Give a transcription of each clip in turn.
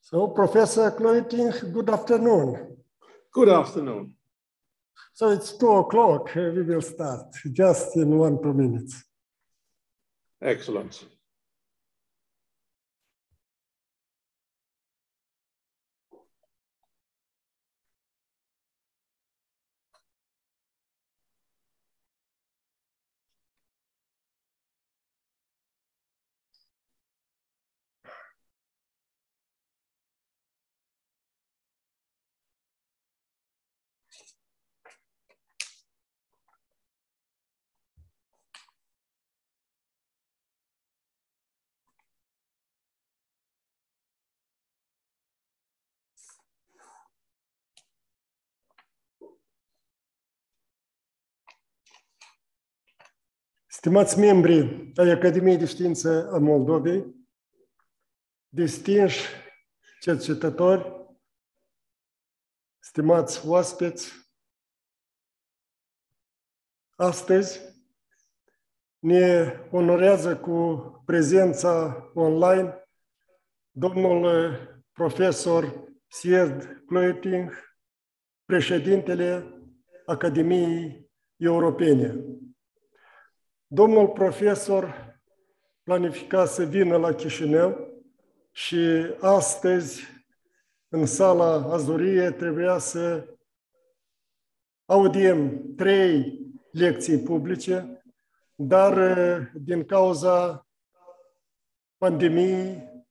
So, Professor Kloeting, good afternoon. Good afternoon. So it's two o'clock. We will start just in one, two minutes. Excellent. Stimați membri ai Academiei de Știință a Moldovei, distinși cercetători, stimați oaspeți, astăzi ne onorează cu prezența online domnul profesor Sierd Kloeting, președintele Academiei Europene. Domnul profesor planifica să vină la Chișinău și astăzi, în sala Azurie, trebuia să audiem trei lecții publice, dar din cauza pandemiei,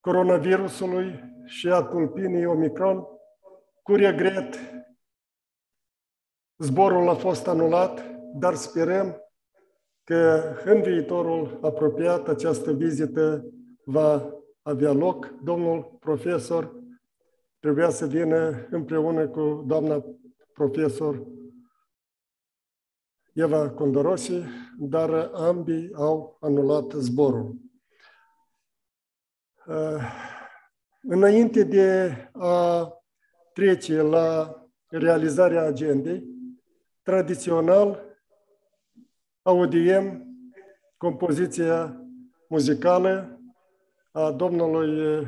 coronavirusului și a tulpinii Omicron, cu regret, zborul a fost anulat, dar sperăm că în viitorul apropiat această vizită va avea loc. Domnul profesor trebuia să vină împreună cu doamna profesor Eva Condorosi, dar ambii au anulat zborul. Uh, înainte de a trece la realizarea agendei, tradițional audiem compoziția muzicală a domnului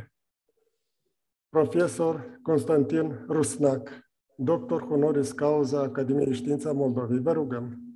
profesor Constantin Rusnac, doctor honoris cauza Academiei Știința Moldovei. Vă rugăm.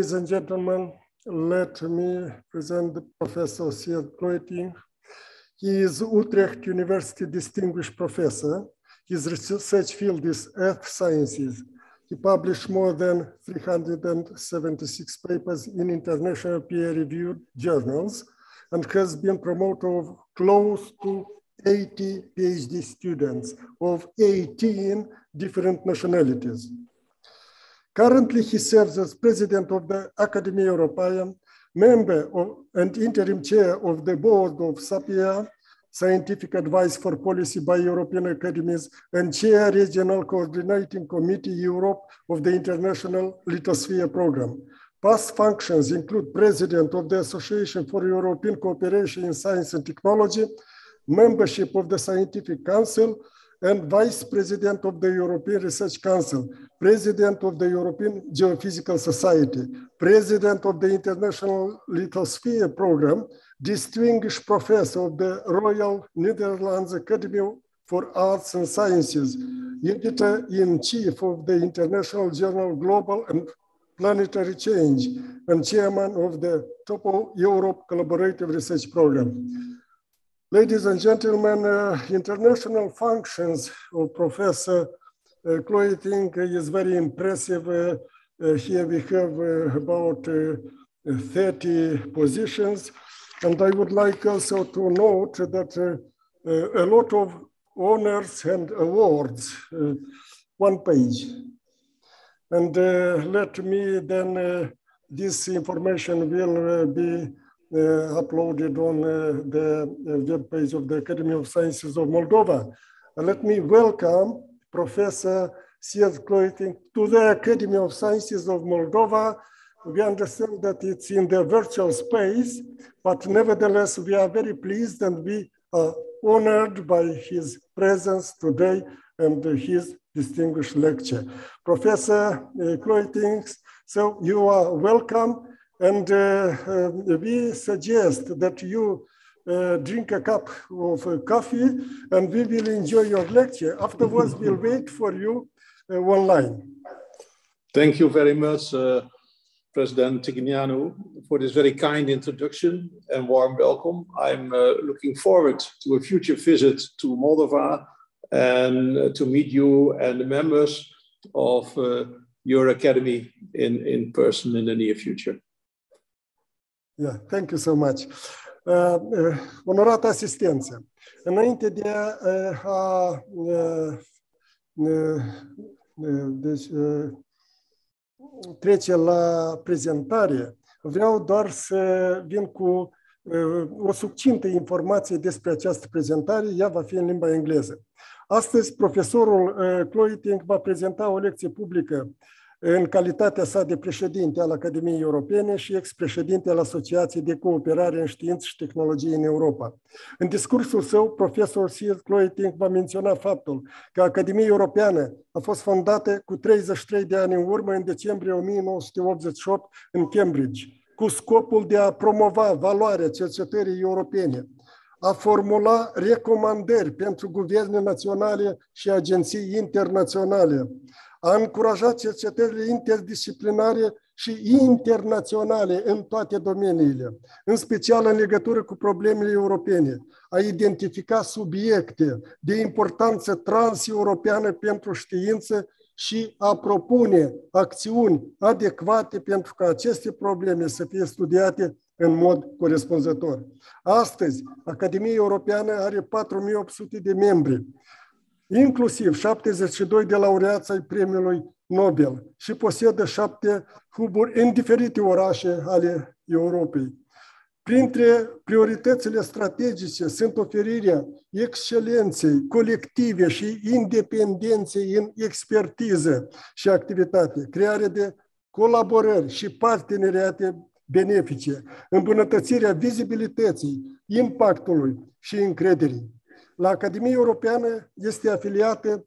Ladies and gentlemen, let me present Professor Sierd Kloeting. He is Utrecht University Distinguished Professor. His research field is earth sciences. He published more than 376 papers in international peer-reviewed journals and has been promoter of close to 80 PhD students of 18 different nationalities. Currently, he serves as president of the Academy European, member of, and interim chair of the board of SAPIA, Scientific Advice for Policy by European Academies, and chair Regional Coordinating Committee Europe of the International Lithosphere Program. Past functions include president of the Association for European Cooperation in Science and Technology, membership of the Scientific Council, and Vice President of the European Research Council, President of the European Geophysical Society, President of the International Lithosphere Program, Distinguished Professor of the Royal Netherlands Academy for Arts and Sciences, Editor-in-Chief of the International Journal Global and Planetary Change, and Chairman of the Topo Europe Collaborative Research Program. Ladies and gentlemen, uh, international functions of Professor uh, Kloeting is very impressive. Uh, uh here we have uh, about uh, 30 positions. And I would like also to note that a lot of honors and awards, one page. And let me then, this information will be uh, uploaded on uh, the uh, web page of the Academy of Sciences of Moldova. let me welcome Professor Siet Kloeting to the Academy of Sciences of Moldova. We understand that it's in the virtual space, but nevertheless, we are very pleased and we are honored by his presence today and his distinguished lecture. Professor Kloeting, so you are welcome and uh, uh, we suggest that you uh, drink a cup of coffee and we will enjoy your lecture. Afterwards, we'll wait for you online. Thank you very much, President Tignianu, for this very kind introduction and warm welcome. I'm uh, looking forward to a future visit to Moldova and uh, to meet you and the members of uh, your academy in, in person in the near future. Yeah, thank you so much. Uh, uh, onorată asistență, înainte de a, uh, a, uh, uh, uh, deci, trece la prezentare, vreau doar să vin cu o succintă informație despre această prezentare, ea va fi în limba engleză. Astăzi, profesorul Cloiting va prezenta o lecție publică în calitatea sa de președinte al Academiei Europene și ex-președinte al Asociației de Cooperare în Știință și Tehnologie în Europa. În discursul său, profesor Sir Cloeting va menționa faptul că Academia Europeană a fost fondată cu 33 de ani în urmă, în decembrie 1988, în Cambridge, cu scopul de a promova valoarea cercetării europene, a formula recomandări pentru guverne naționale și agenții internaționale, a încurajat cercetările interdisciplinare și internaționale în toate domeniile, în special în legătură cu problemele europene, a identifica subiecte de importanță transeuropeană pentru știință și a propune acțiuni adecvate pentru ca aceste probleme să fie studiate în mod corespunzător. Astăzi, Academia Europeană are 4800 de membri inclusiv 72 de laureați ai premiului Nobel și posedă șapte huburi în diferite orașe ale Europei. Printre prioritățile strategice sunt oferirea excelenței colective și independenței în expertiză și activitate, crearea de colaborări și parteneriate benefice, îmbunătățirea vizibilității, impactului și încrederii. La Academia Europeană este afiliată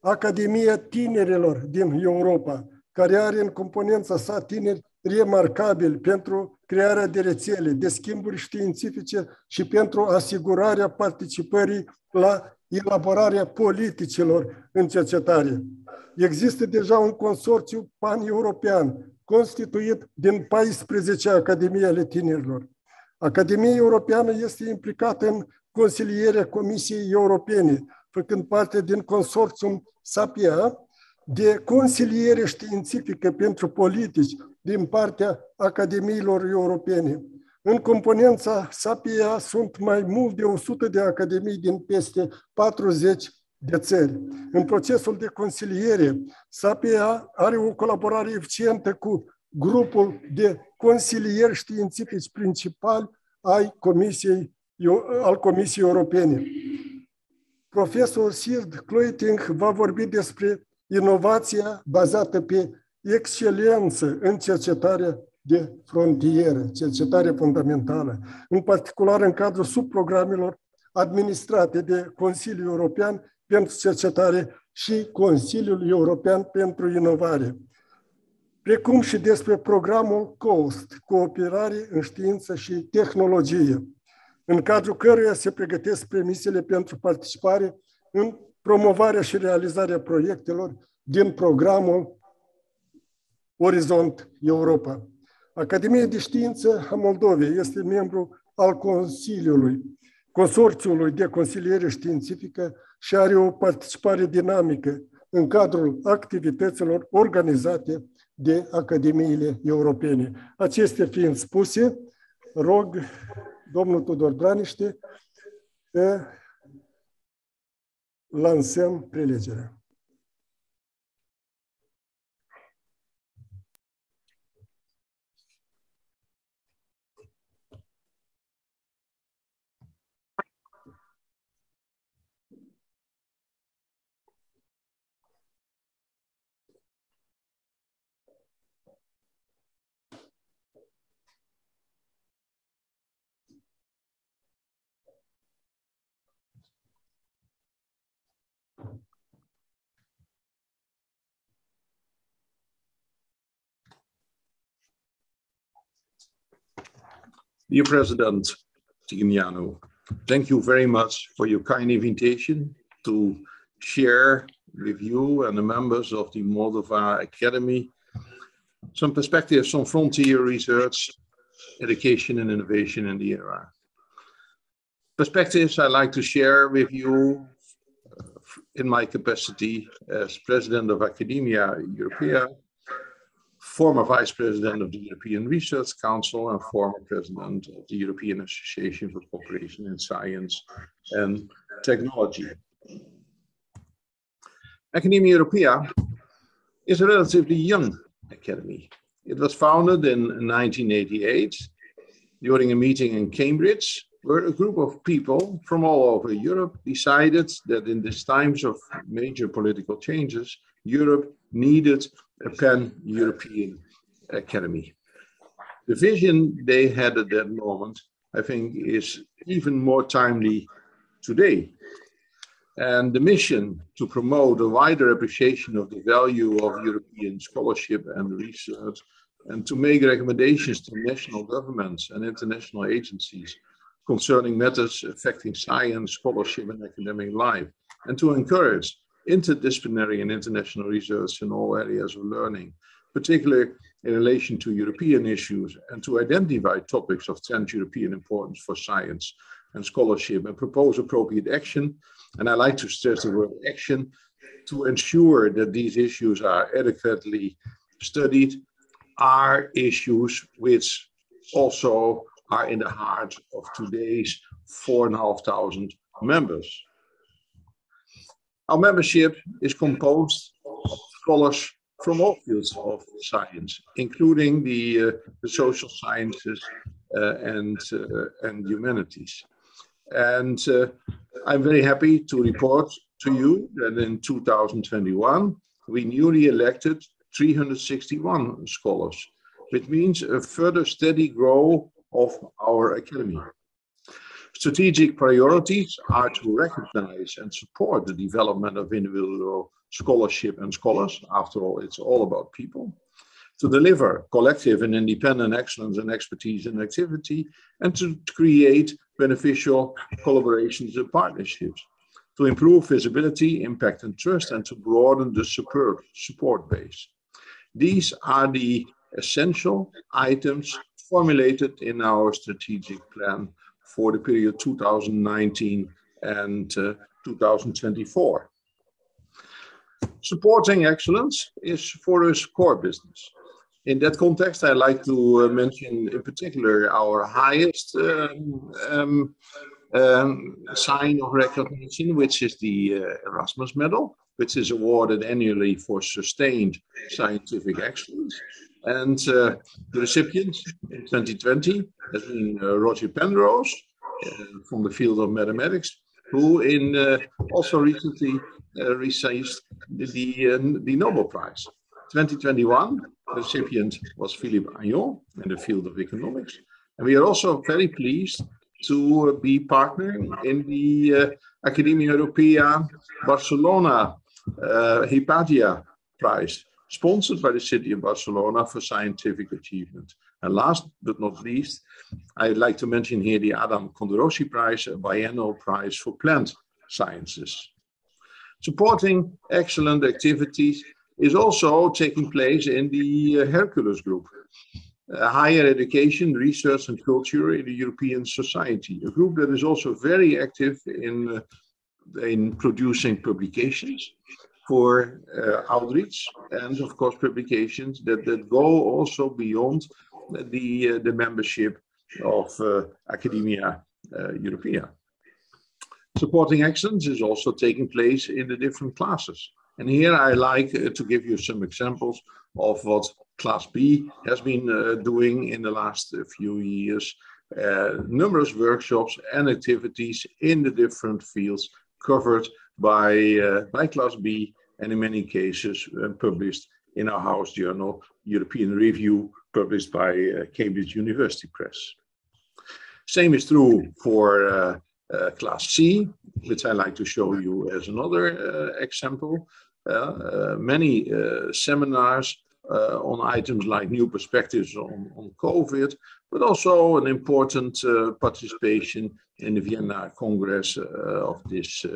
Academia Tinerilor din Europa, care are în componența sa tineri remarcabili pentru crearea de rețele, de schimburi științifice și pentru asigurarea participării la elaborarea politicilor în cercetare. Există deja un consorțiu pan-european constituit din 14 Academii ale tinerilor. Academia Europeană este implicată în consilierea Comisiei Europene, făcând parte din consorțium SAPIA, de consiliere științifică pentru politici din partea Academiilor Europene. În componența SAPIA sunt mai mult de 100 de academii din peste 40 de țări. În procesul de consiliere, SAPIA are o colaborare eficientă cu grupul de consilieri științifici principali ai Comisiei, al Comisiei Europene. Profesor Sird Kloiting va vorbi despre inovația bazată pe excelență în cercetarea de frontieră, cercetare fundamentală, în particular în cadrul subprogramelor administrate de Consiliul European pentru Cercetare și Consiliul European pentru Inovare, precum și despre programul COST, Cooperare în Știință și Tehnologie, în cadrul căruia se pregătesc premisele pentru participare în promovarea și realizarea proiectelor din programul Orizont Europa. Academia de Știință a Moldovei este membru al Consiliului, Consorțiului de Consiliere Științifică și are o participare dinamică în cadrul activităților organizate de Academiile Europene. Acestea fiind spuse, rog domnul Tudor Braniște să lansăm prelegerea. Dear President Tignano, thank you very much for your kind invitation to share with you and the members of the Moldova Academy some perspectives on frontier research, education and innovation in the era. Perspectives I like to share with you uh, in my capacity as President of Academia Europaea former vice president of the European Research Council and former president of the European Association for Cooperation in Science and Technology. Academia Europea is a relatively young academy. It was founded in 1988 during a meeting in Cambridge where a group of people from all over Europe decided that in these times of major political changes, Europe needed a pan-European academy. The vision they had at that moment, I think, is even more timely today. And the mission to promote a wider appreciation of the value of European scholarship and research, and to make recommendations to national governments and international agencies concerning matters affecting science, scholarship, and academic life, and to encourage interdisciplinary and international research in all areas of learning, particularly in relation to European issues, and to identify topics of trans-European importance for science and scholarship and propose appropriate action. And I like to stress the word action to ensure that these issues are adequately studied, are issues which also are in the heart of today's four and a half thousand members. Our membership is composed of scholars from all fields of science, including the, uh, the social sciences uh, and, uh, and humanities. And uh, I'm very happy to report to you that in 2021, we newly elected 361 scholars, which means a further steady growth of our academy. Strategic priorities are to recognize and support the development of individual scholarship and scholars. After all, it's all about people. To deliver collective and independent excellence and expertise and activity, and to create beneficial collaborations and partnerships. To improve visibility, impact, and trust, and to broaden the support, support base. These are the essential items formulated in our strategic plan for the period 2019 and uh, 2024. Supporting excellence is for us core business. in that context, I'd like to uh, mention in particular our highest um, um, um, sign of recognition, which is the uh, Erasmus Medal, which is awarded annually for sustained scientific excellence. And uh, the recipient in 2020 has been uh, Roger Penrose uh, from the field of mathematics, who in also recently received the, the, the Nobel Prize. 2021, the recipient was Philippe Agnon in the field of economics. And we are also very pleased to be partnering in the uh, Academia Europea Barcelona uh, Hypatia Prize, sponsored by the city of Barcelona for scientific achievement. And last but not least, I'd like to mention here the Adam Condorossi Prize, a biennial prize for plant sciences. Supporting excellent activities is also taking place in the uh, Hercules Group, higher education, research and culture in the European society, a group that is also very active in, uh, in producing publications for uh, outreach and of course publications that, that go also beyond the, uh, the membership of uh, Academia Europaea. Supporting excellence is also taking place in the different classes. And here I like uh, to give you some examples of what Class B has been uh, doing in the last uh, few years. Uh, numerous workshops and activities in the different fields covered by, uh, by Class B and in many cases uh, published in our house journal, European Review, published by Cambridge University Press. Same is true for uh, class C, which I like to show you as another uh, example. Uh, many seminars on items like new perspectives on, on COVID, but also an important participation in the Vienna Congress of this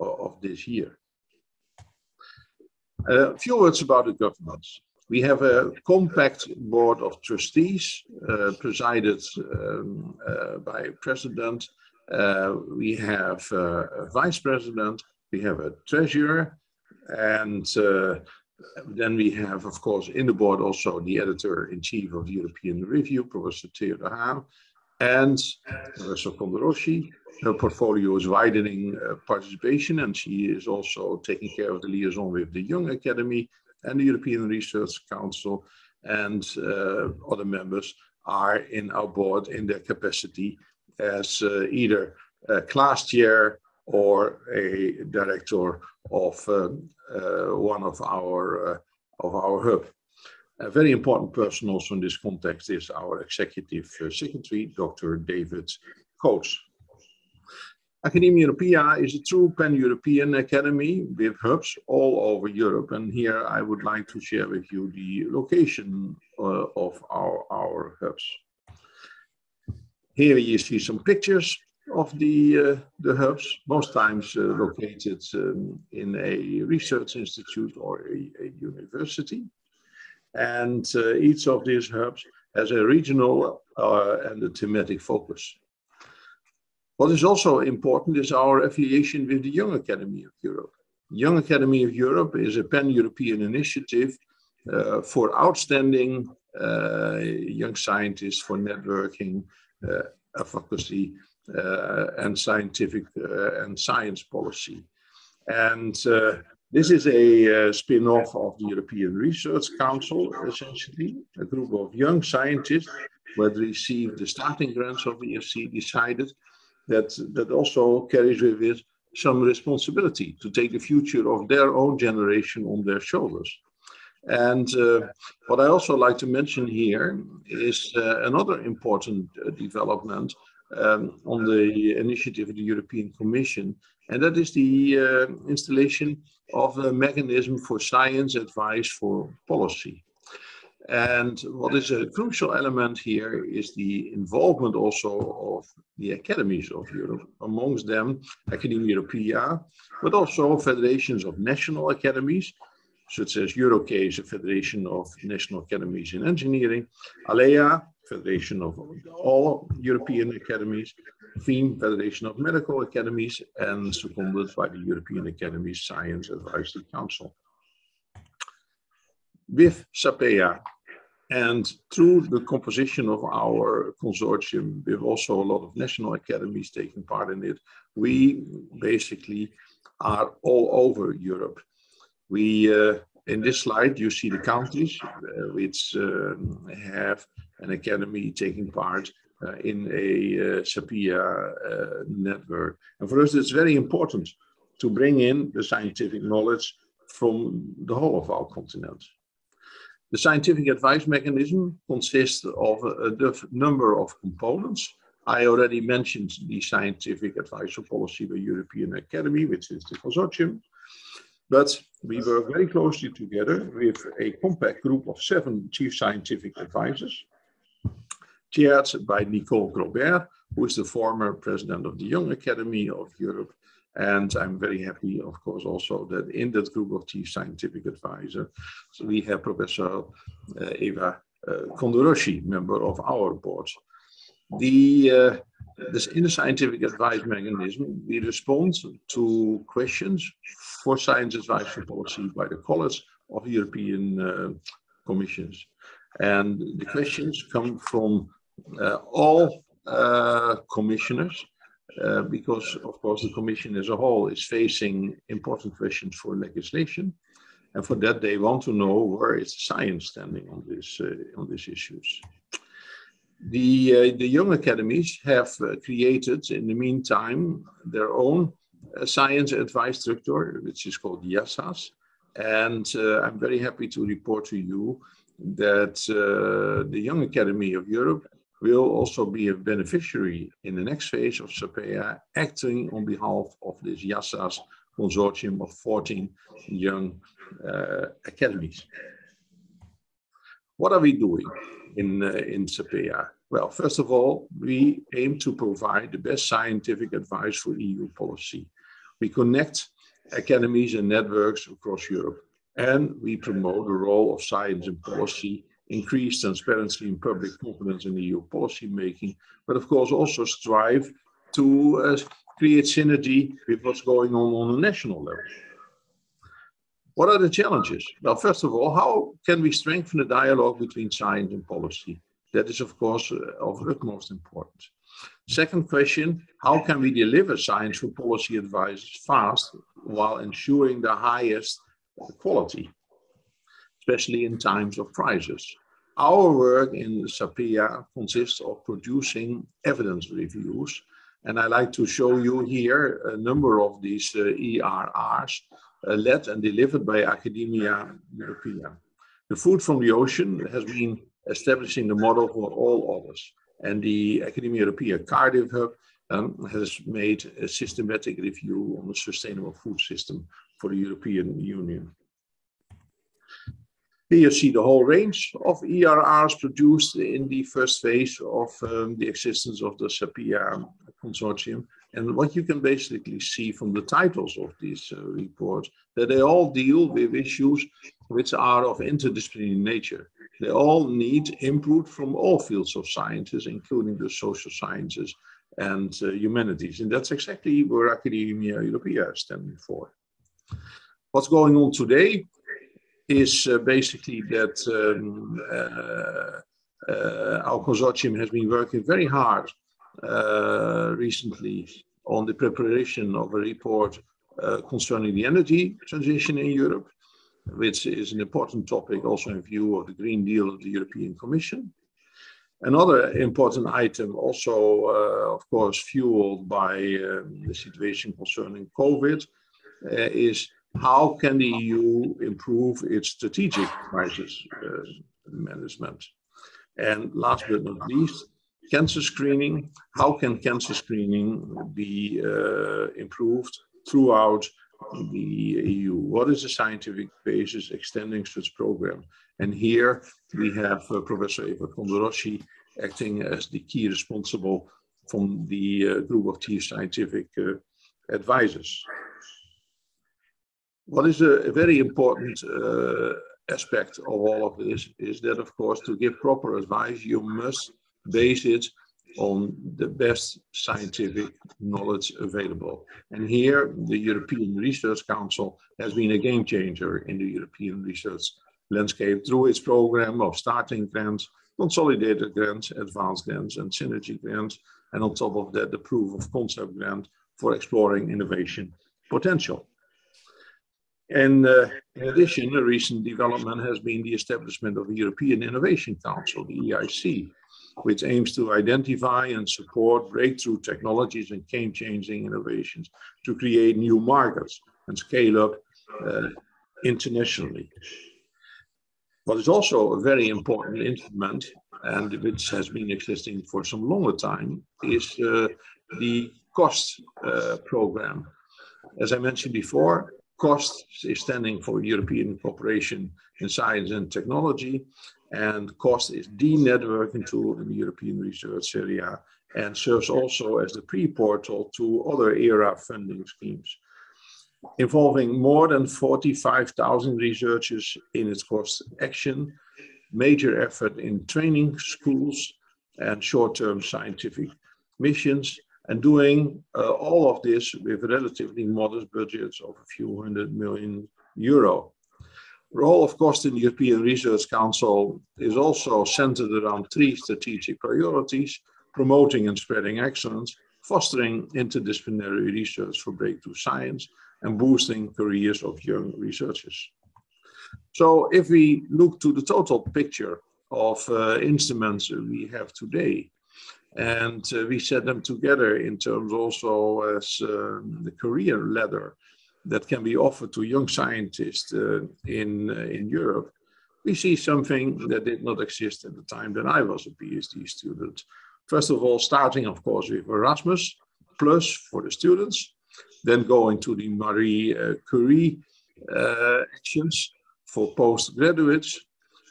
of this year. A few words about the governance. We have a compact board of trustees uh, presided um, uh, by President uh, we have uh, a vice president, we have a treasurer, and uh, then we have, of course, in the board also the editor-in-chief of the European Review, Professor Theo de Haan, and Professor Condorossi. Her portfolio is widening uh, participation, and she is also taking care of the liaison with the Young Academy and the European Research Council, and uh, other members are in our board in their capacity as uh, either a class chair or a director of um, uh, one of our uh, of our hub. A very important person also in this context is our executive secretary, Dr. David Coates. Academia Europaea is a true pan-European academy with hubs all over Europe. And here I would like to share with you the location uh, of our, our hubs. Here you see some pictures of the, uh, the hubs, most times uh, located um, in a research institute or a, a university. And uh, each of these herbs has a regional uh, and a thematic focus. What is also important is our affiliation with the Young Academy of Europe. Young Academy of Europe is a pan-European initiative uh, for outstanding uh, young scientists for networking, uh, advocacy uh, and scientific and science policy. And this is a spin-off of the European Research Council, essentially, a group of young scientists who had received the starting grants of the ERC decided that that also carries with it some responsibility to take the future of their own generation on their shoulders. And uh, what I also like to mention here is uh, another important uh, development um, on the initiative of the European Commission, and that is the uh, installation of a mechanism for science advice for policy. And what is a crucial element here is the involvement also of the academies of Europe, amongst them Academia Europaea, but also federations of national academies, such as EuroCase, a federation of national academies in engineering, ALEA, federation of all European academies, FEAM, federation of medical academies, and seconded by the European Academy Science Advisory Council. With SAPEA, And through the composition of our consortium, with also a lot of national academies taking part in it, we basically are all over Europe. We, uh, in this slide, you see the countries uh, which um, have an academy taking part uh, in a uh, SAPIA uh, network. And for us, it's very important to bring in the scientific knowledge from the whole of our continent. The scientific advice mechanism consists of a, number of components. I already mentioned the scientific advice policy by European Academy, which is the consortium. But we work very closely together with a compact group of seven chief scientific advisors, chaired by Nicole Grobert, who is the former president of the Young Academy of Europe and I'm very happy, of course, also that in that group of chief scientific advisors, so we have Professor uh, Eva uh, member of our board. The, uh, this in the scientific advice mechanism, we respond to questions for science advice for policy by the College of European uh, Commissions. And the questions come from uh, all uh, commissioners uh, because, of course, the Commission as a whole is facing important questions for legislation. And for that, they want to know where is science standing on, this, uh, on these issues. The, uh, the young academies have uh, created, in the meantime, their own uh, science advice structure, which is called YASAS. And I'm very happy to report to you that the Young Academy of Europe will also be a beneficiary in the next phase of SAPEA, acting on behalf of this YASAS consortium of 14 young uh, academies. What are we doing in, uh, in SAPEA? Well, first of all, we aim to provide the best scientific advice for EU policy. We connect academies and networks across Europe, and we promote the role of science and policy increase transparency and public confidence in EU policy making, but of course also strive to uh, create synergy with what's going on on a national level. What are the challenges? Well, first of all, how can we strengthen the dialogue between science and policy? That is, of course, uh, of utmost importance. Second question, how can we deliver science for policy advice fast while ensuring the highest quality? especially in times of crisis. Our work in SAPIA consists of producing evidence reviews, and I like to show you here a number of these uh, ERRs led and delivered by Academia Europaea. The Food from the Ocean has been establishing the model for all others, and the Academia Europaea Cardiff Hub um, has made a systematic review on the sustainable food system for the European Union. Here you see the whole range of ERRs produced in the first phase of um, the existence of the SAPEA consortium. And what you can basically see from the titles of these uh, reports, that they all deal with issues which are of interdisciplinary nature. They all need input from all fields of sciences, including the social sciences and uh, humanities. And that's exactly where Academia Europaea is standing for. What's going on today? is uh, basically that um, uh, uh, our consortium has been working very hard recently on the preparation of a report concerning the energy transition in Europe, which is an important topic also in view of the Green Deal of the European Commission. Another important item, also, uh, of course, fueled by um, the situation concerning COVID, uh, is how can the EU improve its strategic crisis uh, management? And last but not least, cancer screening. How can cancer screening be uh, improved throughout the EU? What is the scientific basis extending such program? And here we have uh, Professor Eva Condorossi acting as the key responsible from the uh, group of chief scientific uh, advisors. What is a very important uh, aspect of all of this is that, of course, to give proper advice, you must base it on the best scientific knowledge available. And here, the European Research Council has been a game changer in the European research landscape through its program of starting grants, consolidated grants, advanced grants, and synergy grants. And on top of that, the proof of concept grant for exploring innovation potential. And uh, in addition, a recent development has been the establishment of the European Innovation Council, the EIC, which aims to identify and support breakthrough technologies and game-changing innovations to create new markets and scale up uh, internationally. What is also a very important instrument, and which has been existing for some longer time, is uh, the COST uh, program. As I mentioned before, COST is standing for European Cooperation in Science and Technology, and COST is the networking tool in the European research area and serves also as the pre-portal to other ERA funding schemes. Involving more than 45,000 researchers in its COST action, major effort in training schools and short-term scientific missions, and doing uh, all of this with relatively modest budgets of a few hundred million euro. Role of cost in the European Research Council is also centered around three strategic priorities, promoting and spreading excellence, fostering interdisciplinary research for breakthrough science, and boosting careers of young researchers. So if we look to the total picture of uh, instruments we have today, and uh, we set them together in terms also as um, the career ladder that can be offered to young scientists uh, in, uh, in Europe, we see something that did not exist at the time that I was a PhD student. First of all, starting, of course, with Erasmus Plus for the students, then going to the Marie uh, Curie uh, actions for postgraduates,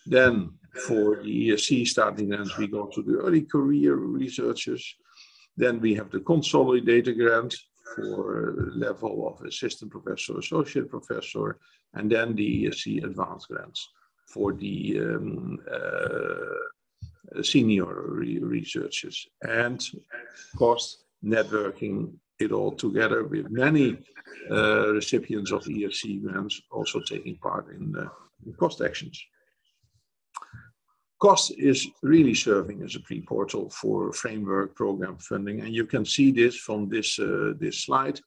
then for the ESC starting grants, we go to the early career researchers. Then we have the consolidated grant for level of assistant professor, associate professor, and then the ESC advanced grants for the um, uh, senior re researchers. And of course, networking it all together with many uh, recipients of ESC grants also taking part in, uh, in cost actions. Cost is really serving as a pre-portal for framework program funding. And you can see this from this, uh, this slide.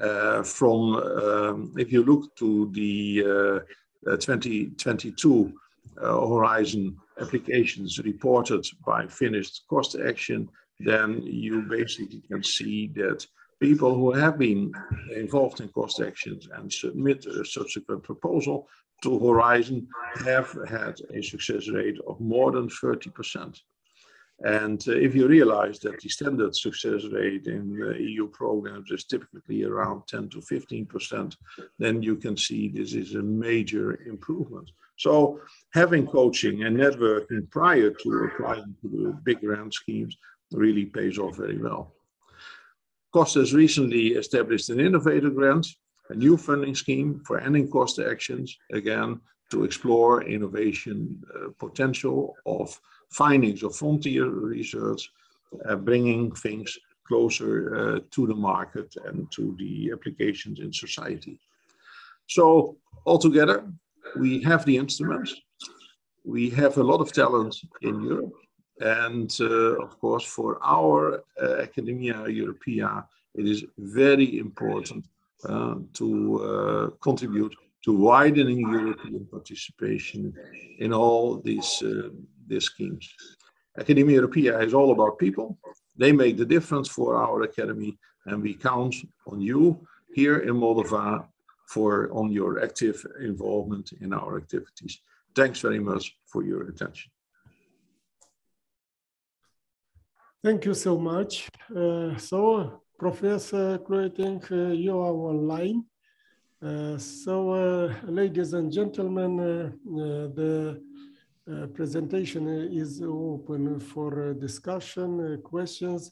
Uh, from, um, if you look to the uh, 2022 uh, Horizon applications reported by finished cost action, then you basically can see that people who have been involved in cost actions and submit a subsequent proposal to Horizon have had a success rate of more than 30%. And uh, if you realize that the standard success rate in uh, EU programs is typically around 10 to 15%, then you can see this is a major improvement. So having coaching and networking prior to applying to the big grant schemes really pays off very well. COST has recently established an innovator grant a new funding scheme for ending cost actions, again, to explore innovation uh, potential of findings of frontier research, uh, bringing things closer uh, to the market and to the applications in society. So altogether, we have the instruments. We have a lot of talent in Europe. And uh, of course, for our uh, Academia Europaea, it is very important uh, to uh, contribute to widening European participation in all these, uh, these schemes. Academia Europea is all about people. They make the difference for our academy, and we count on you here in Moldova for on your active involvement in our activities. Thanks very much for your attention. Thank you so much. Uh, so Professor Kluiting, uh, you are online. Uh, so, uh, ladies and gentlemen, the presentation is open for discussion, questions.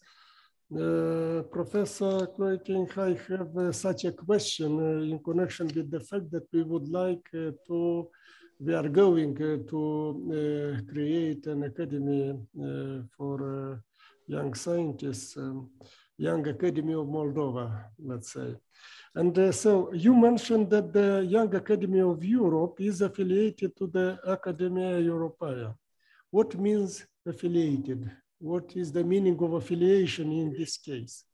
Uh, Professor Kluiting, I have uh, such a question uh, in connection with the fact that we would like to, we are going to create an academy for young scientists. Um, Young Academy of Moldova, let's say. And uh, so you mentioned that the Young Academy of Europe is affiliated to the Academia Europaea. What means affiliated? What is the meaning of affiliation in this case?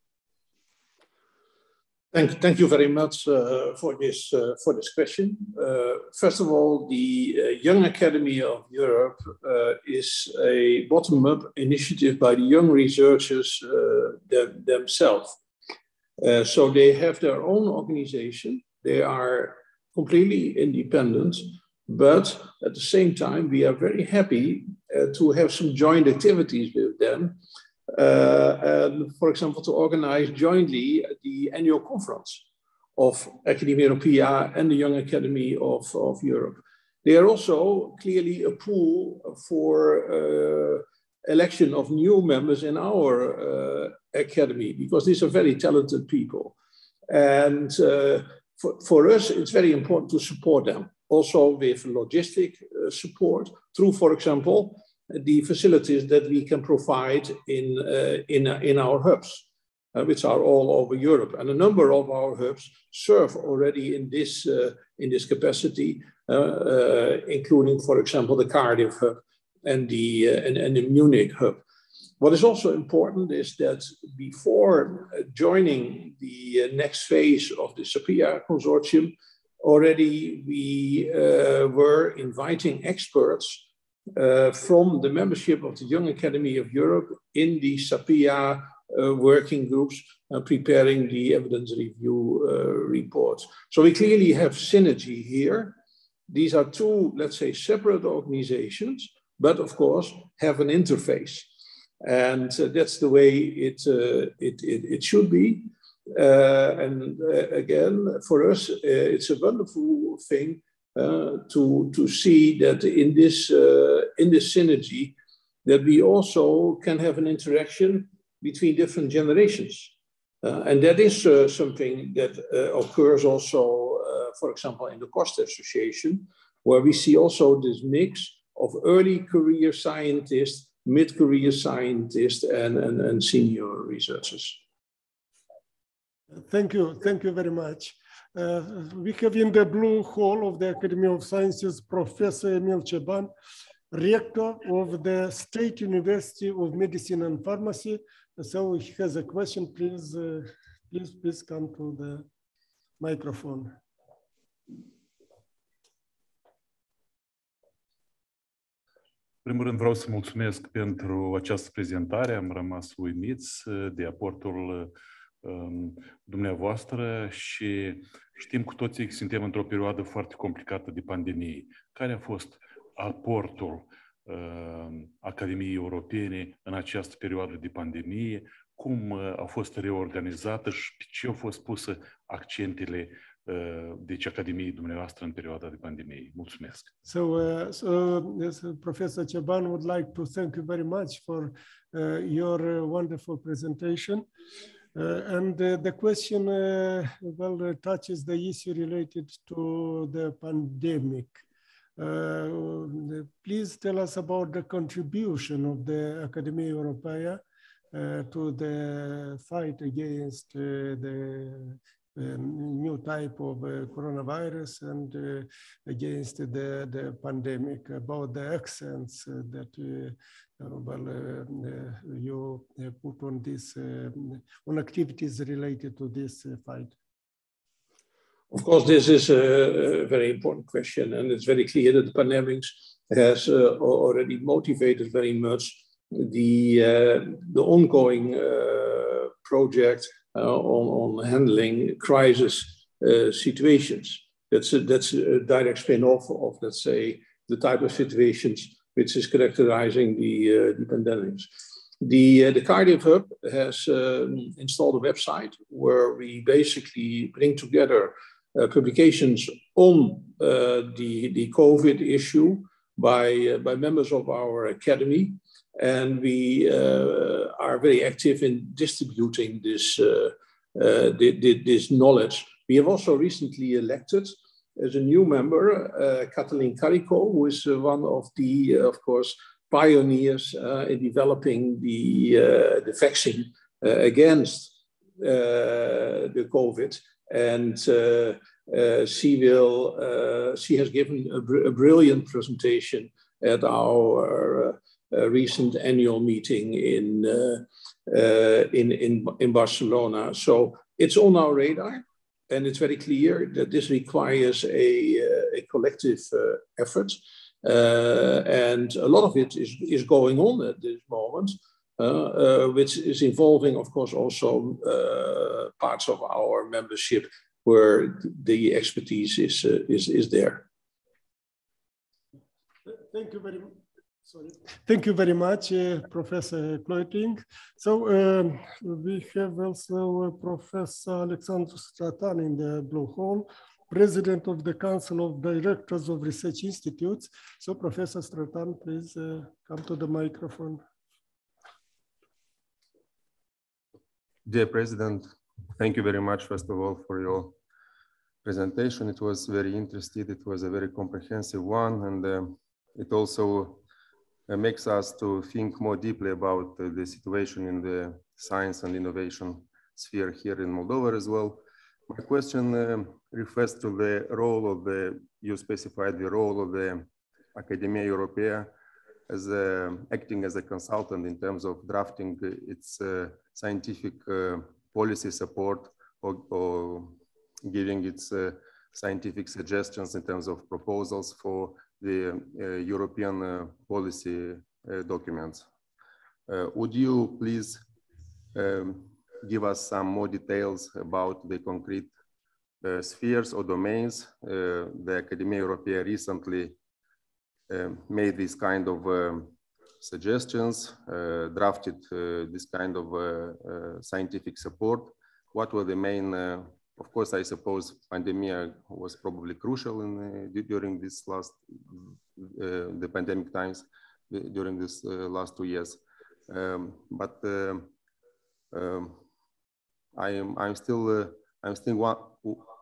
Thank, thank you very much uh, for this uh, for this question. Uh, first of all, the uh, Young Academy of Europe uh, is a bottom-up initiative by the young researchers uh, them, themselves. so they have their own organization. They are completely independent, but at the same time, we are very happy to have some joint activities with them and for example, to organize jointly the annual conference of Academia Europaea and the Young Academy of, of Europe. They are also clearly a pool for uh, election of new members in our uh, academy because these are very talented people. And uh, for, for us, it's very important to support them also with logistic uh, support through, for example, the facilities that we can provide in, uh, in, in our hubs, uh, which are all over Europe. And a number of our hubs serve already in this, uh, in this capacity, including, for example, the Cardiff hub and the, and, and the Munich hub. What is also important is that before joining the next phase of the SAPIA consortium, already we uh, were inviting experts uh, from the membership of the Young Academy of Europe in the SAPIA uh, working groups uh, preparing the evidence review uh, reports. So we clearly have synergy here. These are two, let's say, separate organizations, but of course have an interface. And uh, that's the way it, it, it, it, should be. and again, for us, it's a wonderful thing uh, to, to see that in this, uh, in this synergy, that we also can have an interaction between different generations. Uh, and that is uh, something that uh, occurs also, uh, for example, in the Costa Association, where we see also this mix of early career scientists, mid-career scientists, and, and, and senior researchers. Thank you. Thank you very much. Uh, we have in the blue hall of the Academy of Sciences, Professor Emil Ceban, rector of the State University of Medicine and Pharmacy. So he has a question, please, uh, please, please come to the microphone. primul rând vreau să mulțumesc pentru această prezentare. Am rămas uimiți de aportul um, dumneavoastră și știm cu toții că suntem într-o perioadă foarte complicată de pandemie. Care a fost aportul um, Academiei Europene în această perioadă de pandemie? Cum uh, a fost reorganizată și pe ce au fost puse accentele uh, deci Academiei dumneavoastră în perioada de pandemie. Mulțumesc. So, uh, so yes, Professor Ceban would like to thank you very much for uh, your wonderful presentation. Uh, and uh, the question, uh, well, touches the issue related to the pandemic. please tell us about the contribution of the Academia Europaea to the fight against the um, new type of uh, coronavirus and uh, against the, the pandemic, about the accents uh, that well, you put on this, on activities related to this fight. Of course, this is a very important question, and it's very clear that the pandemic has uh, already motivated very much the uh, the ongoing uh, project on, on handling crisis uh, situations. That's a, that's a direct spin-off of, let's say, the type of situations which is characterizing the, uh, the pandemics. The, uh, the Cardiff Hub has um, installed a website where we basically bring together uh, publications on the, the COVID issue by, by members of our academy and we uh, are very active in distributing this, uh, uh, this knowledge. We have also recently elected as a new member, uh, Kathleen Carico, who is uh, one of the, uh, of course, pioneers in developing the, the vaccine against the COVID, and she will. she has given a, br a, brilliant presentation at our recent annual meeting in in in in Barcelona. So it's on our radar and it's very clear that this requires a, a collective uh, effort. Uh, and a lot of it is, is going on at this moment, uh, which is involving, of course, also parts of our membership where the expertise is, is, is there. Thank you very much. Sorry. Thank you very much, uh, Professor Kleutring. So um, we have also uh, Professor Alexandru Stratan in the Blue Hall, President of the Council of Directors of Research Institutes. So Professor Stratan, please uh, come to the microphone. Dear President, thank you very much, first of all, for your presentation. It was very interesting. It was a very comprehensive one, and uh, it also makes us to think more deeply about uh, the situation in the science and innovation sphere here in Moldova as well. My question uh, refers to the role of the, you specified the role of the Academia Europaea as a, acting as a consultant in terms of drafting its uh, scientific uh, policy support or, or giving its uh, scientific suggestions in terms of proposals for the uh, European uh, policy uh, documents. would you please um, give us some more details about the concrete spheres or domains the Academia Europaea recently made this kind of um, suggestions, uh, drafted uh, this kind of uh, scientific support. What were the main of course, I suppose pandemic was probably crucial in, uh, during this last, uh, the pandemic times, during this uh, last two years. Um, but um, um I am, I'm still, I'm still wa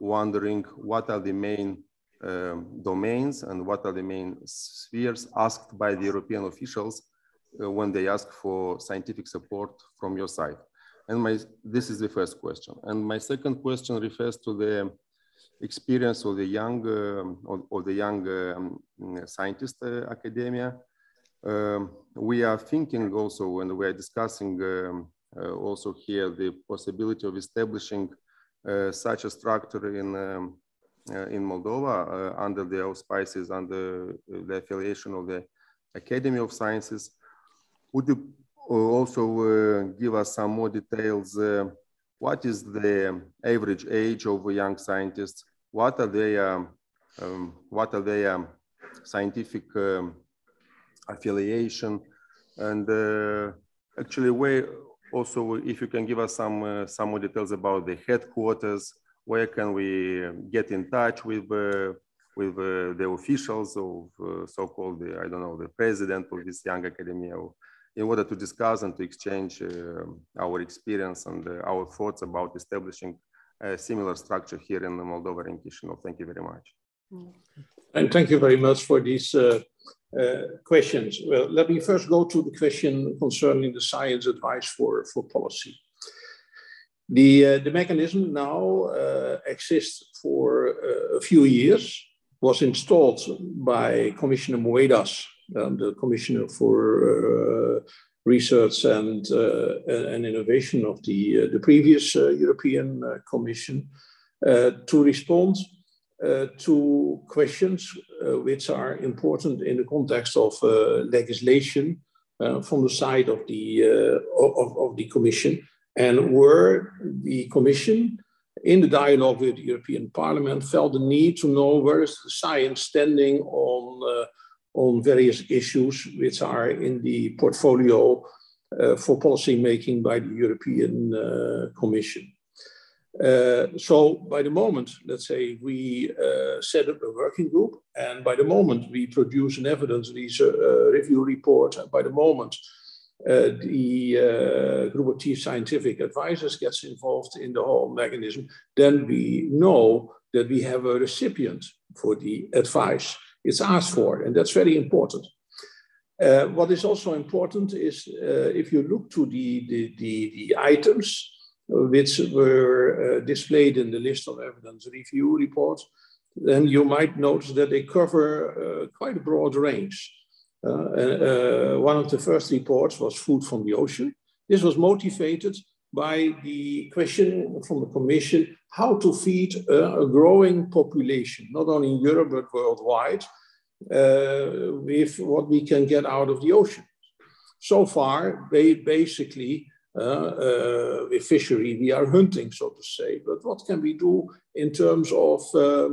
wondering what are the main um, domains and what are the main spheres asked by the European officials uh, when they ask for scientific support from your side. And my, this is the first question. And my second question refers to the experience of the young, uh, of, of, the young um, scientist uh, academia. Um, we are thinking also, and we are discussing um, uh, also here the possibility of establishing uh, such a structure in um, uh, in Moldova uh, under the auspices, under the affiliation of the Academy of Sciences. Would you also uh, give us some more details. Uh, what is the average age of young scientists? What are their, um, what are their scientific um, affiliation? And uh, actually, where also, if you can give us some, uh, some more details about the headquarters, where can we get in touch with, uh, with uh, the officials of so-called, I don't know, the president of this young academia in order to discuss and to exchange uh, our experience and uh, our thoughts about establishing a similar structure here in Moldova and Chisinau. Thank you very much. And thank you very much for these uh, uh, questions. Well, let me first go to the question concerning the science advice for, for policy. The, uh, the mechanism now uh, exists for a few years, was installed by Commissioner Moedas um, the Commissioner for uh, Research and, uh, and Innovation of the, uh, the previous European Commission, to respond to questions which are important in the context of legislation from the side of the, of, of the Commission and where the Commission in the dialogue with the European Parliament felt the need to know where is the science standing on uh, on various issues which are in the portfolio uh, for policy making by the European uh, Commission. Uh, so by the moment, let's say we uh, set up a working group, and by the moment we produce an evidence uh, review report, and by the moment uh, the group of chief scientific advisors gets involved in the whole mechanism, then we know that we have a recipient for the advice it's asked for, and that's very important. Uh, what is also important is uh, if you look to the, the, the, the items which were displayed in the list of evidence review reports, then you might notice that they cover quite a broad range. Uh, uh, one of the first reports was food from the ocean. This was motivated by the question from the Commission how to feed a growing population, not only in Europe but worldwide, uh, with what we can get out of the ocean. So far, basically uh, uh, with fishery, we are hunting, so to say. But what can we do in terms of uh,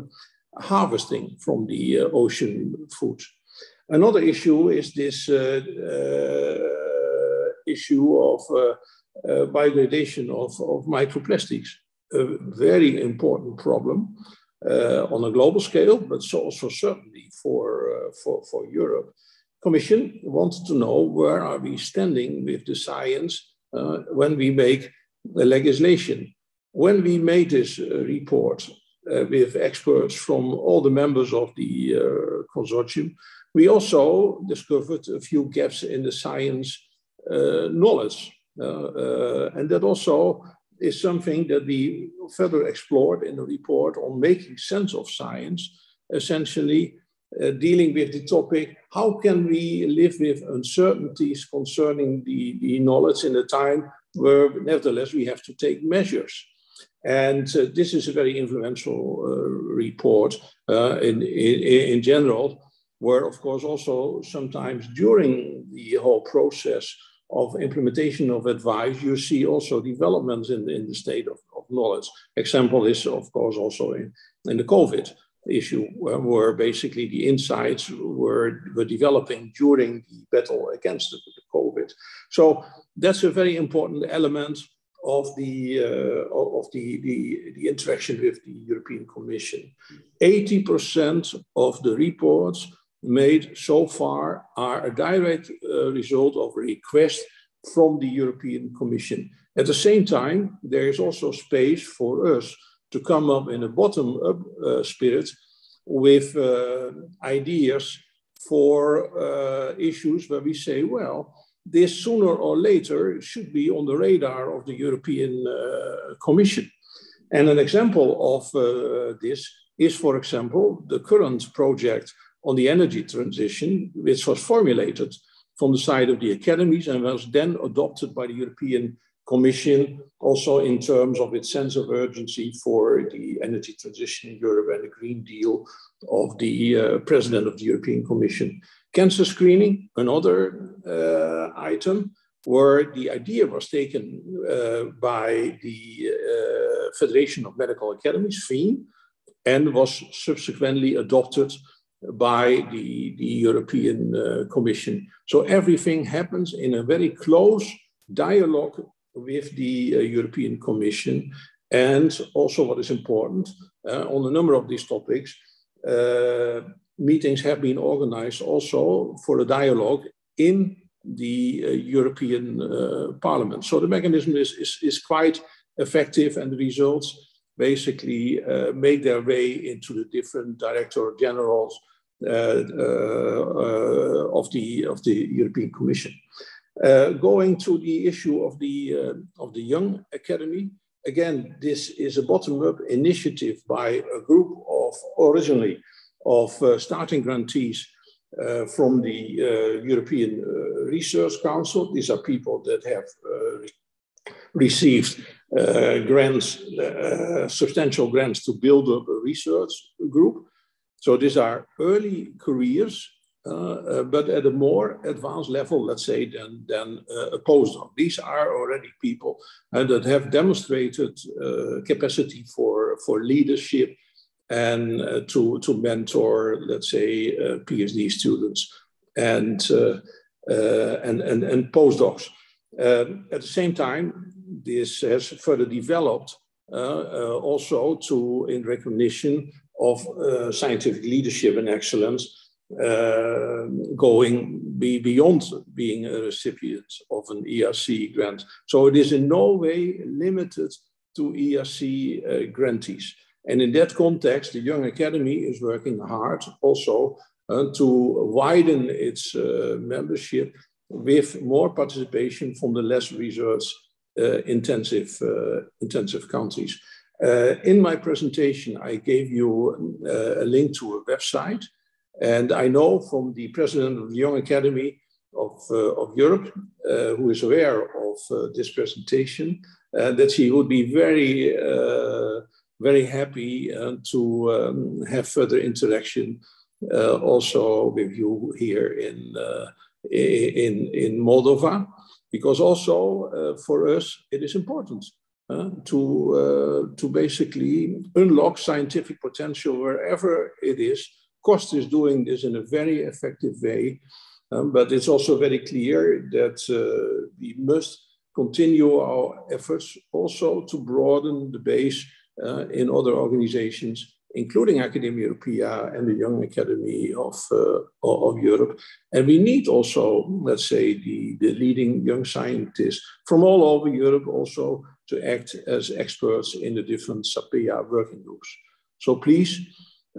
harvesting from the ocean food? Another issue is this uh, uh, issue of uh, biodegradation of, of microplastics, a very important problem on a global scale, but also certainly for, for, for Europe. Commission wanted to know where are we standing with the science uh, when we make the legislation. When we made this uh, report uh, with experts from all the members of the consortium, we also discovered a few gaps in the science uh, knowledge. Uh, uh, and that also is something that we further explored in the report on making sense of science, essentially uh, dealing with the topic how can we live with uncertainties concerning the, the knowledge in a time where nevertheless we have to take measures. And uh, this is a very influential uh, report in, in, in general where, of course, also sometimes during the whole process of implementation of advice, you see also developments in, in the state of, of knowledge. Example is, of course, also in, in the COVID issue, where, where basically the insights were, were developing during the battle against the, the COVID. So that's a very important element of the uh, of the, the, the interaction with the European Commission. 80% of the reports made so far are a direct uh, result of request from the European Commission. At the same time, there is also space for us to come up in a bottom-up uh, spirit with uh, ideas for uh, issues where we say, well, this sooner or later should be on the radar of the European uh, Commission. And an example of uh, this is, for example, the current project on the energy transition, which was formulated from the side of the academies and was then adopted by the European Commission, also in terms of its sense of urgency for the energy transition in Europe and the Green Deal of the uh, President of the European Commission. Cancer screening, another uh, item where the idea was taken uh, by the uh, Federation of Medical Academies, FEAM, and was subsequently adopted by the, the European uh, Commission. So everything happens in a very close dialogue with the uh, European Commission. And also, what is important uh, on a number of these topics, uh, meetings have been organized also for a dialogue in the uh, European uh, Parliament. So the mechanism is, is, is quite effective, and the results basically uh, make their way into the different director generals uh, uh, of, the, of the European Commission. Uh, going to the issue of the, of the Young Academy, again, this is a bottom-up initiative by a group of originally of starting grantees uh, from the uh, European uh, Research Council. These are people that have re received grants, substantial grants to build up a research group. So these are early careers, uh, uh, but at a more advanced level, let's say, than, than uh, a postdoc. These are already people uh, that have demonstrated uh, capacity for, for leadership and uh, to, to mentor, let's say, PhD students and, and, and, and postdocs. Um, at the same time, this has further developed also to in recognition of uh, scientific leadership and excellence uh, going be beyond being a recipient of an ERC grant. So it is in no way limited to ERC uh, grantees. And in that context, the Young Academy is working hard also uh, to widen its uh, membership with more participation from the less research uh, intensive, uh, intensive countries. Uh, in my presentation, I gave you uh, a link to a website. And I know from the president of the Young Academy of, uh, of Europe, who is aware of this presentation, that she would be very, very happy to um, have further interaction also with you here in, in, in Moldova because also uh, for us it is important uh, to uh, to basically unlock scientific potential wherever it is. Cost is doing this in a very effective way, um, but it's also very clear that we must continue our efforts also to broaden the base uh, in other organizations including Academia Europaea and the Young Academy of, uh, of Europe. And we need also, let's say, the, the leading young scientists from all over Europe also to act as experts in the different SAPEA working groups. So please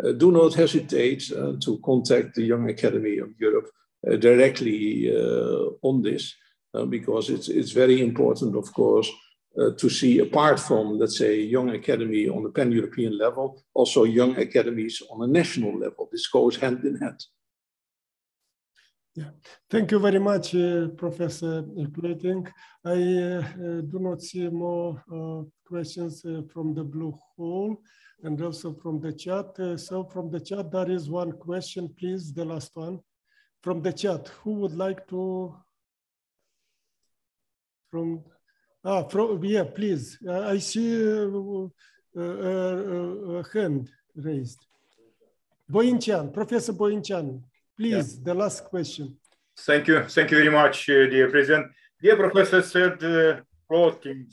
uh, do not hesitate uh, to contact the Young Academy of Europe uh, directly uh, on this, uh, because it's, it's very important, of course, uh, to see apart from, let's say, young academy on the pan-European level, also young academies on a national level. This goes hand in hand. Yeah, thank you very much, uh, Professor Plating. I uh, uh, do not see more uh, questions uh, from the blue hole and also from the chat. so from the chat, there is one question, please, the last one. From the chat, who would like to, from Ah, from, yeah, please. Uh, I see uh, uh, a hand raised. Boyinchan, Professor Boyinchan, please, yeah. the last question. Thank you. Thank you very much, dear President. Dear Professor Serd Plotkin,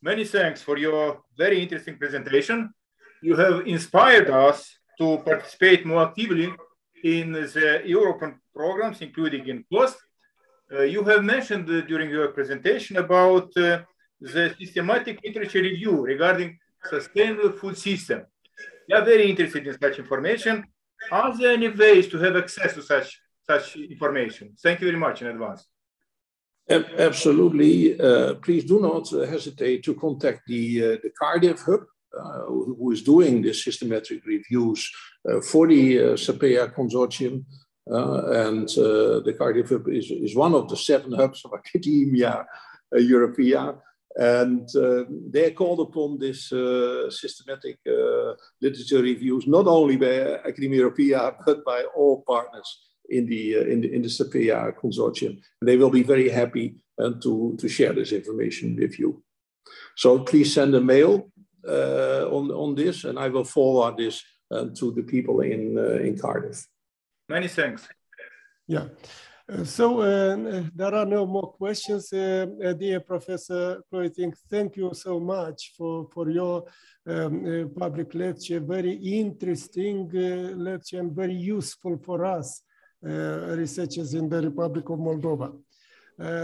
many thanks for your very interesting presentation. You have inspired us to participate more actively in the European programs, including in PLOST, uh, you have mentioned uh, during your presentation about uh, the systematic literature review regarding sustainable food system. We are very interested in such information. Are there any ways to have access to such such information? Thank you very much in advance. Absolutely. Uh, please do not hesitate to contact the, uh, the Cardiff Hub, uh, who is doing the systematic reviews for the uh, SAPEA consortium. Uh, and uh, the Cardiff Hub is, is one of the seven hubs of Academia uh, Europaea. And they're called upon this systematic literature reviews, not only by Academia Europaea, but by all partners in the uh, in the in the SAPEA consortium. And they will be very happy uh, to to share this information with you. So please send a mail uh, on on this, and I will forward this to the people in in Cardiff. Many thanks. Yeah. Uh, so uh, there are no more questions, uh, uh dear Professor Kloiting. Thank you so much for, for your um, uh, public lecture. Very interesting uh, lecture and very useful for us researchers in the Republic of Moldova.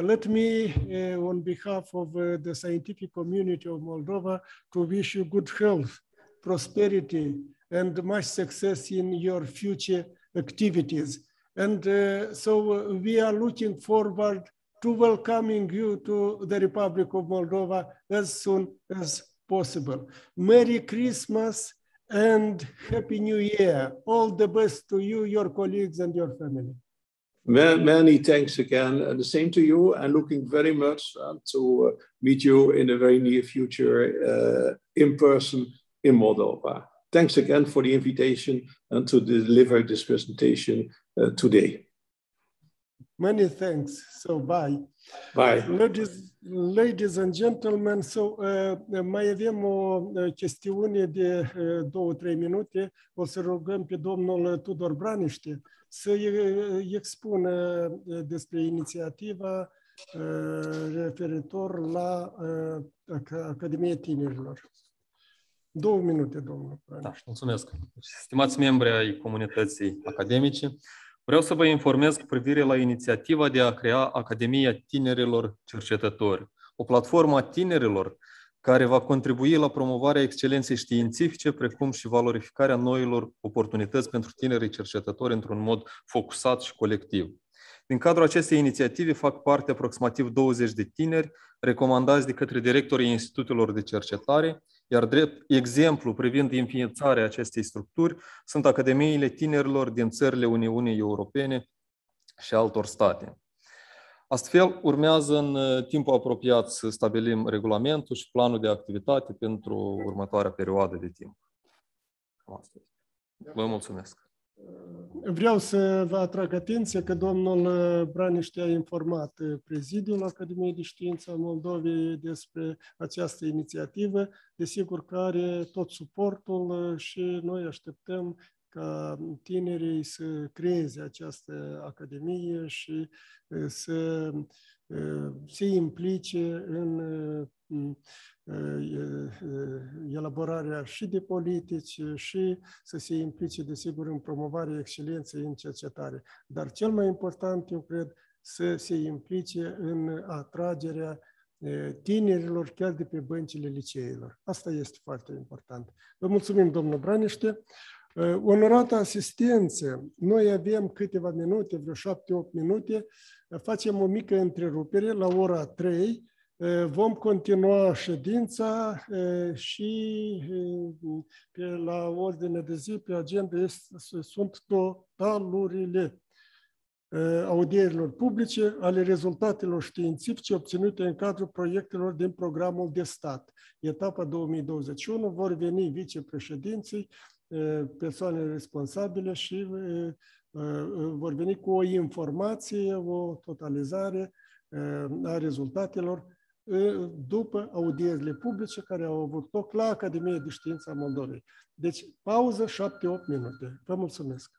let me, on behalf of the scientific community of Moldova, to wish you good health, prosperity, and much success in your future activities. And uh, so we are looking forward to welcoming you to the Republic of Moldova as soon as possible. Merry Christmas and Happy New Year. All the best to you, your colleagues, and your family. Many thanks again, and the same to you, and looking very much uh, to uh, meet you in the very near future uh, in person in Moldova. Thanks again for the invitation and to deliver this presentation uh, today. Many thanks. So bye. Bye. Ladies, ladies and gentlemen, so uh, mai avem o uh, chestiune de uh, două-trei minute. O să rugăm pe domnul Tudor Braniște să uh, expună uh, despre inițiativa uh, referitor la Academia Tinerilor. Două minute, domnul. Da, mulțumesc. Stimați membri ai comunității academice, vreau să vă informez cu privire la inițiativa de a crea Academia Tinerilor Cercetători, o platformă a tinerilor care va contribui la promovarea excelenței științifice, precum și valorificarea noilor oportunități pentru tinerii cercetători într-un mod focusat și colectiv. Din cadrul acestei inițiative fac parte aproximativ 20 de tineri recomandați de către directorii institutelor de cercetare, iar drept exemplu privind înființarea acestei structuri sunt Academiile Tinerilor din țările Uniunii Europene și altor state. Astfel, urmează în uh, timpul apropiat să stabilim regulamentul și planul de activitate pentru următoarea perioadă de timp. Cam asta este. Vă mulțumesc. Vreau să vă atrag atenția că domnul uh, Braniște a informat uh, prezidiul Academiei de Știință a Moldovei despre această inițiativă. Desigur că are tot suportul și noi așteptăm ca tinerii să creeze această academie și să se implice în elaborarea și de politici și să se implice, desigur, în promovarea excelenței în cercetare. Dar cel mai important, eu cred, să se implice în atragerea tinerilor chiar de pe băncile liceilor. Asta este foarte important. Vă mulțumim, domnul Braniște. Onorată asistență, noi avem câteva minute, vreo șapte-opt minute, facem o mică întrerupere la ora 3, vom continua ședința și pe la ordine de zi, pe agenda, este, sunt totalurile audierilor publice ale rezultatelor științifice obținute în cadrul proiectelor din programul de stat. Etapa 2021 vor veni vicepreședinții persoane responsabile și vor veni cu o informație, o totalizare a rezultatelor după audierile publice care au avut loc la Academia de Știință a Moldovei. Deci, pauză 7-8 minute. Vă mulțumesc!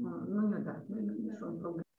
Nu, nu ne-a dat, nu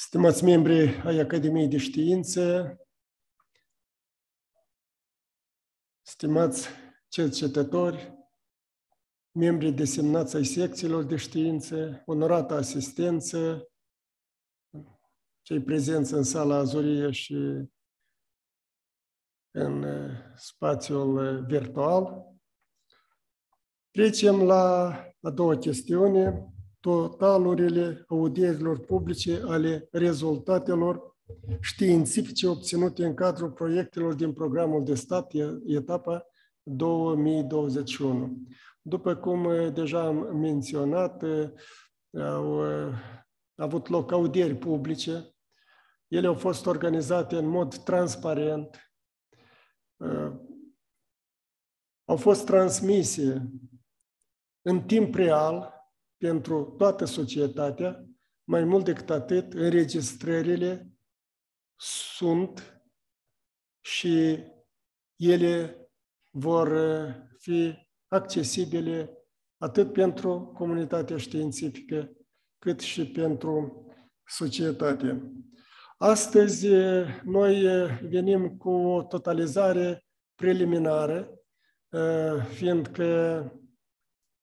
Stimați membri ai Academiei de Științe, stimați cercetători, membri desemnați ai secțiilor de științe, onorată asistență, cei prezenți în sala Azurie și în spațiul virtual. Trecem la a doua chestiune, totalurile audierilor publice ale rezultatelor științifice obținute în cadrul proiectelor din programul de stat, etapa 2021. După cum deja am menționat, au avut loc audieri publice, ele au fost organizate în mod transparent, au fost transmise în timp real pentru toată societatea, mai mult decât atât, înregistrările sunt și ele vor fi accesibile atât pentru comunitatea științifică, cât și pentru societate. Astăzi noi venim cu o totalizare preliminară, fiindcă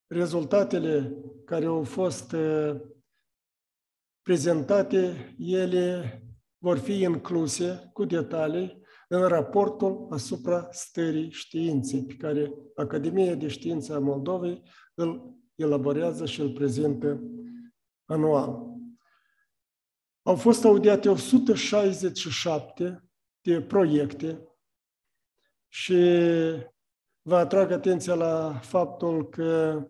rezultatele care au fost prezentate, ele vor fi incluse cu detalii în raportul asupra stării științei pe care Academia de Știință a Moldovei îl elaborează și îl prezintă anual. Au fost audiate 167 de proiecte și vă atrag atenția la faptul că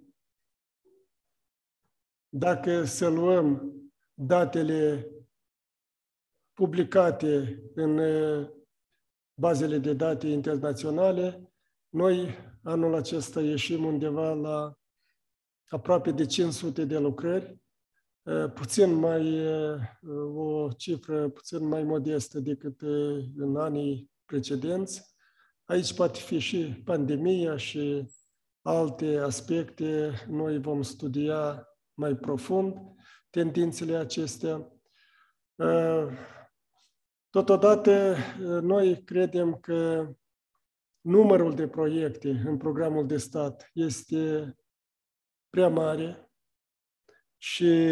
dacă să luăm datele publicate în bazele de date internaționale, noi anul acesta ieșim undeva la aproape de 500 de lucrări, puțin mai, o cifră puțin mai modestă decât în anii precedenți. Aici poate fi și pandemia și alte aspecte, noi vom studia mai profund tendințele acestea. Uh, Totodată, uh, noi credem că numărul de proiecte în programul de stat este prea mare și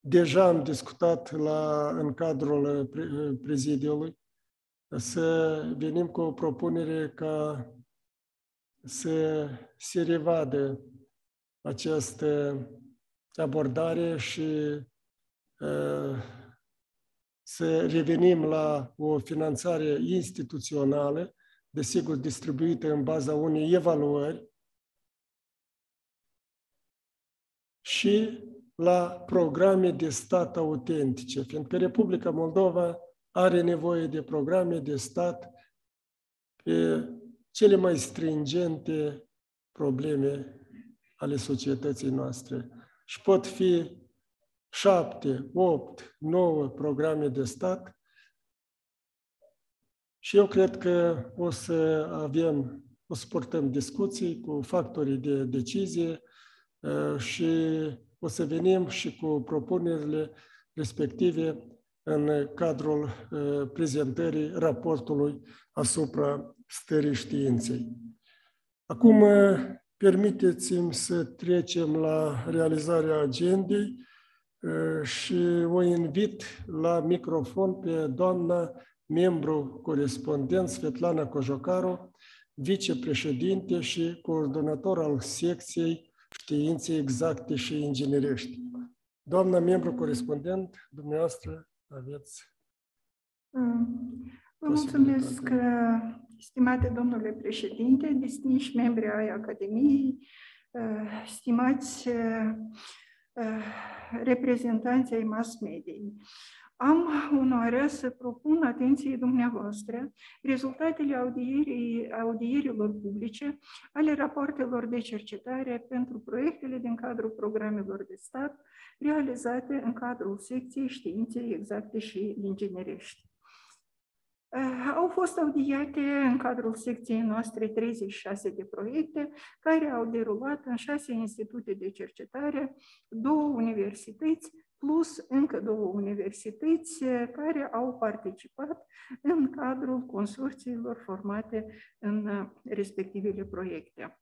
deja am discutat la, în cadrul prezidiului să venim cu o propunere ca să se revadă această abordare și uh, să revenim la o finanțare instituțională, desigur distribuită în baza unei evaluări și la programe de stat autentice, fiindcă Republica Moldova are nevoie de programe de stat pe cele mai stringente probleme ale societății noastre și pot fi șapte, opt, nouă programe de stat și eu cred că o să avem, o să purtăm discuții cu factorii de decizie și o să venim și cu propunerile respective în cadrul prezentării raportului asupra stării științei. Acum, permiteți-mi să trecem la realizarea agendei și o invit la microfon pe doamna membru corespondent Svetlana Cojocaru, vicepreședinte și coordonator al secției științe exacte și inginerești. Doamna membru corespondent, dumneavoastră aveți Vă mulțumesc, stimate domnule președinte, distinși membri ai Academiei, stimați reprezentanții ai mass mediei. Am onoarea să propun atenției dumneavoastră rezultatele audierii, audierilor publice ale rapoartelor de cercetare pentru proiectele din cadrul programelor de stat realizate în cadrul secției științe exacte și inginerești. Eh, au fost audiate în cadrul secției noastre 36 de proiecte care au derulat în șase institute de cercetare, două universități, plus încă două universități eh, care au participat în cadrul consorțiilor formate în eh, respectivele proiecte.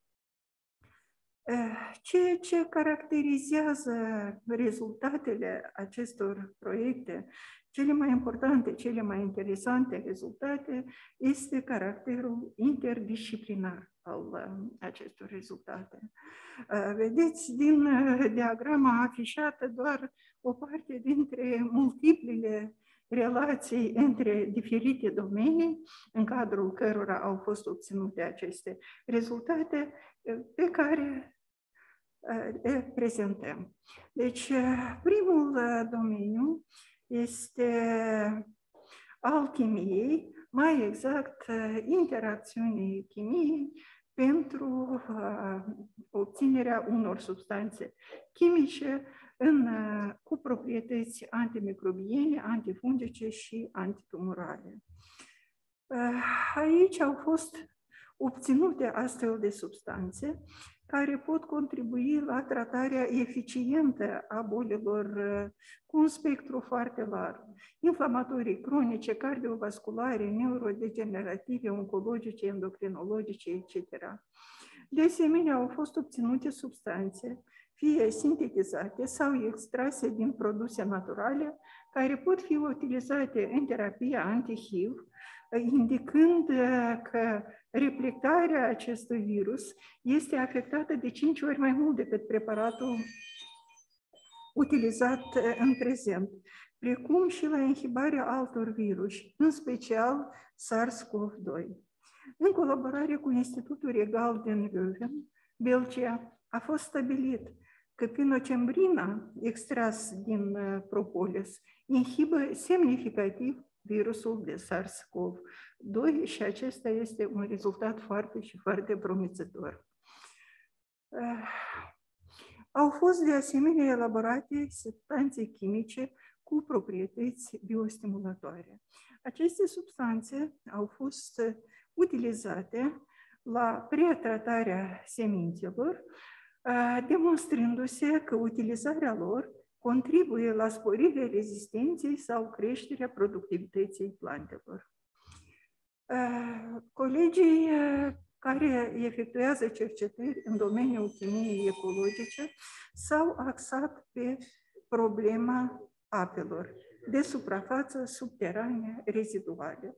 Ceea ce caracterizează rezultatele acestor proiecte cele mai importante, cele mai interesante rezultate este caracterul interdisciplinar al uh, acestor rezultate. Uh, vedeți din uh, diagrama afișată doar o parte dintre multiplele relații între diferite domenii în cadrul cărora au fost obținute aceste rezultate pe care le prezentăm. Deci, primul domeniu este alchimiei, mai exact interacțiunii chimiei pentru uh, obținerea unor substanțe chimice în, uh, cu proprietăți antimicrobiene, antifungice și antitumorale. Uh, aici au fost obținute astfel de substanțe care pot contribui la tratarea eficientă a bolilor uh, cu un spectru foarte larg. Inflamatorii cronice, cardiovasculare, neurodegenerative, oncologice, endocrinologice, etc. De asemenea, au fost obținute substanțe, fie sintetizate sau extrase din produse naturale, care pot fi utilizate în terapia anti-HIV, indicând uh, că replicarea acestui virus este afectată de 5 ori mai mult decât preparatul utilizat uh, în prezent, precum și la inhibarea altor virus, în special SARS-CoV-2. În colaborare cu Institutul Regal din Leuven, Belgia, a fost stabilit că pinocembrina extras din uh, propolis inhibă semnificativ virusul de SARS-CoV-2 și acesta este un rezultat foarte și foarte promițător. Uh, au fost de asemenea elaborate substanțe chimice cu proprietăți biostimulatoare. Aceste substanțe au fost utilizate la pretratarea semințelor, demonstrându-se că utilizarea lor contribuie la sporirea rezistenței sau creșterea productivității plantelor. Colegii care efectuează cercetări în domeniul chimiei ecologice s-au axat pe problema apelor de suprafață subterane reziduale.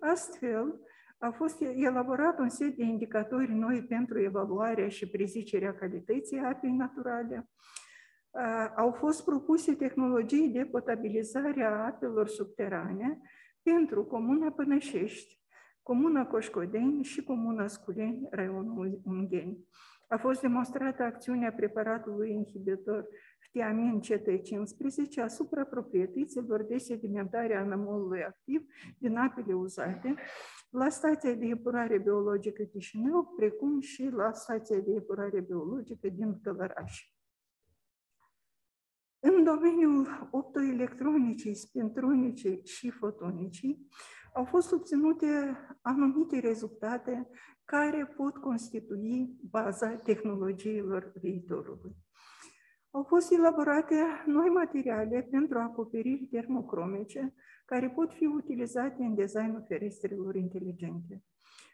Astfel, a fost elaborat un set de indicatori noi pentru evaluarea și prezicerea calității apei naturale. Au fost propuse tehnologii de potabilizare a apelor subterane pentru Comuna Pănășești, Comuna Coșcodeni și Comuna Sculeni, raionul Ungheni. A fost demonstrată acțiunea preparatului inhibitor tiamin CT15 asupra proprietăților de sedimentare a namolului activ din apele uzate la stația de epurare biologică Chișinău, precum și la stația de epurare biologică din Călăraș. În domeniul optoelectronicii, spintronicii și fotonicii au fost obținute anumite rezultate care pot constitui baza tehnologiilor viitorului. Au fost elaborate noi materiale pentru acoperiri termocromice care pot fi utilizate în designul ferestrelor inteligente.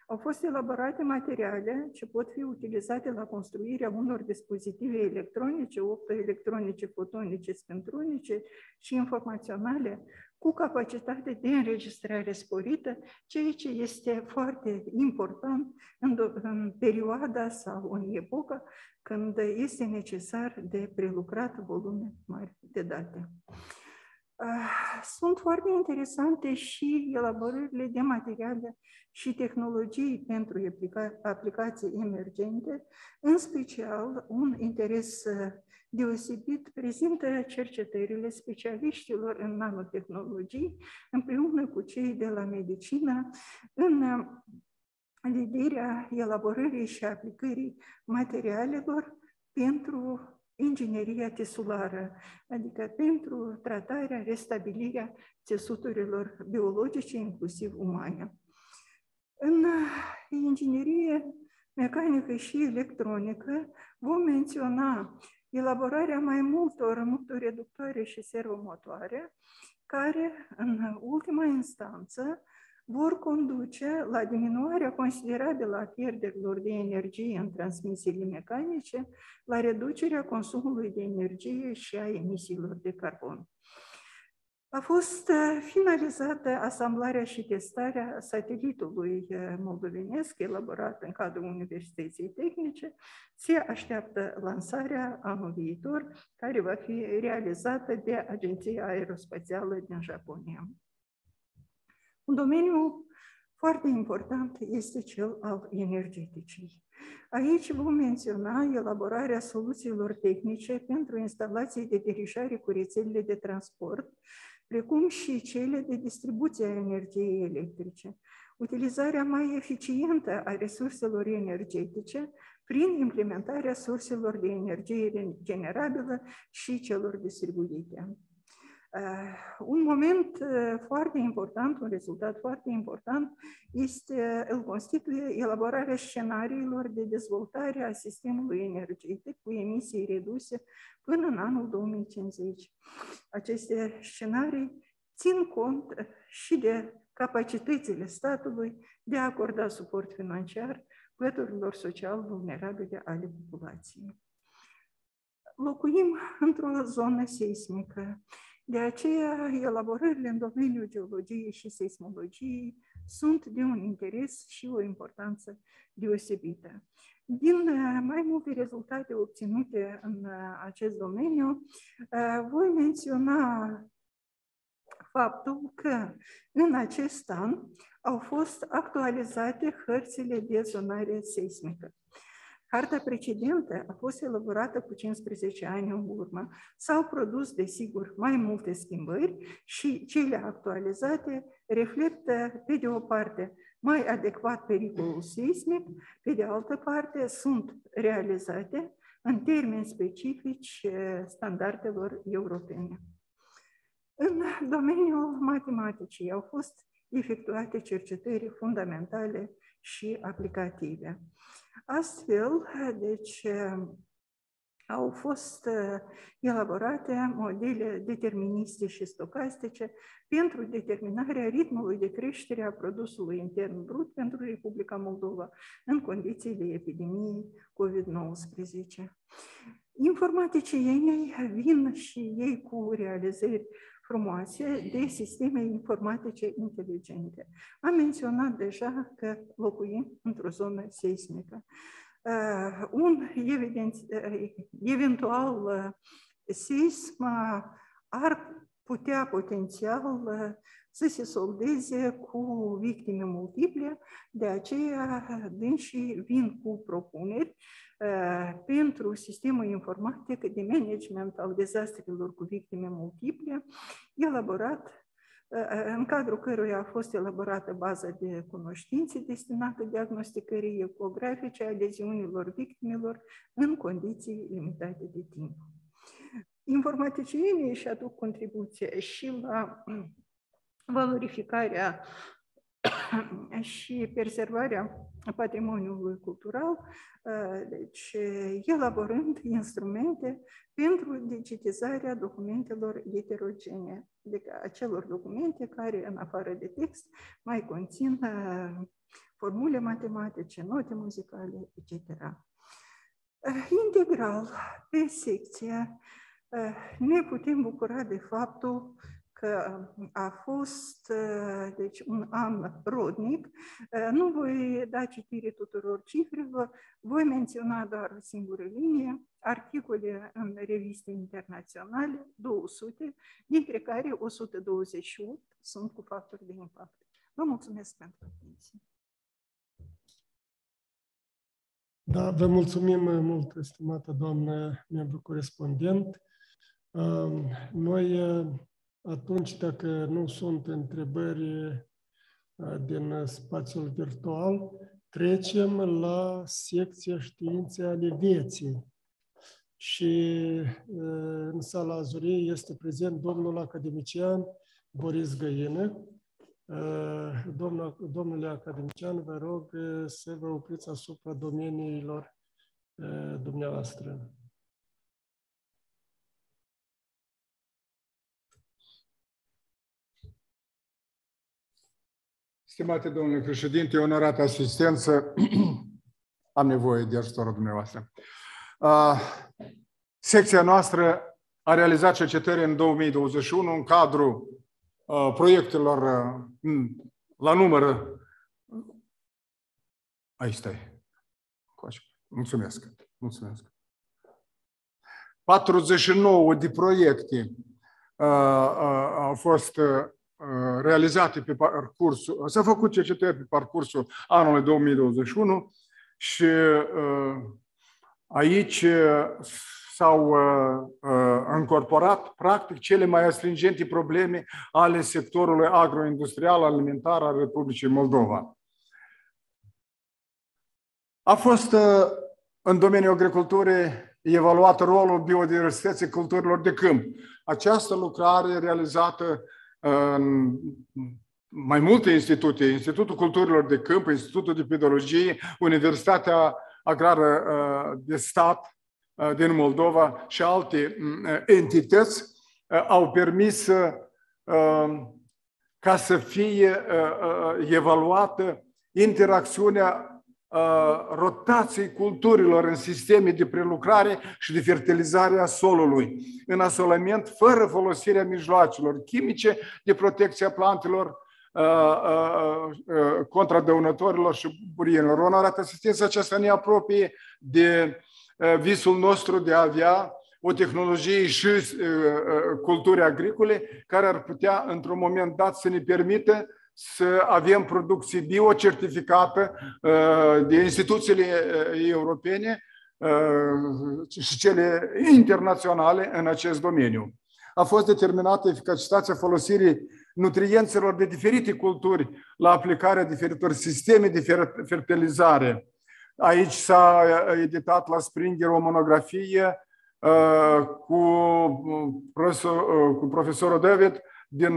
Au fost elaborate materiale ce pot fi utilizate la construirea unor dispozitive electronice, optoelectronice, fotonice, spintronice și informaționale cu capacitate de înregistrare sporită, ceea ce este foarte important în, în perioada sau în epoca când este necesar de prelucrat volume mari de date. Ah, sunt foarte interesante și elaborările de materiale și tehnologii pentru aplica aplicații emergente, în special un interes uh, deosebit prezintă cercetările specialiștilor în nanotehnologii împreună cu cei de la medicină în vederea uh, elaborării și aplicării materialelor pentru ingineria tesulară, adică pentru tratarea, restabilirea țesuturilor biologice, inclusiv umane. În inginerie mecanică și electronică vom menționa elaborarea mai multor motoreductoare și servomotoare, care, în ultima instanță, vor conduce la diminuarea considerabilă a pierderilor de energie în transmisiile mecanice, la reducerea consumului de energie și a emisiilor de carbon. A fost uh, finalizată asamblarea și testarea satelitului uh, moldovenesc elaborat în cadrul Universității Tehnice. Se așteaptă lansarea anul viitor, care va fi realizată de Agenția Aerospațială din Japonia. Un domeniu foarte important este cel al energeticii. Aici vom menționa elaborarea soluțiilor tehnice pentru instalații de dirijare cu rețelele de transport, precum și cele de distribuție a energiei electrice, utilizarea mai eficientă a resurselor energetice prin implementarea surselor de energie regenerabilă și celor distribuite. Uh, un moment uh, foarte important, un rezultat foarte important, este, îl constituie elaborarea scenariilor de dezvoltare a sistemului energetic cu emisii reduse până în anul 2050. Aceste scenarii țin cont și de capacitățile statului de a acorda suport financiar păturilor social vulnerabile ale populației. Locuim într-o zonă seismică de aceea, elaborările în domeniul geologiei și seismologiei sunt de un interes și o importanță deosebită. Din uh, mai multe rezultate obținute în uh, acest domeniu, uh, voi menționa faptul că în acest an au fost actualizate hărțile de zonare seismică. Carta precedentă a fost elaborată cu 15 ani în urmă. S-au produs, desigur, mai multe schimbări și cele actualizate reflectă, pe de o parte, mai adecvat pericolul seismic, pe de altă parte, sunt realizate în termeni specifici eh, standardelor europene. În domeniul matematicii au fost efectuate cercetări fundamentale și aplicative. Astfel, deci, au fost elaborate modele deterministe și stocastice pentru determinarea ritmului de creștere a produsului intern brut pentru Republica Moldova în condițiile epidemiei COVID-19. Informaticienii vin și ei cu realizări frumoase de sisteme informatice inteligente. Am menționat deja că locuim într-o zonă seismică. Uh, un evident, uh, eventual uh, seism ar putea potențial să se soldeze cu victime multiple, de aceea dânsii vin cu propuneri pentru sistemul informatic de management al dezastrelor cu victime multiple, elaborat în cadrul căruia a fost elaborată baza de cunoștințe destinată diagnosticării ecografice a leziunilor victimelor în condiții limitate de timp. Informaticienii își aduc contribuție și la valorificarea și preservarea patrimoniului cultural, deci elaborând instrumente pentru digitizarea documentelor heterogene, adică acelor documente care, în afară de text, mai conțin formule matematice, note muzicale, etc. Integral, pe secție, ne putem bucura de faptul că a fost deci, un an rodnic. Nu voi da citire tuturor cifrelor, voi menționa doar o singură linie, articole în reviste internaționale, 200, dintre care 128 sunt cu factori de impact. Vă mulțumesc pentru atenție. Da, vă mulțumim mult, estimată doamnă membru corespondent. Noi atunci, dacă nu sunt întrebări din spațiul virtual, trecem la secția științe ale vieții. Și în sala Azurii este prezent domnul academician Boris Găină. Domnul, domnule academician, vă rog să vă opriți asupra domeniilor dumneavoastră. Stimate domnule președinte, onorată asistență, am nevoie de ajutorul dumneavoastră. Secția noastră a realizat cercetări în 2021 în cadrul proiectelor la număr. Aici stai. Mulțumesc. Mulțumesc. 49 de proiecte au fost Uh, realizate pe parcursul, s-a făcut cercetări pe parcursul anului 2021 și uh, aici uh, s-au încorporat practic cele mai astringente probleme ale sectorului agroindustrial alimentar al Republicii Moldova. A fost în domeniul agriculturii evaluat rolul biodiversității culturilor de câmp. Această lucrare realizată în mai multe institute, Institutul Culturilor de Câmp, Institutul de Pedologie, Universitatea Agrară uh, de Stat uh, din Moldova și alte uh, entități au permis ca să fie evaluată interacțiunea rotației culturilor în sisteme de prelucrare și de fertilizare a solului, în asolament fără folosirea mijloacelor chimice de protecție a plantelor contra dăunătorilor și burienilor. Onorată asistență, aceasta ne apropie de visul nostru de a avea o tehnologie și culturi agricole care ar putea, într-un moment dat, să ne permită să avem producție biocertificată uh, de instituțiile uh, europene uh, și cele internaționale în acest domeniu. A fost determinată eficacitatea folosirii nutrienților de diferite culturi la aplicarea diferitor sisteme de fertilizare. Aici s-a editat la Springer o monografie cu, profesor, cu profesorul David din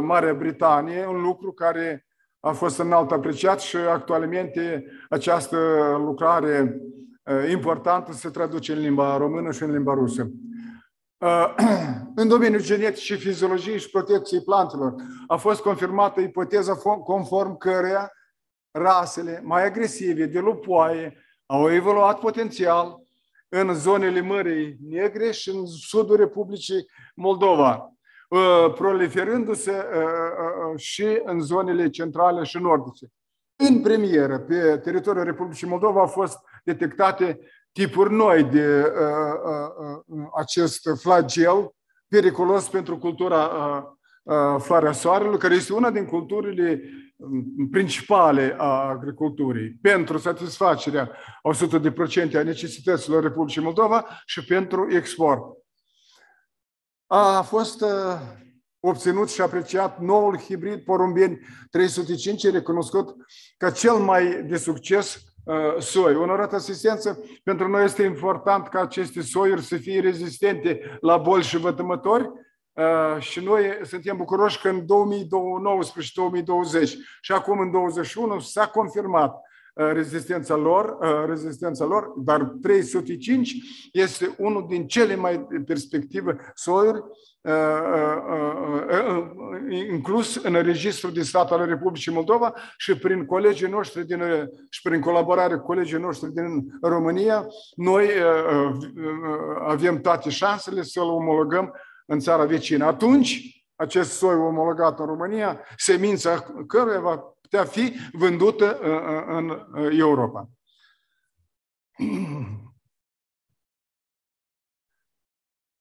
Marea Britanie, un lucru care a fost înalt apreciat și actualmente această lucrare importantă se traduce în limba română și în limba rusă. În domeniul genetic și fiziologiei și protecției plantelor a fost confirmată ipoteza conform căreia rasele mai agresive de lupoaie au evoluat potențial în zonele Mării Negre și în sudul Republicii Moldova, proliferându-se și în zonele centrale și nordice. În premieră, pe teritoriul Republicii Moldova au fost detectate tipuri noi de acest flagel periculos pentru cultura floarea soarelui, care este una din culturile principale a agriculturii pentru satisfacerea 100% a necesităților Republicii Moldova și pentru export. A fost obținut și apreciat noul hibrid porumbeni 305, recunoscut ca cel mai de succes soi. Onorată asistență, pentru noi este important ca aceste soiuri să fie rezistente la boli și vătămători, și noi suntem bucuroși că în 2019-2020 și acum în 2021 s-a confirmat rezistența lor, rezistența lor, dar 305 este unul din cele mai perspective soiuri inclus în registrul din stat al Republicii Moldova și prin colegii noștri din, și prin colaborare cu colegii noștri din România, noi avem toate șansele să-l omologăm în țara vecină. Atunci, acest soi omologat în România, semința căruia va putea fi vândută în Europa.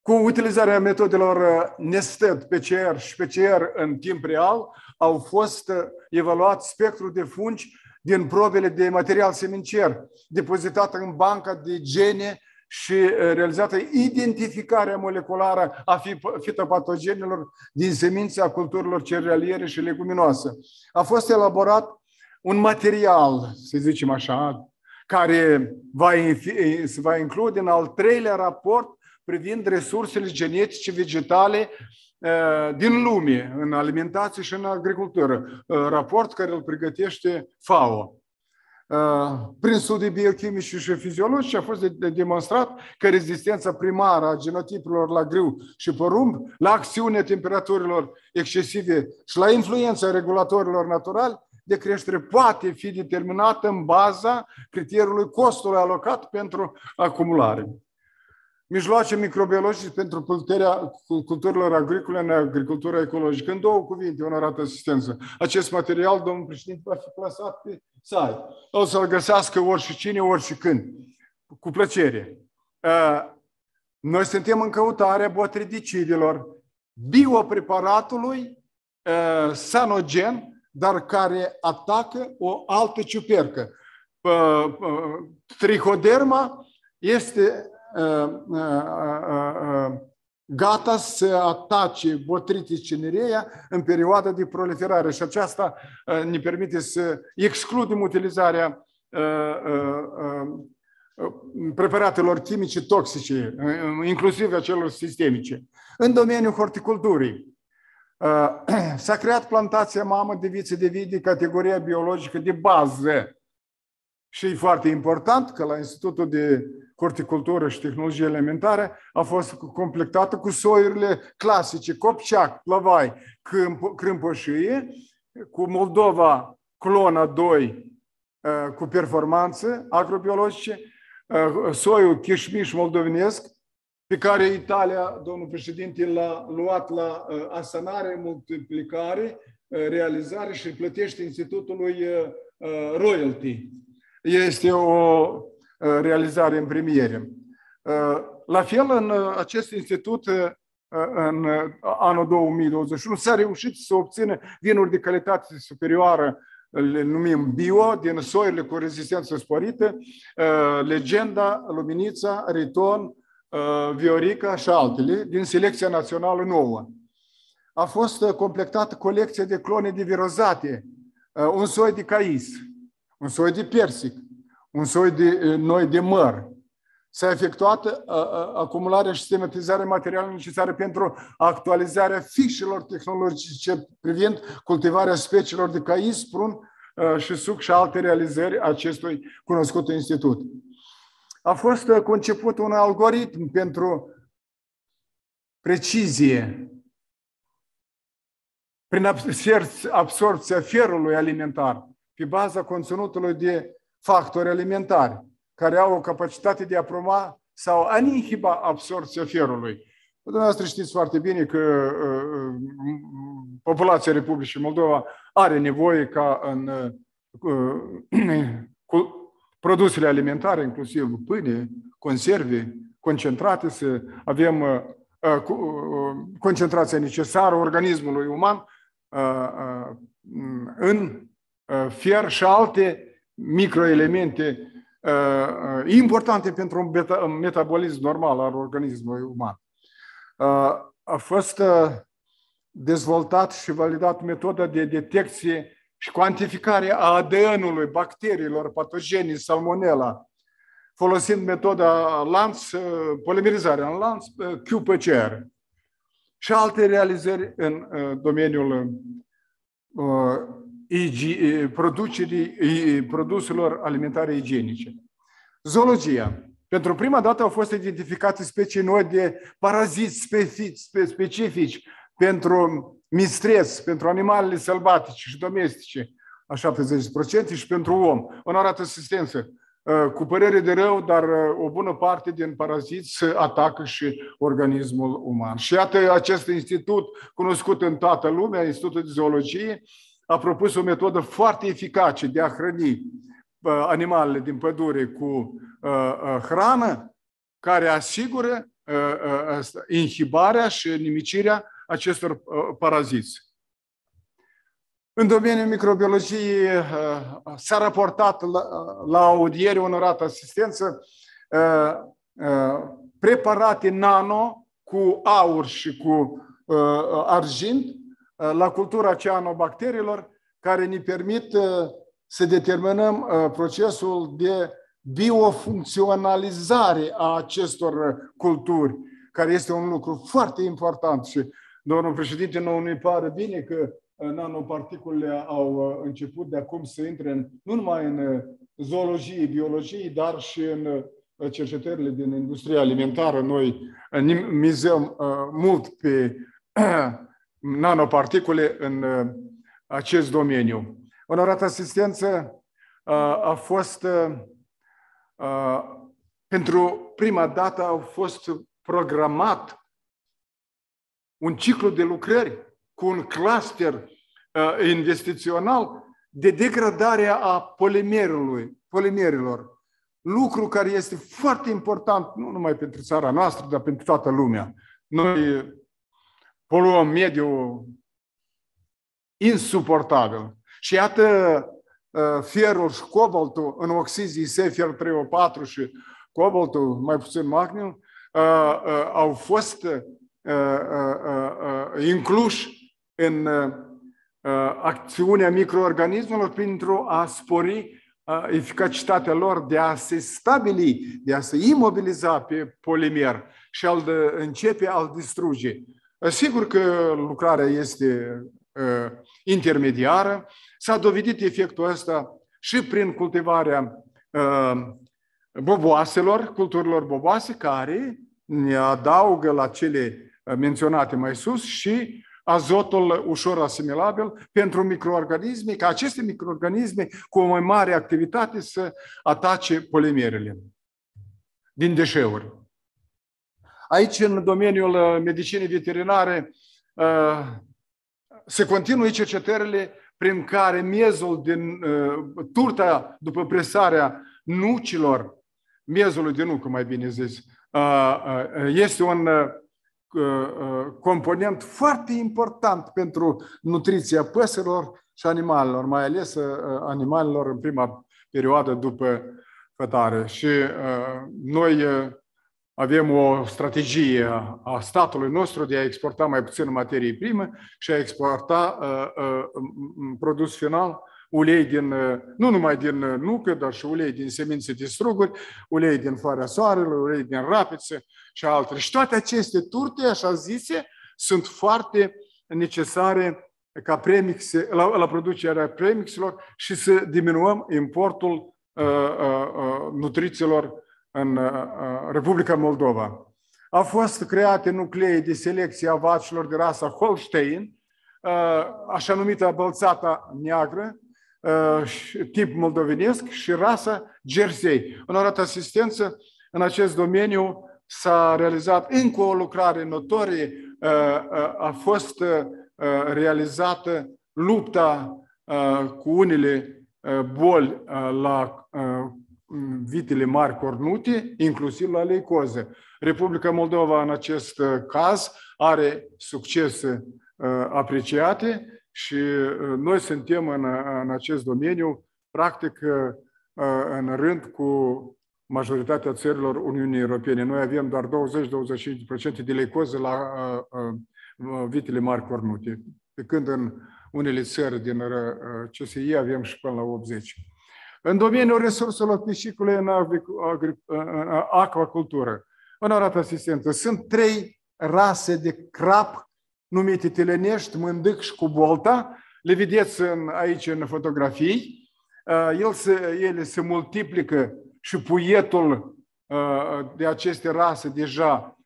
Cu utilizarea metodelor Nested, PCR și PCR în timp real, au fost evaluat spectrul de fungi din probele de material semincer depozitate în banca de gene și realizată identificarea moleculară a fitopatogenilor din semința culturilor cerealiere și leguminoase. A fost elaborat un material, să zicem așa, care va, se va include în al treilea raport privind resursele genetice vegetale din lume, în alimentație și în agricultură. Raport care îl pregătește FAO. Prin studii biochimice și fiziologice a fost demonstrat că rezistența primară a genotipurilor la grâu și porumb, la acțiunea temperaturilor excesive și la influența regulatorilor naturali de creștere poate fi determinată în baza criteriului costului alocat pentru acumulare mijloace microbiologice pentru puterea culturilor agricole în agricultura ecologică. În două cuvinte, onorată asistență. Acest material, domnul președinte, va fi plasat pe site. O să-l găsească ori și cine, ori și când. Cu plăcere. Noi suntem în căutarea botridicidilor biopreparatului sanogen, dar care atacă o altă ciupercă. Trichoderma este gata să atace botritis cinereia în perioada de proliferare și aceasta ne permite să excludem utilizarea preparatelor chimice toxice, inclusiv a celor sistemice. În domeniul horticulturii, s-a creat plantația mamă de vițe de vii de categoria biologică de bază. Și e foarte important că la Institutul de horticultură și tehnologie elementare a fost completată cu soiurile clasice, copceac, plăvai, crâmpășie, cu Moldova clona 2 uh, cu performanțe agrobiologice, uh, soiul chișmiș moldovenesc, pe care Italia, domnul președinte, l-a luat la uh, asanare, multiplicare, realizare și plătește Institutului Royalty. Este o Uh, realizare în premiere. Uh, la fel, în uh, acest institut, în anul 2021, s-a reușit să obțină vinuri de calitate superioară le numim bio, din soiurile cu rezistență sporită, Legenda, Luminița, Riton, Viorica și altele, din selecția națională nouă. A fost completată colecția de clone de virozate, un soi de cais, un soi de persic, un soi de noi de măr, S-a efectuat uh, uh, acumularea și sistematizarea materialelor necesare pentru actualizarea fișelor tehnologice privind cultivarea speciilor de cais, prun uh, și suc și alte realizări acestui cunoscut institut. A fost uh, conceput un algoritm pentru precizie prin absorpția ferului alimentar pe baza conținutului de factori alimentari care au o capacitate de a proma sau a inhiba absorpția ferului. Dumneavoastră știți foarte bine că uh, populația Republicii Moldova are nevoie ca în uh, produsele alimentare, inclusiv pâine, conserve, concentrate, să avem uh, concentrația necesară organismului uman în fier și alte microelemente importante pentru un metabolism normal al organismului uman. A fost dezvoltat și validat metoda de detecție și cuantificare a ADN-ului bacteriilor patogene, salmonella, folosind metoda lanț, polimerizarea în lanț, qPCR și alte realizări în domeniul producerii produselor alimentare igienice. Zoologia. Pentru prima dată au fost identificate specii noi de paraziți specifici pentru mistreți, pentru animalele sălbatice și domestice, a 70% și pentru om. Onorată asistență, cu părere de rău, dar o bună parte din paraziți atacă și organismul uman. Și iată acest institut cunoscut în toată lumea, Institutul de Zoologie, a propus o metodă foarte eficace de a hrăni animalele din pădure cu hrană care asigură inhibarea și nimicirea acestor paraziți. În domeniul microbiologiei s-a raportat la audiere onorată asistență preparate nano cu aur și cu argint la cultura cianobacteriilor care ne permit să determinăm procesul de biofuncționalizare a acestor culturi, care este un lucru foarte important și domnul președinte, nu ne pare bine că nanoparticulele au început de acum să intre în, nu numai în zoologie, biologie, dar și în cercetările din industria alimentară. Noi mizăm mult pe nanoparticule în uh, acest domeniu. Onorată asistență uh, a fost uh, pentru prima dată au fost programat un ciclu de lucrări cu un cluster investițional de degradare a polimerului, polimerilor. Lucru care este foarte important, nu numai pentru țara noastră, dar pentru toată lumea. Noi poluăm mediul insuportabil. Și iată uh, fierul și cobaltul în oxizii Sefer 3O4 și cobaltul mai puțin magniu uh, uh, au fost incluși în acțiunea microorganismelor pentru a spori eficacitatea lor de a se stabili, de a se imobiliza pe polimer și al de începe al distruge. Sigur că lucrarea este uh, intermediară. S-a dovedit efectul ăsta și prin cultivarea uh, boboaselor, culturilor boboase, care ne adaugă la cele menționate mai sus și azotul ușor asimilabil pentru microorganisme, ca aceste microorganisme cu o mai mare activitate să atace polimerele din deșeuri. Aici, în domeniul uh, medicinii veterinare, uh, se continuă cercetările prin care miezul din uh, turta după presarea nucilor, miezului de nucă, mai bine zis, este un component foarte important pentru nutriția păsărilor și animalelor, mai ales animalelor în prima perioadă după fătare. Și noi avem o strategie a statului nostru de a exporta mai puțin materii prime și a exporta uh, uh, produs final ulei din, nu numai din nucă, dar și ulei din semințe de struguri, ulei din floarea soarelui, ulei din rapiță și altele. Și toate aceste turte, așa zise, sunt foarte necesare ca premixe, la, la producerea premixelor și să diminuăm importul uh, uh, uh, nutriților în uh, Republica Moldova. Au fost create nuclee de selecție a vacilor de rasa Holstein, uh, așa numită bălțata neagră, uh, tip moldovenesc și rasa Jersey. În arată asistență în acest domeniu s-a realizat încă o lucrare notorie, a fost realizată lupta cu unele boli la vitele mari cornute, inclusiv la leicoză. Republica Moldova în acest caz are succese apreciate și noi suntem în, în acest domeniu practic în rând cu majoritatea țărilor Uniunii Europene. Noi avem doar 20-25% de leicoză la vitele mari cornute, pe când în unele țări din CSI avem și până la 80. În domeniul resurselor piscicole în, în acvacultură, în arată asistență, sunt trei rase de crap numite telenești, mândâc și cubolta. Le vedeți în, aici în fotografii. El se, ele se multiplică și puietul de aceste rase deja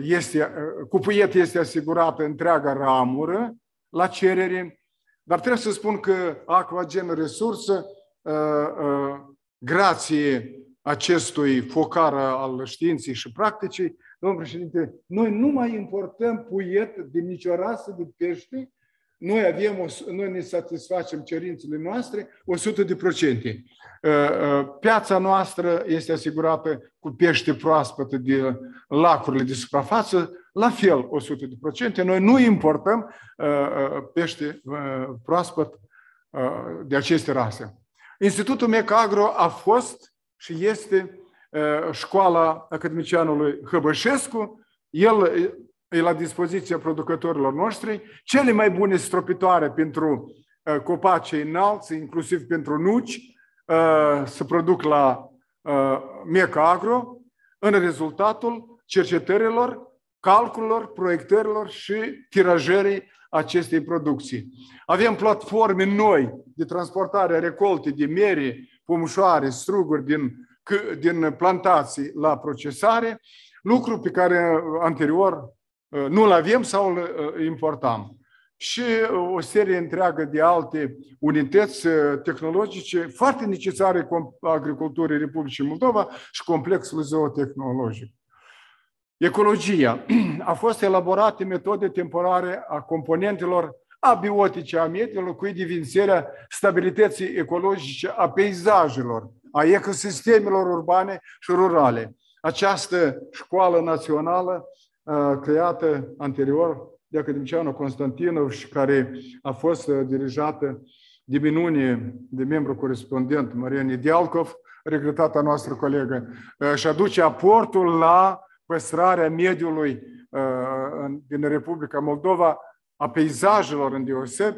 este, cu puiet este asigurată întreaga ramură la cerere, dar trebuie să spun că Aquagen Resursă, grație acestui focar al științei și practicii, domnul președinte, noi nu mai importăm puiet din nicio rasă de pește, noi, avem, noi ne satisfacem cerințele noastre 100 de procente. Piața noastră este asigurată cu pește proaspăt de lacurile de suprafață, la fel 100 de procente. Noi nu importăm pește proaspăt de aceste rase. Institutul Mecagro a fost și este școala academicianului Hăbășescu. El e la dispoziția producătorilor noștri, cele mai bune stropitoare pentru copacii înalți, inclusiv pentru nuci, se produc la Meca Agro, în rezultatul cercetărilor, calculelor, proiectărilor și tirajării acestei producții. Avem platforme noi de transportare a recolte de mere, pumușoare, struguri din, din plantații la procesare, lucru pe care anterior nu-l avem sau îl importam. Și o serie întreagă de alte unități tehnologice foarte necesare agriculturii Republicii Moldova și complexul zootehnologic. Ecologia. A fost elaborate metode temporare a componentelor abiotice a mediului cu evidențierea stabilității ecologice a peisajelor, a ecosistemelor urbane și rurale. Această școală națională creată anterior de academicianul Constantinov și care a fost dirijată de minune de membru corespondent Maria Nedialkov, regretata noastră colegă, și aduce aportul la păstrarea mediului din Republica Moldova, a peisajelor în deoseb,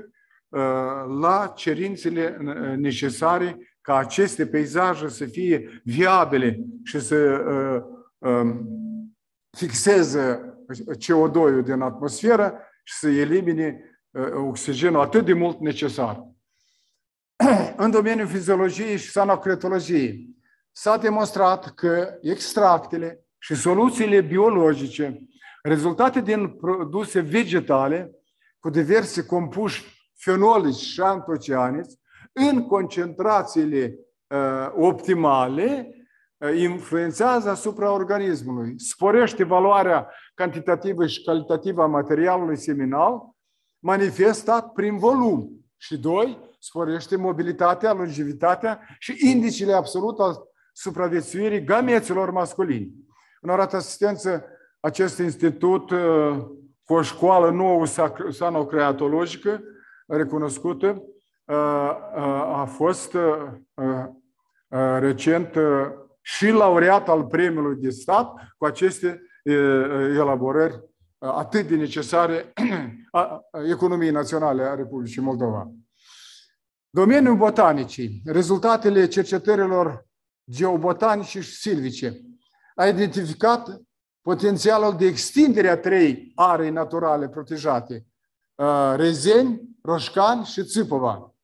la cerințele necesare ca aceste peisaje să fie viabile și să fixeze CO2-ul din atmosferă și să elimine oxigenul atât de mult necesar. În domeniul fiziologiei și sanocretologiei s-a demonstrat că extractele și soluțiile biologice rezultate din produse vegetale cu diverse compuși fenolici și antocianici în concentrațiile uh, optimale influențează asupra organismului, sporește valoarea cantitativă și calitativă a materialului seminal, manifestat prin volum. Și doi, sporește mobilitatea, longevitatea și indicele absolut al supraviețuirii gameților masculini. În arată asistență, acest institut, cu o școală nouă sanocreatologică, recunoscută, a fost recent și laureat al premiului de stat cu aceste elaborări atât de necesare a economiei naționale a Republicii Moldova. Domeniul botanicii, rezultatele cercetărilor geobotanice și silvice, a identificat potențialul de extindere a trei arei naturale protejate, Rezeni, Roșcan și Țipova,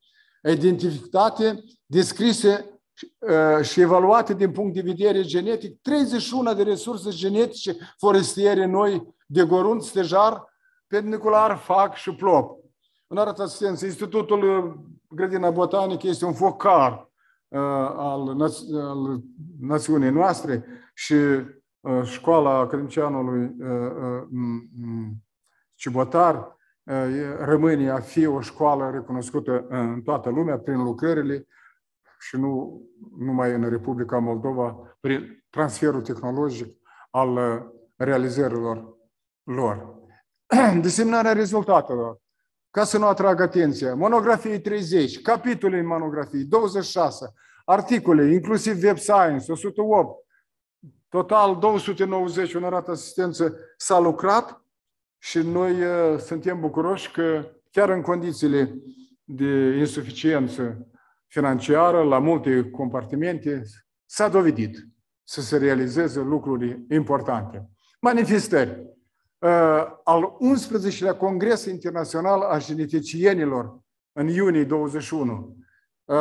identificate, descrise și evaluate din punct de vedere genetic 31 de resurse genetice forestiere noi de gorund, stejar, pernicular, fac și plop. În arată asistență, Institutul Grădina Botanică este un focar uh, al, naț- al națiunii noastre și uh, școala academicianului uh, uh, Cibotar rămâne a fi o școală recunoscută în toată lumea prin lucrările și nu numai în Republica Moldova, prin transferul tehnologic al realizărilor lor. Desemnarea rezultatelor. Ca să nu atrag atenția, monografie 30, capitole în monografie 26, articole, inclusiv Web Science 108, total 290 onorat asistență s-a lucrat și noi uh, suntem bucuroși că chiar în condițiile de insuficiență financiară, la multe compartimente, s-a dovedit să se realizeze lucruri importante. Manifestări. Uh, al 11-lea Congres Internațional a Geneticienilor în iunie 21 uh,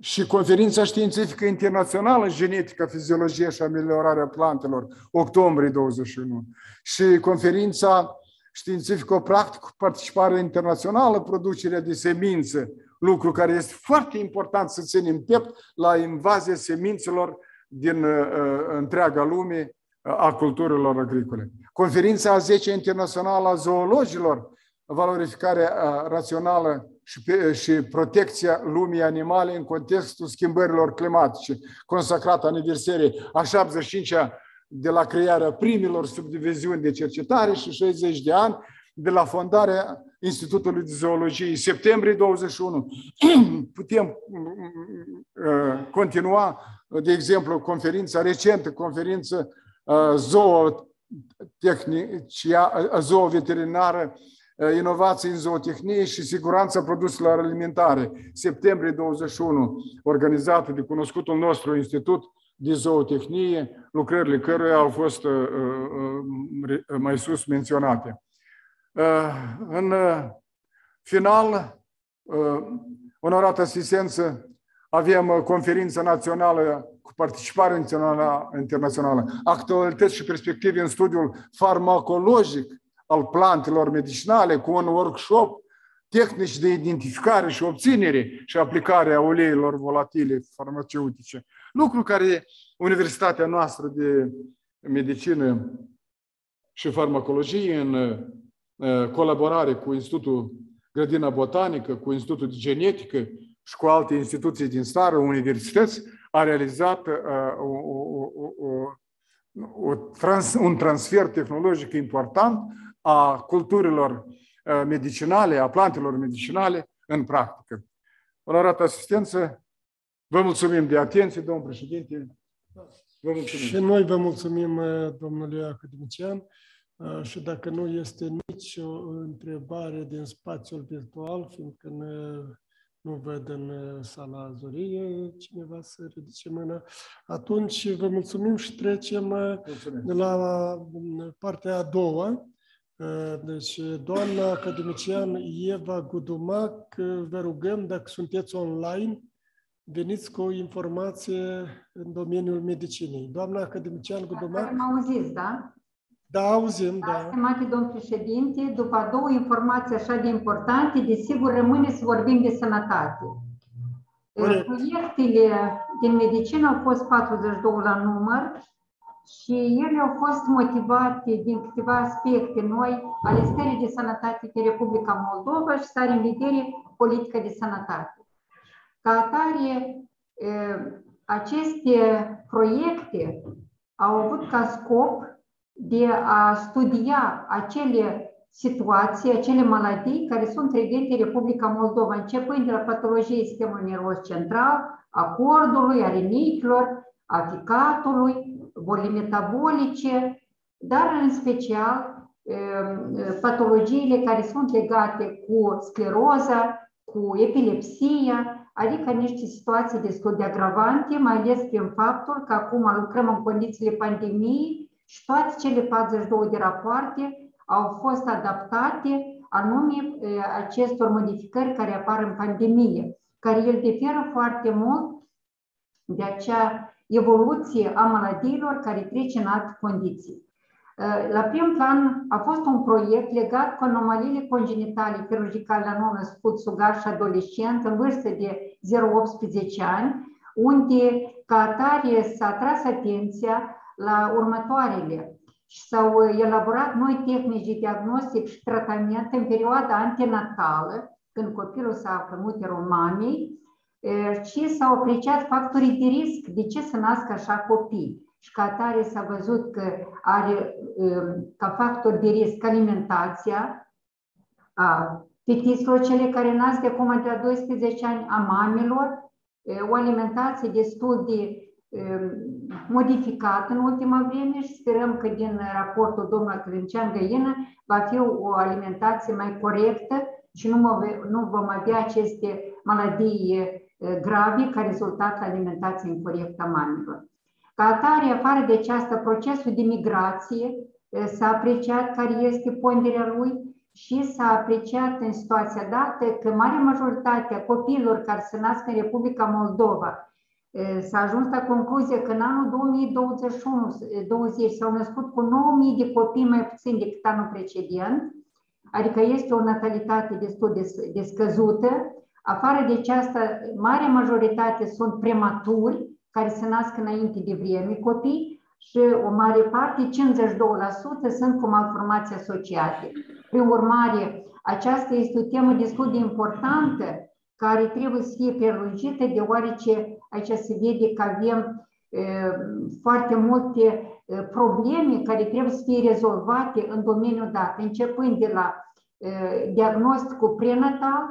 și Conferința Științifică Internațională Genetică, Fiziologie și Ameliorarea Plantelor, octombrie 21 și Conferința Științifico-Practică Participare Internațională, Producerea de Semințe, lucru care este foarte important să ținem piept la invazia semințelor din uh, uh întreaga lume uh, a culturilor agricole. Conferința a 10 internațională a zoologilor, valorificarea uh, rațională și, și protecția lumii animale în contextul schimbărilor climatice, consacrată aniversării a 75-a de la crearea primilor subdiviziuni de cercetare și 60 de ani de la fondarea Institutului de Zoologie, septembrie 21. Putem uh, continua, de exemplu, conferința recentă, conferință uh, zoo-veterinară, uh, inovații în zootehnie și siguranța produselor alimentare, septembrie 21, organizată de cunoscutul nostru Institut de zootehnie, lucrările căruia au fost mai sus menționate. În final, onorată asistență, avem conferința națională cu participare internațională, actualități și perspective în studiul farmacologic al plantelor medicinale cu un workshop tehnici de identificare și obținere și aplicare a uleiilor volatile farmaceutice. Lucru care Universitatea noastră de medicină și farmacologie în colaborare cu Institutul Grădina Botanică, cu Institutul de Genetică și cu alte instituții din țară, universități, a realizat o, o, o, o trans, un transfer tehnologic important a culturilor medicinale, a plantelor medicinale în practică. Onorată asistență, vă mulțumim de atenție, domnul președinte. Vă mulțumim. Și noi vă mulțumim, domnule academician. Și dacă nu este nici o întrebare din spațiul virtual, fiindcă ne, nu văd în sala Zorie cineva să ridice mâna, atunci vă mulțumim și trecem Mulțumesc. la partea a doua. Deci, doamna academician Eva Gudumac, vă rugăm, dacă sunteți online, veniți cu o informație în domeniul medicinei. Doamna academician Gudumac... Am auzit, da? Da, auzim, da. Stimate domn președinte, după două informații așa de importante, desigur rămâne să vorbim de sănătate. Corect. Proiectele din medicină au fost 42 la număr și ele au fost motivate din câteva aspecte noi ale stării de sănătate din Republica Moldova și stare în vedere politica de sănătate. Ca atare, aceste proiecte au avut ca scop de a studia acele situații, acele maladii care sunt prezente în Republica Moldova, începând de la patologie sistemului nervos central, a cordului, a rinichilor, a ficatului, boli metabolice, dar în special patologiile care sunt legate cu scleroza, cu epilepsia, adică niște situații destul de agravante, mai ales prin faptul că acum lucrăm în condițiile pandemiei și toate cele 42 de rapoarte au fost adaptate anume acestor modificări care apar în pandemie, care el diferă foarte mult de acea evoluție a maladiilor care trece în alte condiții. La prim plan a fost un proiect legat cu anomaliile congenitale chirurgicale la nou-născut, sugar și adolescent în vârstă de 0-18 ani, unde ca atare s-a tras atenția la următoarele și s-au elaborat noi tehnici de diagnostic și tratament în perioada antenatală, când copilul s-a află în uterul mamei, și s-au apreciat factorii de risc de ce să nască așa copii. Și ca atare s-a văzut că are ca factor de risc alimentația a fetiților, cele care nasc de acum de la 12 ani, a mamelor, o alimentație destul de modificat în ultima vreme și sperăm că din raportul domnului Călincean Găină va fi o alimentație mai corectă și nu, nu vom avea aceste maladii grave ca rezultat al alimentației incorrecte a mamelor. Ca atare, afară de aceasta, procesul de migrație s-a apreciat care este ponderea lui și s-a apreciat în situația dată că marea majoritate a copiilor care se nasc în Republica Moldova S-a ajuns la concluzie că în anul 2021-20 s-au născut cu 9.000 de copii mai puțin decât anul precedent, adică este o natalitate destul de, de scăzută. Afară de aceasta, marea majoritate sunt prematuri, care se nasc înainte de vreme copii și o mare parte, 52%, sunt cu malformații asociate. Prin urmare, aceasta este o temă destul de importantă care trebuie să fie prelungită, deoarece aici se vede că avem foarte multe probleme care trebuie să fie rezolvate în domeniul dat, începând de la diagnosticul prenatal,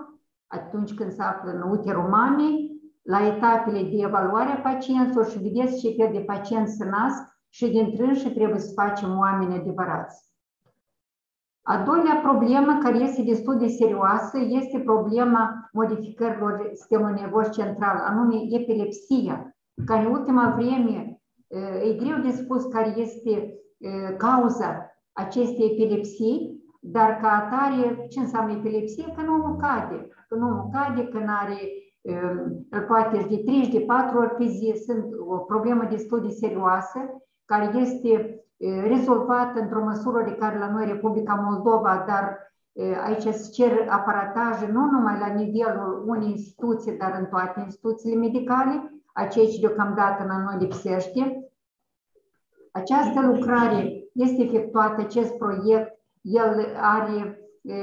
atunci când se află în uterul mamei, la etapele de evaluare a pacienților și vedeți ce fel de pacienți se nasc și din și trebuie să facem oameni adevărați. A doilea problemă, care este destul de serioasă, este problema modificărilor sistemului nervos central, anume epilepsia, care în ultima vreme e greu de spus care este cauza acestei epilepsii, dar ca atare, ce înseamnă epilepsie? Că nu omul cade, că nu omul cade, că nu are, îl poate de 3 de 4 ori pe zi, sunt o problemă destul de serioasă, care este rezolvat într-o măsură de care la noi Republica Moldova, dar aici se cer aparataje nu numai la nivelul unei instituții, dar în toate instituțiile medicale, a ceea ce deocamdată la noi lipsește. Această lucrare este efectuată, acest proiect, el are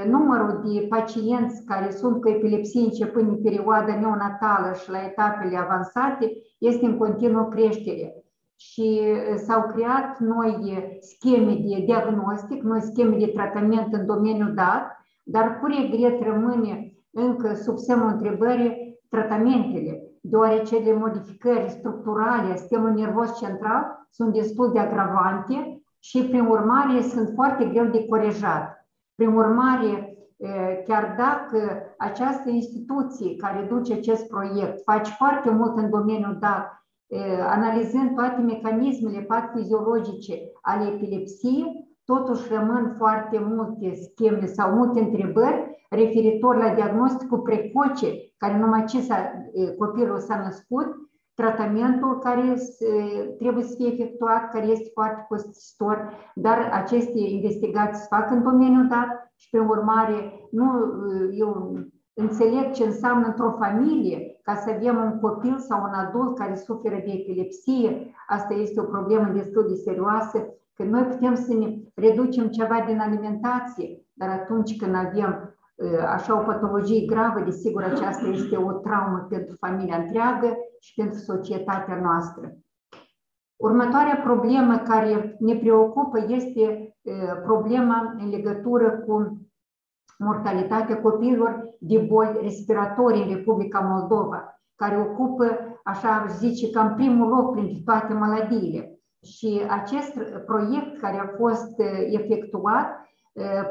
numărul de pacienți care sunt cu epilepsie începând în perioada neonatală și la etapele avansate este în continuă creștere și s-au creat noi scheme de diagnostic, noi scheme de tratament în domeniul dat, dar cu regret rămâne încă sub semnul întrebării tratamentele, deoarece de modificări structurale a sistemului nervos central sunt destul de agravante și, prin urmare, sunt foarte greu de corejat. Prin urmare, chiar dacă această instituție care duce acest proiect face foarte mult în domeniul dat analizând toate mecanismele patfiziologice ale epilepsiei, totuși rămân foarte multe scheme sau multe întrebări referitor la diagnosticul precoce, care numai ce s-a, copilul s-a născut, tratamentul care trebuie să fie efectuat, care este foarte costisitor, dar aceste investigații se fac în domeniul dat și, pe urmare, nu, eu înțeleg ce înseamnă într-o familie ca să avem un copil sau un adult care suferă de epilepsie. Asta este o problemă destul de serioasă, că noi putem să ne reducem ceva din alimentație, dar atunci când avem așa o patologie gravă, desigur aceasta este o traumă pentru familia întreagă și pentru societatea noastră. Următoarea problemă care ne preocupă este problema în legătură cu mortalitatea copiilor de boli respiratorii în Republica Moldova, care ocupă, așa zice, cam primul loc printre toate maladiile. Și acest proiect care a fost efectuat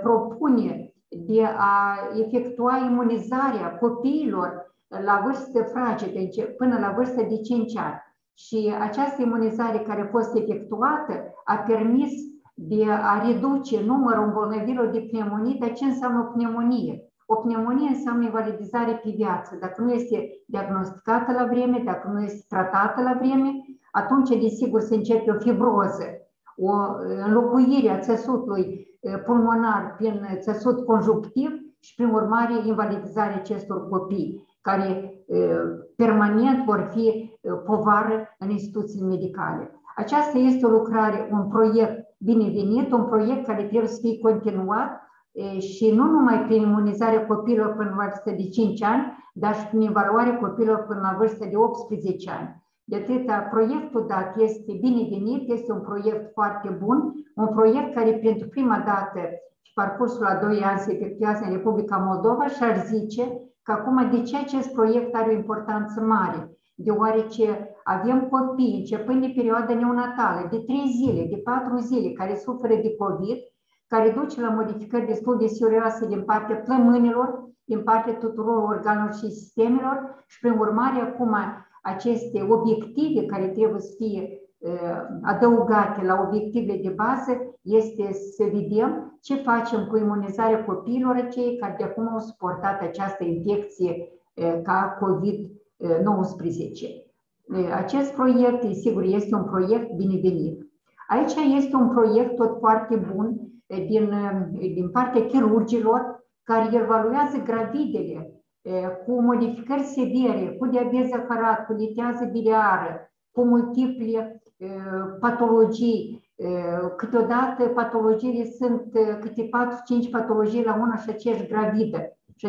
propune de a efectua imunizarea copiilor la vârstă fragedă, până la vârstă de 5 ani. Și această imunizare care a fost efectuată a permis de a reduce numărul îmbolnăvirilor de pneumonie, dar ce înseamnă o pneumonie? O pneumonie înseamnă invalidizare pe viață. Dacă nu este diagnosticată la vreme, dacă nu este tratată la vreme, atunci, desigur, se începe o fibroză, o înlocuire a țesutului pulmonar prin țesut conjunctiv și, prin urmare, invalidizarea acestor copii, care permanent vor fi povară în instituții medicale. Aceasta este o lucrare, un proiect binevenit, un proiect care trebuie să fie continuat și nu numai prin imunizarea copiilor până la vârstă de 5 ani, dar și prin evaluarea copiilor până la vârstă de 18 ani. De atâta, proiectul dat este binevenit, este un proiect foarte bun, un proiect care pentru prima dată și parcursul a 2 ani se efectuează în Republica Moldova și ar zice că acum de ce acest proiect are o importanță mare? Deoarece avem copii începând de perioada neonatală, de 3 zile, de 4 zile, care suferă de COVID, care duce la modificări destul de serioase din partea plămânilor, din partea tuturor organelor și sistemelor și prin urmare acum aceste obiective care trebuie să fie adăugate la obiectivele de bază este să vedem ce facem cu imunizarea copiilor cei care de acum au suportat această infecție ca COVID-19. Acest proiect, sigur, este un proiect binevenit. Aici este un proiect tot foarte bun din, din partea chirurgilor care evaluează gravidele cu modificări severe, cu diabet zaharat, cu litează biliară, cu multiple patologii. Câteodată patologiile sunt câte 4-5 patologii la una și aceeași gravidă. Și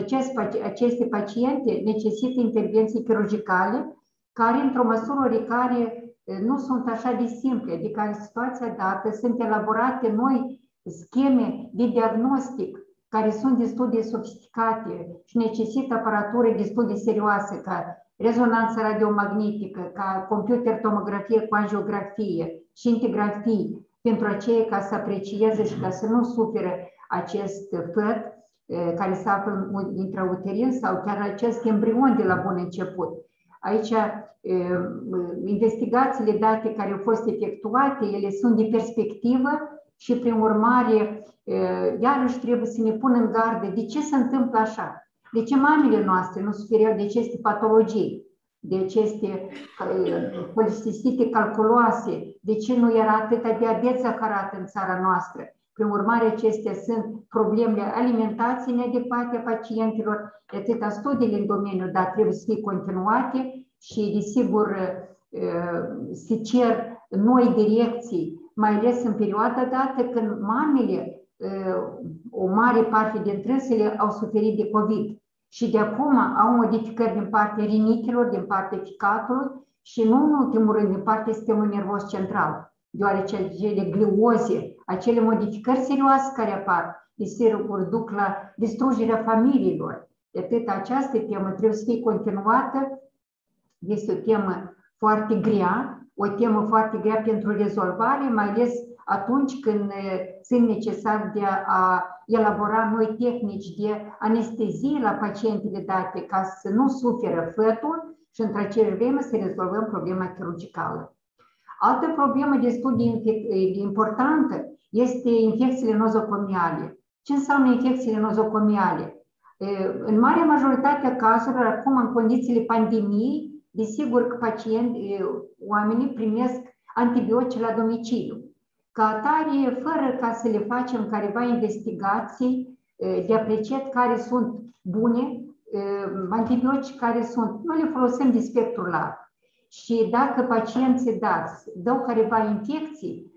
aceste paciente necesită intervenții chirurgicale care, într-o măsură care nu sunt așa de simple, adică în situația dată sunt elaborate noi scheme de diagnostic care sunt destul de sofisticate și necesită aparatură destul de serioase, ca rezonanță radiomagnetică, ca computer tomografie cu angiografie, scintigrafii, pentru aceea ca să aprecieze și ca să nu sufere acest făt care se află intrauterin sau chiar acest embrion de la bun început. Aici, investigațiile date care au fost efectuate, ele sunt de perspectivă și, prin urmare, iarăși trebuie să ne punem în gardă de ce se întâmplă așa. De ce mamele noastre nu sufereau de aceste patologii, de aceste policistite calculoase, de ce nu era atâta diabet zaharat în țara noastră. Prin urmare, acestea sunt problemele alimentației neadecvate a pacientilor, de atâta studiile în domeniu, dar trebuie să fie continuate și, desigur, se cer noi direcții, mai ales în perioada dată când mamele, o mare parte dintre ele au suferit de COVID și de acum au modificări din partea rinichilor, din partea ficatului și nu în ultimul rând din partea sistemului nervos central, deoarece acele glioze, acele modificări serioase care apar, desigur duc la distrugerea familiilor. De atât această temă trebuie să fie continuată, este o temă foarte grea, o temă foarte grea pentru rezolvare, mai ales atunci când sunt necesar de a elabora noi tehnici de anestezie la pacientele date ca să nu suferă fătul și într același vreme să rezolvăm problema chirurgicală. Altă problemă destul de importantă este infecțiile nozocomiale. Ce înseamnă infecțiile nozocomiale? În mare majoritate a cazurilor, acum în condițiile pandemiei, desigur că pacienți, oamenii primesc antibiotice la domiciliu. Ca atare, fără ca să le facem careva investigații de apreciat care sunt bune, antibiotici care sunt, nu le folosim de spectrul larg. Și dacă pacienții dați dau careva infecții,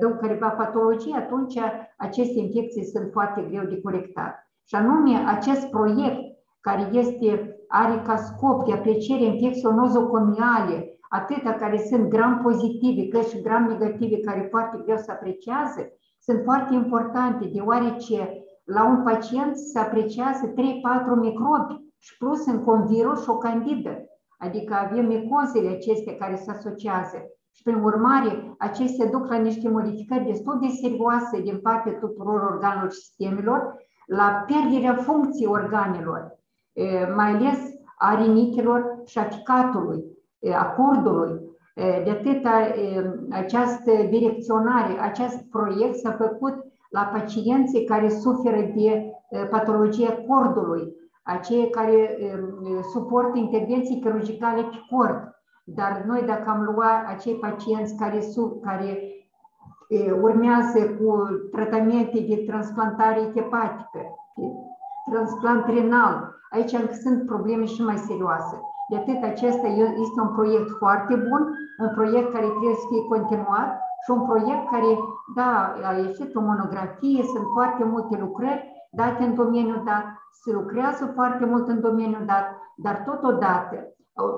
dau careva patologii, atunci aceste infecții sunt foarte greu de corectat. Și anume, acest proiect care este, are ca scop de apreciere infecțiilor nozocomiale, atâta care sunt gram pozitive, cât și gram negative, care foarte greu se apreciază, sunt foarte importante, deoarece la un pacient se apreciază 3-4 microbi și plus în convirus și o candidă. Adică avem micozele acestea care se asociază. Și prin urmare, acestea duc la niște modificări destul de serioase din partea tuturor organelor și sistemelor, la pierderea funcției organelor, mai ales a rinichelor și a ficatului, a cordului. De atâta această direcționare, acest proiect s-a făcut la pacienții care suferă de patologia cordului, aceia care suportă intervenții chirurgicale pe cord. Dar noi dacă am luat acei pacienți care, care urmează cu tratamente de transplantare hepatică, transplant renal, aici sunt probleme și mai serioase. De atât acesta este un proiect foarte bun, un proiect care trebuie să fie continuat și un proiect care, da, a ieșit o monografie, sunt foarte multe lucrări date în domeniul dat, se lucrează foarte mult în domeniul dat, dar totodată,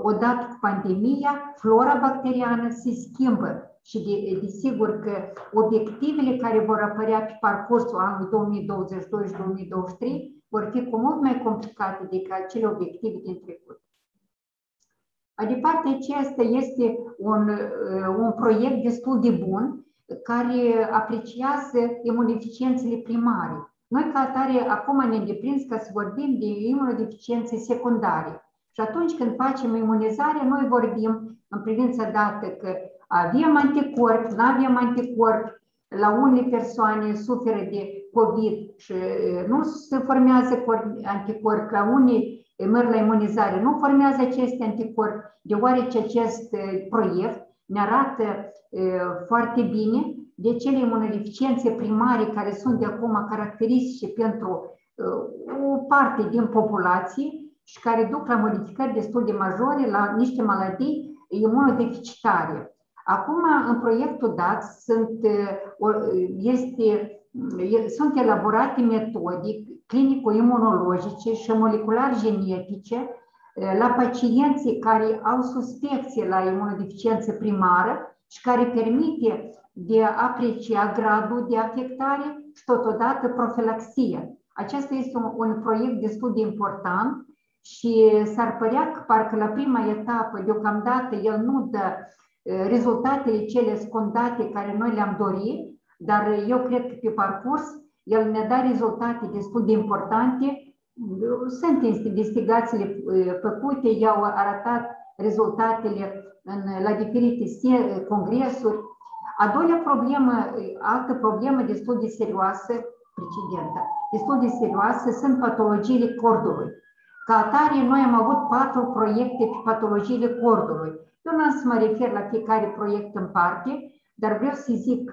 odată cu pandemia, flora bacteriană se schimbă și de, desigur că obiectivele care vor apărea pe parcursul anului 2022 și 2023 vor fi cu mult mai complicate decât acele obiective din trecut. Mai departe, acesta este un, un proiect destul de bun care apreciază imunodeficiențele primare. Noi, ca atare, acum ne îndeprins ca să vorbim de imunodeficiențe secundare. Și atunci când facem imunizare, noi vorbim în privința dată că avem anticorpi, nu avem anticorpi, la unele persoane suferă de COVID și nu se formează anticorpi, la unii merg la imunizare, nu formează aceste anticorpi, deoarece acest proiect ne arată foarte bine de cele imunodeficiențe primare care sunt de acum caracteristice pentru o parte din populație și care duc la modificări destul de majore, la niște maladii imunodeficitare. Acum, în proiectul dat, sunt, este, sunt elaborate metode clinico-imunologice și molecular-genetice la pacienții care au suspecție la imunodeficiență primară și care permite de a aprecia gradul de afectare și totodată profilaxie. Acesta este un, un proiect destul de important și s-ar părea că parcă la prima etapă, deocamdată, el nu dă rezultatele cele scondate care noi le-am dorit, dar eu cred că pe parcurs el ne-a dat rezultate destul de importante. Sunt investigațiile făcute, i-au arătat rezultatele în, la diferite congresuri. A doilea problemă, altă problemă destul de serioasă, precedentă, destul de serioasă, sunt patologiile cordului. Ca atare, noi am avut patru proiecte pe patologiile cordului. Eu nu am să mă refer la fiecare proiect în parte, dar vreau să zic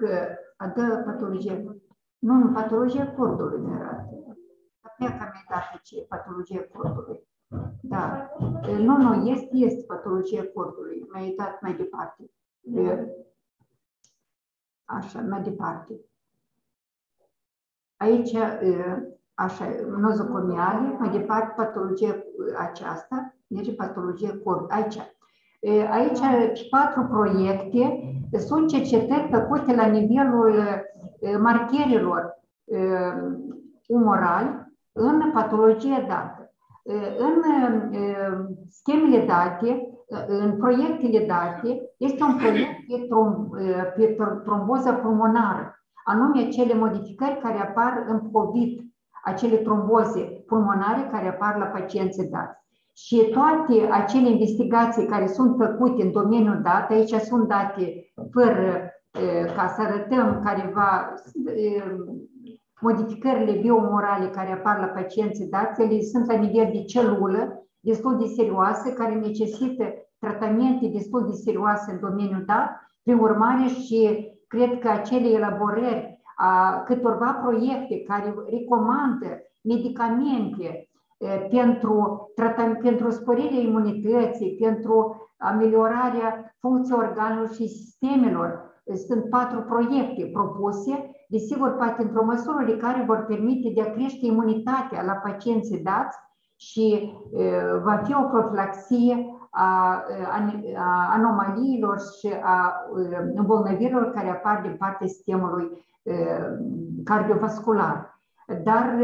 că dă patologie. Nu, nu, patologia cordului mi arată. Pe că mi-a dat ce e patologia cordului. Da. Nu, nu, este, este patologia cordului. Mi-a dat mai departe. Așa, mai departe. Aici, așa, nozocomiale, mai departe patologia aceasta, deci patologia cord. Aici, Aici, patru proiecte sunt cercetări făcute la nivelul marcherilor umorali în patologie dată. În schemele date, în proiectele date, este un proiect pe, trom, pe tromboză pulmonară, anume cele modificări care apar în COVID, acele tromboze pulmonare care apar la pacienții dați. Și toate acele investigații care sunt făcute în domeniul dat, aici sunt date fără ca să arătăm careva modificările biomorale care apar la pacienții dați, ele sunt la nivel de celulă, destul de serioase, care necesită tratamente destul de serioase în domeniul dat. Prin urmare, și cred că acele elaborări a câtorva proiecte care recomandă medicamente pentru, pentru sporirea imunității, pentru ameliorarea funcției organelor și sistemelor. Sunt patru proiecte propuse, desigur, poate într-o măsură de care vor permite de a crește imunitatea la pacienții dați și va fi o profilaxie a, a anomaliilor și a îmbolnăvirilor care apar din partea sistemului cardiovascular. Dar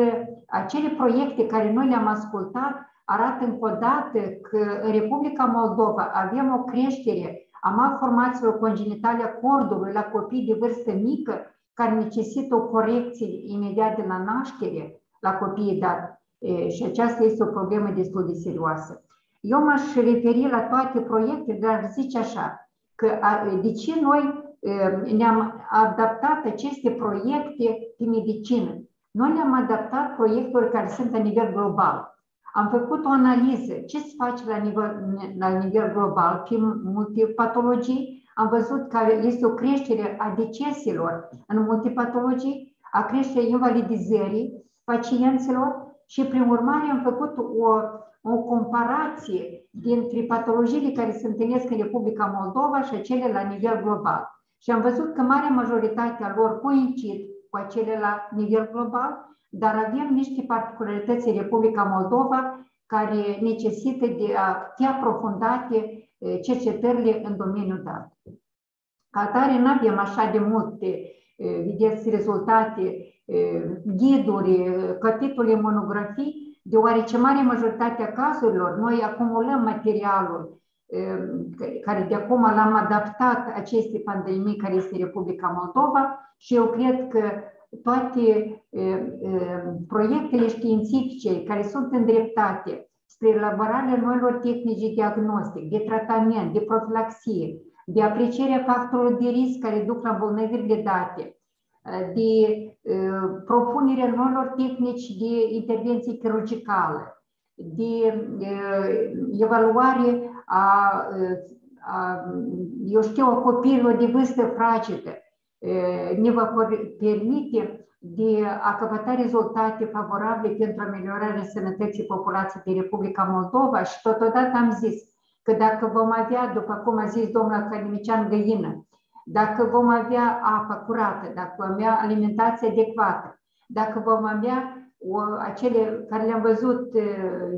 acele proiecte care noi le-am ascultat arată încă o dată că în Republica Moldova avem o creștere a malformațiilor congenitale a cordului la copii de vârstă mică, care necesită o corecție imediat de la naștere, la copiii dat. Și aceasta este o problemă destul de serioasă. Eu m-aș referi la toate proiectele, dar zice așa, că de ce noi ne-am adaptat aceste proiecte de medicină? Noi le-am adaptat proiectelor care sunt la nivel global. Am făcut o analiză. Ce se face la nivel, la nivel global pe multe patologii? Am văzut că este o creștere a deceselor în multe patologii, a creșterea invalidizării pacienților și, prin urmare, am făcut o, o comparație dintre patologiile care se întâlnesc în Republica Moldova și cele la nivel global. Și am văzut că marea majoritate a lor coincid cu acele la nivel global, dar avem niște particularități în Republica Moldova care necesită de a fi aprofundate cercetările în domeniul dat. Ca atare, nu avem așa de multe, vedeți, rezultate, ghiduri, capitole, monografii, deoarece mare majoritatea cazurilor noi acumulăm materialul care de acum l-am adaptat acestei pandemii care este Republica Moldova și eu cred că toate proiectele științifice care sunt îndreptate spre elaborarea noilor tehnici de diagnostic, de tratament, de profilaxie, de aprecierea factorilor de risc care duc la îmbolnăvirile date, de propunerea noilor tehnici de intervenție chirurgicală, de evaluare a, a eu știu, a copiilor de vârstă fragedă, ne va permite de a căpăta rezultate favorabile pentru ameliorarea sănătății populației din Republica Moldova și totodată am zis că dacă vom avea, după cum a zis domnul academician Găină, dacă vom avea apă curată, dacă vom avea alimentație adecvată, dacă vom avea o, acele care le-am văzut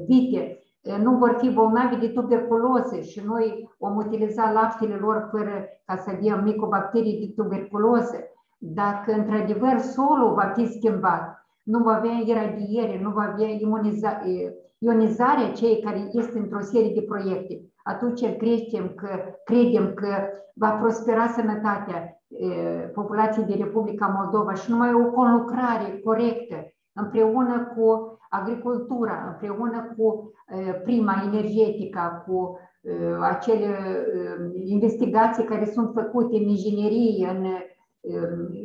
vite, nu vor fi bolnavi de tuberculoză și noi vom utiliza laptele lor fără ca să avem micobacterii de tuberculoză, dacă într-adevăr solul va fi schimbat, nu va avea iradiere, nu va avea imuniza, ionizarea cei care este într-o serie de proiecte, atunci credem că, credem că va prospera sănătatea populației de Republica Moldova și numai o conlucrare corectă împreună cu agricultura, împreună cu prima energetică, cu acele investigații care sunt făcute în inginerie, în,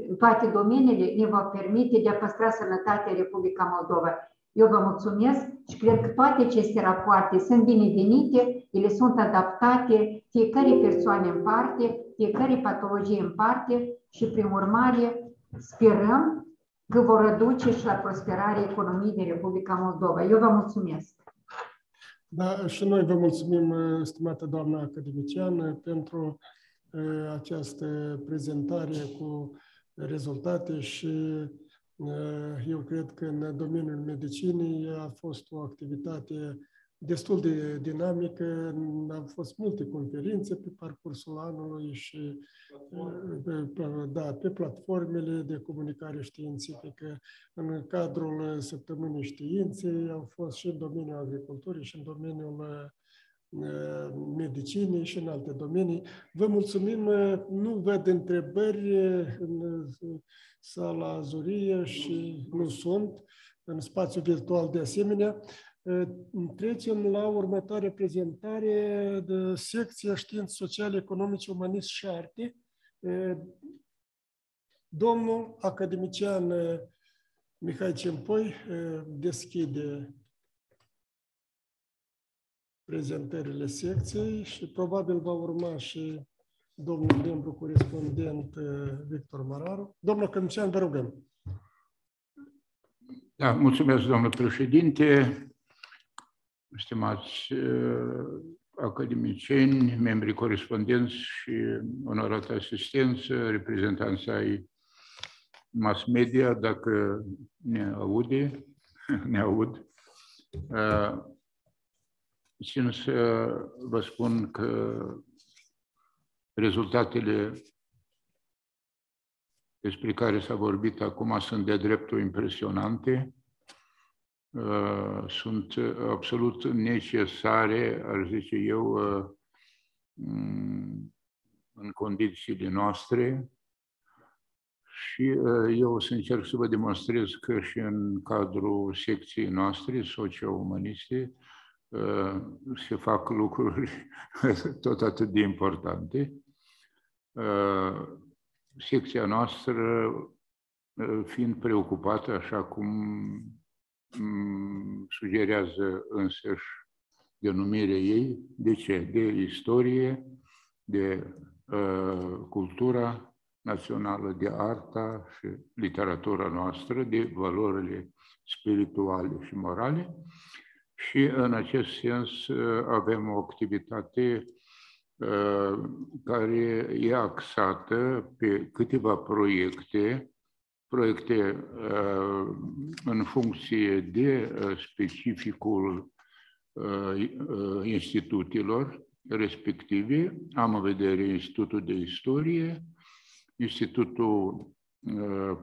în toate domeniile, ne va permite de a păstra sănătatea Republica Moldova. Eu vă mulțumesc și cred că toate aceste rapoarte sunt binevenite, ele sunt adaptate fiecare persoane în parte, fiecare patologie în parte și, prin urmare, sperăm că vor reduce și la prosperarea economiei din Republica Moldova. Eu vă mulțumesc! Da, și noi vă mulțumim, stimată doamna academiciană, pentru această prezentare cu rezultate și eu cred că în domeniul medicinii a fost o activitate destul de dinamică. Au fost multe conferințe pe parcursul anului și da, pe platformele de comunicare științifică. În cadrul Săptămânii Științei au fost și în domeniul agriculturii și în domeniul medicinii și în alte domenii. Vă mulțumim. Nu văd întrebări în sala azurie și nu sunt în spațiu virtual de asemenea. Trecem la următoarea prezentare de secția științe sociale, economice, umanist și arte. Domnul academician Mihai Cimpoi deschide prezentările secției și probabil va urma și domnul membru corespondent Victor Mararu. Domnul Cămcean, vă rugăm. Da, mulțumesc, domnul președinte stimați uh, academicieni, membri corespondenți și onorat asistență, reprezentanți ai mass media, dacă ne aude, ne aud. Uh, țin să vă spun că rezultatele despre care s-a vorbit acum sunt de dreptul impresionante. Uh, sunt uh, absolut necesare, ar zice eu, uh, mm, în condițiile noastre și uh, eu o să încerc să vă demonstrez că și în cadrul secției noastre socio-umaniste uh, se fac lucruri tot atât de importante. Secția noastră fiind preocupată, așa cum mm, sugerează însăși denumirea ei, de ce? De istorie, de uh, cultura națională, de arta și literatura noastră, de valorile spirituale și morale. Și în acest sens uh, avem o activitate uh, care e axată pe câteva proiecte, proiecte uh, în funcție de specificul instituțiilor respective. Am în vedere Institutul de Istorie, Institutul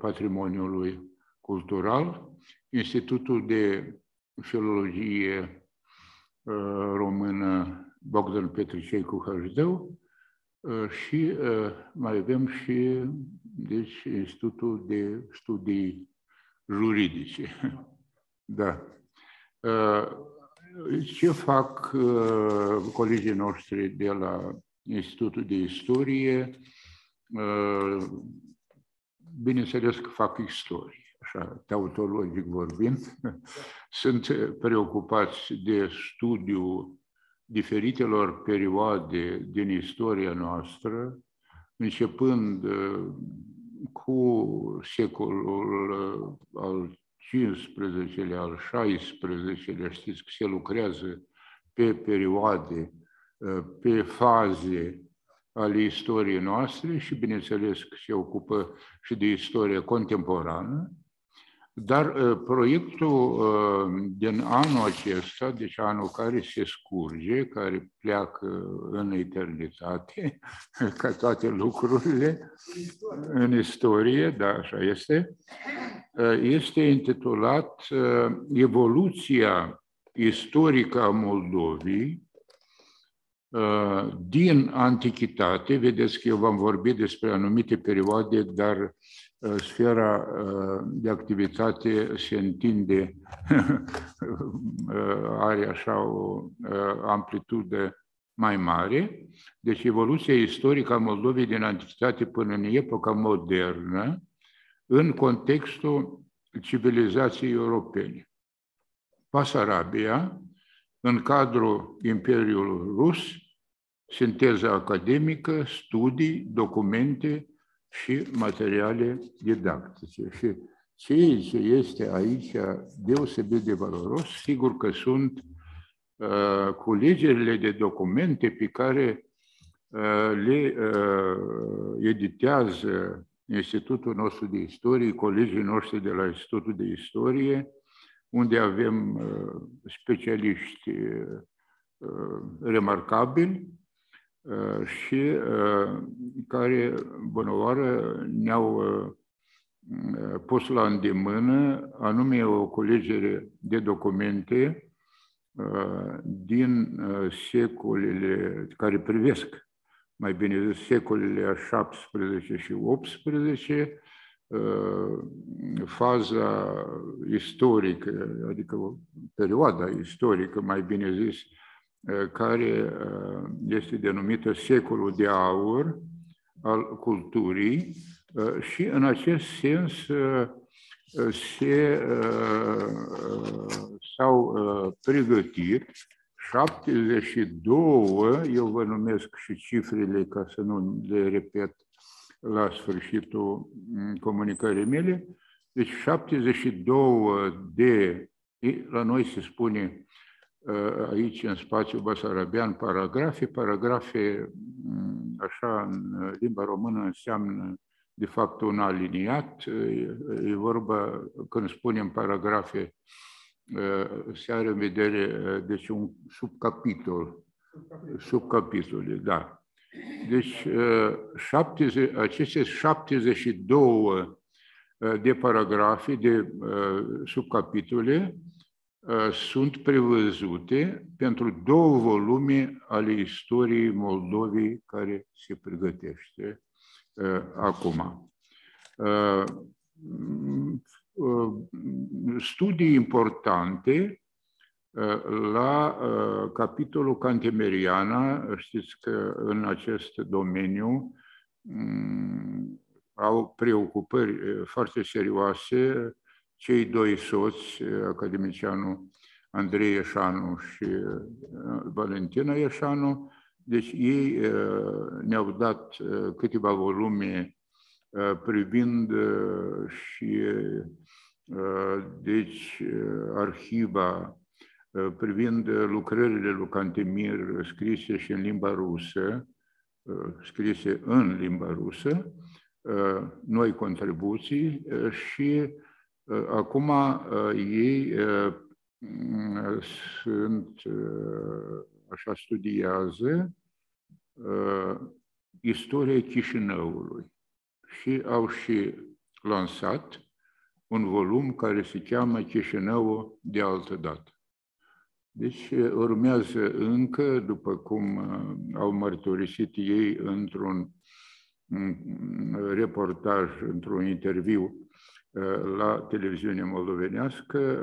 Patrimoniului Cultural, Institutul de Filologie Română Bogdan Petricei cu Hăjdău și mai avem și deci, Institutul de Studii Juridice. Da. Ce fac uh, colegii noștri de la Institutul de Istorie? Uh, bineînțeles că fac istorie, așa, tautologic vorbind. Sunt preocupați de studiu diferitelor perioade din istoria noastră, începând uh, cu secolul uh, al 15-lea, al 16-lea, știți că se lucrează pe perioade, uh, pe faze ale istoriei noastre și, bineînțeles, că se ocupă și de istoria contemporană, dar uh, proiectul uh, din anul acesta, deci anul care se scurge, care pleacă în eternitate, ca toate lucrurile, în istorie, da, așa este, uh, este intitulat Evoluția istorică a Moldovii din antichitate, vedeți că eu v-am vorbit despre anumite perioade, dar Uh, sfera uh, de activitate se întinde, uh, are așa o amplitudine mai mare. Deci evoluția istorică a Moldovei din antichitate până în epoca modernă, în contextul civilizației europene. Pasarabia, în cadrul Imperiului Rus, sinteza academică, studii, documente, și materiale didactice. Și ceea ce este aici deosebit de valoros, sigur că sunt uh, culegerile de documente pe care uh, le uh, editează Institutul nostru de Istorie, colegii noștri de la Institutul de Istorie, unde avem uh, specialiști uh, remarcabili Uh, și uh, care, bunăoară, ne-au uh, pus la îndemână anume o colegere de documente din secolele care privesc, mai bine zis, secolele a 17 și 18, faza istorică, adică perioada istorică, mai bine zis, Eh, care eh, este denumită secolul de aur al culturii eh, și în acest sens se, s-au pregătit 72, eu vă numesc și cifrele ca să nu le repet la sfârșitul mm, comunicării mele, deci 72 de, la noi se spune aici în spațiul basarabian paragrafe. Paragrafe, așa, în limba română înseamnă de fapt un aliniat. E vorba, când spunem paragrafe, se are în vedere, deci un subcapitol, subcapitole, da. Deci, 70, aceste 72 de paragrafe, de subcapitole, Uh, sunt prevăzute pentru două volume ale istoriei Moldovei care se pregătește uh, acum. studii importante la capitolul Cantemeriana. Știți că în acest domeniu au preocupări foarte serioase cei doi soți, academicianul Andrei Ieșanu și Valentina Ieșanu. Deci ei ne-au dat câteva volume privind și deci arhiva privind lucrările lui Cantemir scrise și în limba rusă, scrise în limba rusă, noi contribuții și acum ei sunt, așa studiază istoria Chișinăului și au și lansat un volum care se cheamă Chișinăul de altă dată. Deci urmează încă, după cum au mărturisit ei într-un reportaj, într-un interviu la televiziunea moldovenească,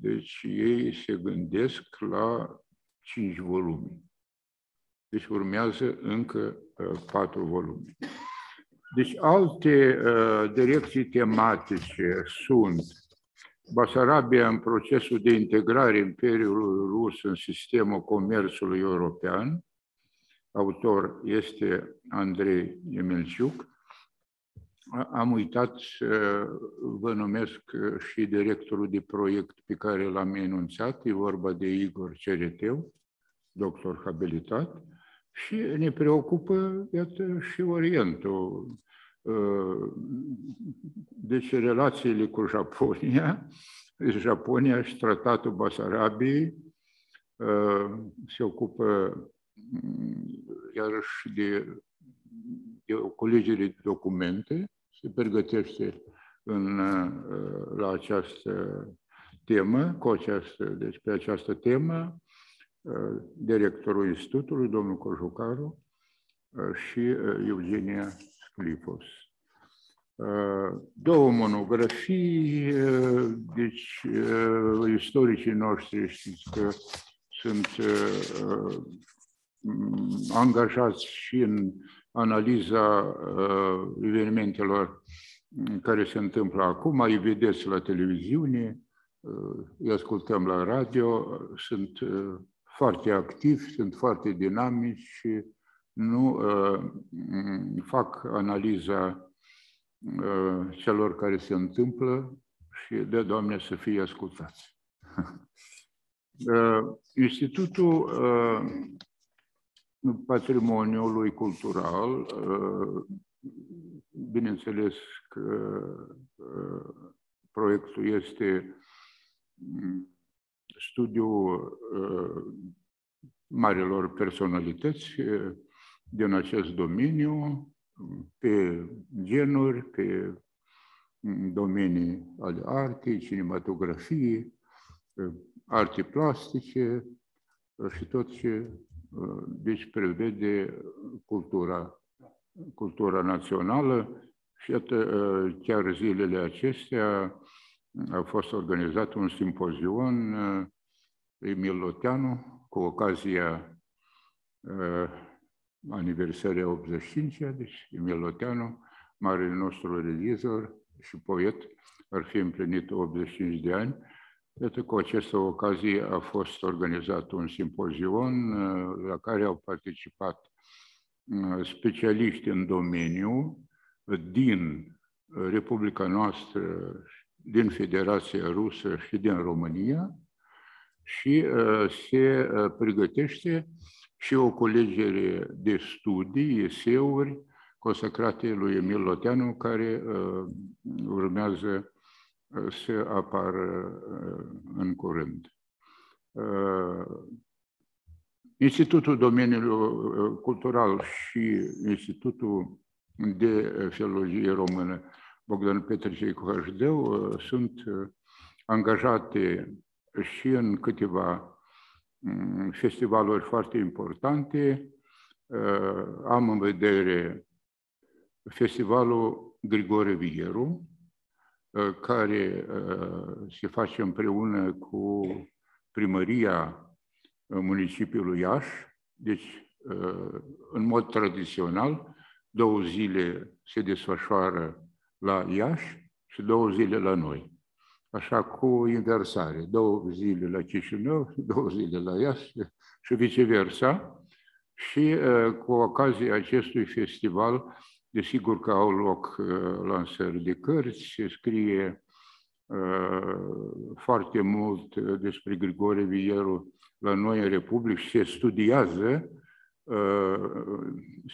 deci ei se gândesc la cinci volume. Deci urmează încă patru volume. Deci alte uh, direcții tematice sunt Basarabia în procesul de integrare Imperiului Rus în sistemul comerțului european. Autor este Andrei Emilciuc. Am uitat să vă numesc și directorul de proiect pe care l-am enunțat, e vorba de Igor Cereteu, doctor habilitat și ne preocupă, iată, și Orientul. Uh, deci relațiile cu Japonia, Japonia și tratatul Basarabiei uh, se ocupă mm, iarăși de, de o colegere de documente, se pregătește în, uh, la această temă, cu această, deci pe această temă, directorul institutului, domnul Cojucaru, și Eugenia Sclifos. Două monografii, deci istoricii noștri știți că sunt angajați și în analiza evenimentelor care se întâmplă acum, îi vedeți la televiziune, îi ascultăm la radio, sunt foarte activi, sunt foarte dinamici și nu uh, fac analiza uh, celor care se întâmplă și de Doamne să fie ascultați. uh, Institutul uh, Patrimoniului Cultural, uh, bineînțeles că uh, proiectul este studiul uh, marilor personalități uh, din acest domeniu, pe genuri, pe domenii ale artei, cinematografiei, arte plastice și tot ce deci prevede cultura, cultura națională. Și iată, chiar zilele acestea a fost organizat un simpozion Emil Loteanu cu ocazia aniversarea 85 deci Emil Loteanu, marele nostru regizor și poet, ar fi împlinit 85 de ani. Iată, cu această ocazie a fost organizat un simpozion uh, la care au participat uh, specialiști în domeniu din Republica noastră, din Federația Rusă și din România și uh, se pregătește și o colegere de studii, eseuri consacrate lui Emil Loteanu, care uh, urmează uh, să apară uh, în curând. Uh, Institutul Domeniului uh, Cultural și Institutul de Filologie Română Bogdan Petricei cu HD uh, sunt angajate și în câteva Mm, festivaluri foarte importante. Uh, am în vedere festivalul Grigore Vieru, care se face împreună cu primăria municipiului Iași, deci în mod tradițional, două zile se desfășoară la Iași și două zile la noi. Așa cu inversare, două zile la Chișinău, două zile la Iași și viceversa. Și cu ocazia acestui festival, desigur că au loc lansări de cărți, se scrie foarte mult despre Grigore Vieru la noi în Republic și se studiază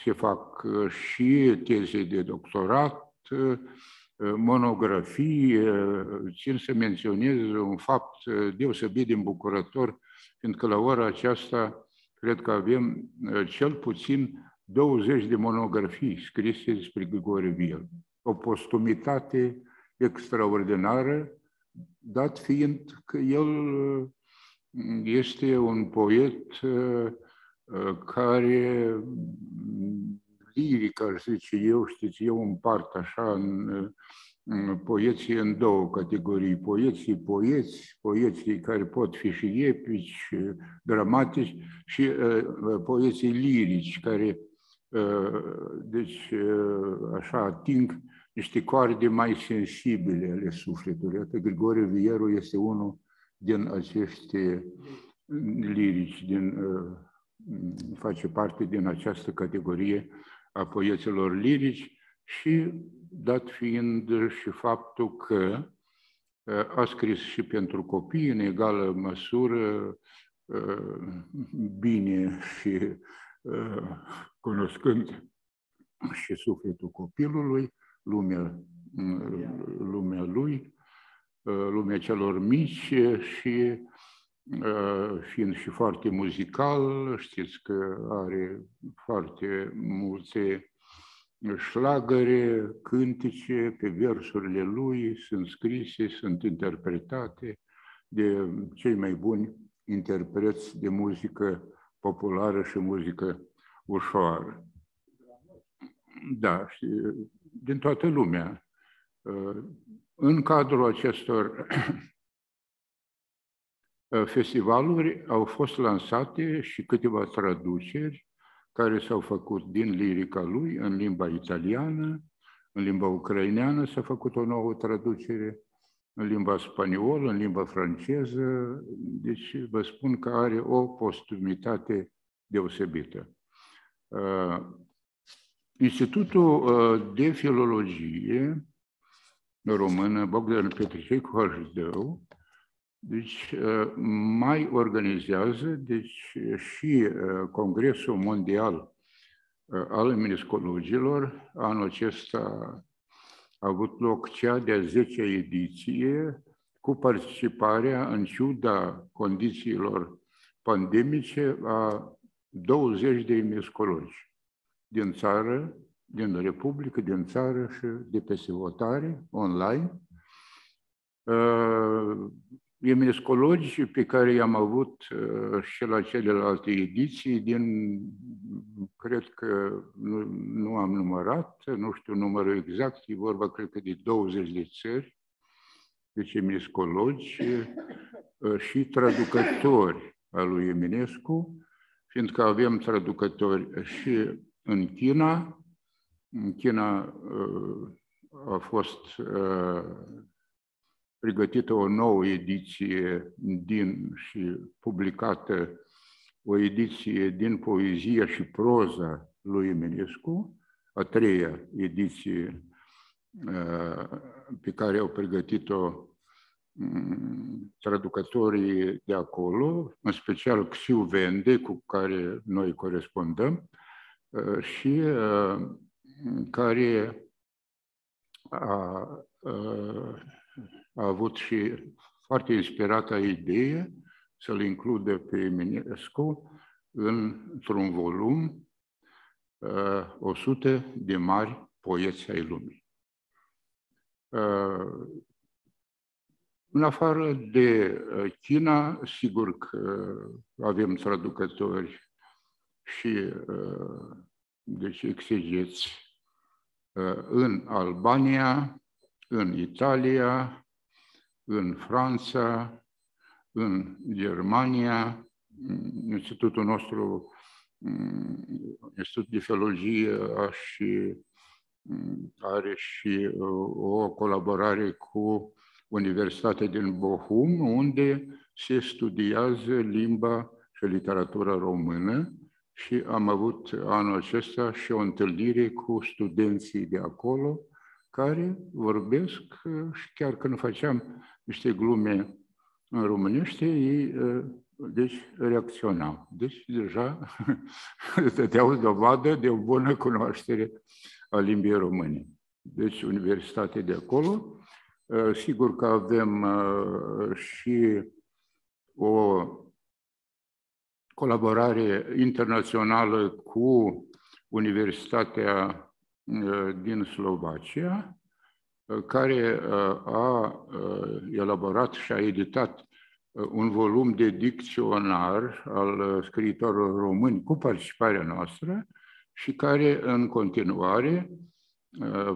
se fac și teze de doctorat, monografii. Țin să menționez un fapt deosebit de îmbucurător, fiindcă la ora aceasta cred că avem cel puțin 20 de monografii scrise despre Grigore Viel. O postumitate extraordinară, dat fiind că el este un poet care liric, ar zice eu, știți, eu împart așa în, în poeții în două categorii. Poeții poeți, poeții care pot fi și epici, dramatici și uh, poeții lirici care uh, deci uh, așa ating niște coarde mai sensibile ale sufletului. Iată, Grigore Vieru este unul din acești lirici, din uh, face parte din această categorie a poeților lirici și dat fiind și faptul că a scris și pentru copii în egală măsură, bine și cunoscând și sufletul copilului, lumea, lumea lui, lumea celor mici și fiind și foarte muzical, știți că are foarte multe șlagăre, cântice pe versurile lui, sunt scrise, sunt interpretate de cei mai buni interpreți de muzică populară și muzică ușoară. Da, și din toată lumea. În cadrul acestor festivaluri au fost lansate și câteva traduceri care s-au făcut din lirica lui în limba italiană, în limba ucraineană s-a făcut o nouă traducere, în limba spaniolă, în limba franceză, deci vă spun că are o postumitate deosebită. Institutul de Filologie Română Bogdan Petricei cu Hăjdău deci uh, mai organizează deci, și uh, Congresul Mondial uh, al Miniscologilor. Anul acesta a avut loc cea de-a 10-a ediție cu participarea, în ciuda condițiilor pandemice, a 20 de miniscologi din țară, din Republică, din țară și de peste votare, online eminescologi pe care i-am avut uh, și la celelalte ediții, din, cred că nu, nu am numărat, nu știu numărul exact, e vorba, cred că, de 20 de țări, deci eminescologi uh, și traducători al lui Eminescu, fiindcă avem traducători și în China, în China uh, a fost pregătită o nouă ediție din și publicată o ediție din poezia și proza lui Eminescu, a treia ediție uh, pe care au pregătit-o mm, traducătorii de acolo, în special Xiu Vende, cu care noi corespondăm, uh, și uh, care a a avut și foarte inspirată idee să-l include pe Eminescu într-un volum uh, 100 de mari poeți ai lumii. Uh, în afară de uh, China, sigur că avem traducători și uh, deci exegeți în Albania, în Italia, în Franța, în Germania. Institutul nostru, Institutul de Filologie, și are și o colaborare cu Universitatea din Bohum, unde se studiază limba și literatura română și am avut anul acesta și o întâlnire cu studenții de acolo care vorbesc și chiar când făceam niște glume în românește, ei deci reacționau. Deci deja dădeau dovadă de o bună cunoaștere a limbii române. Deci universitatea de acolo. Sigur că avem și o colaborare internațională cu Universitatea din Slovacia, care a elaborat și a editat un volum de dicționar al scriitorilor români cu participarea noastră și care în continuare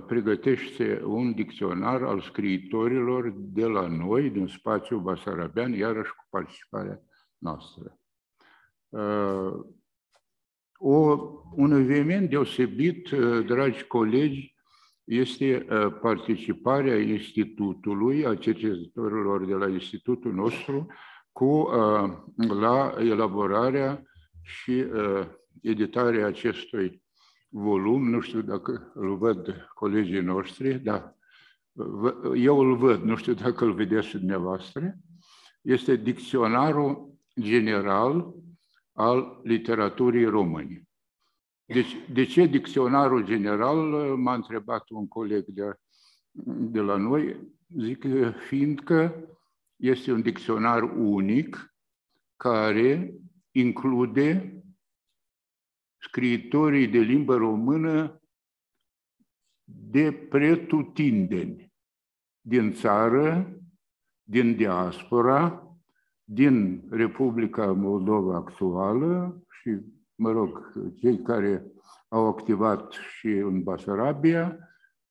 pregătește un dicționar al scriitorilor de la noi, din spațiul basarabean, iarăși cu participarea noastră. O, un eveniment deosebit, dragi colegi, este participarea Institutului, a cercetătorilor de la Institutul nostru, cu, la elaborarea și editarea acestui volum, nu știu dacă îl văd colegii noștri, da, eu îl văd, nu știu dacă îl vedeți și dumneavoastră, este Dicționarul General al Literaturii Române. Deci, de ce Dicționarul General, m-a întrebat un coleg de, de la noi, zic, fiindcă este un dicționar unic care include scriitorii de limbă română de pretutindeni, din țară, din diaspora, din Republica Moldova actuală și, mă rog, cei care au activat și în Basarabia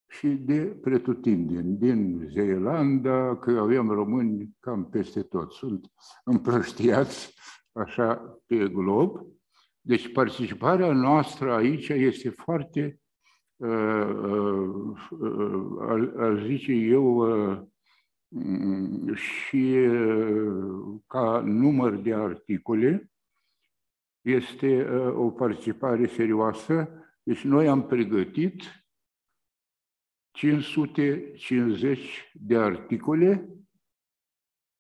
și de pretutindeni, din Zeelandă, că avem români cam peste tot. Sunt împrăștiați așa pe glob deci participarea noastră aici este foarte, aș zice eu, și ca număr de articole, este o participare serioasă. Deci noi am pregătit 550 de articole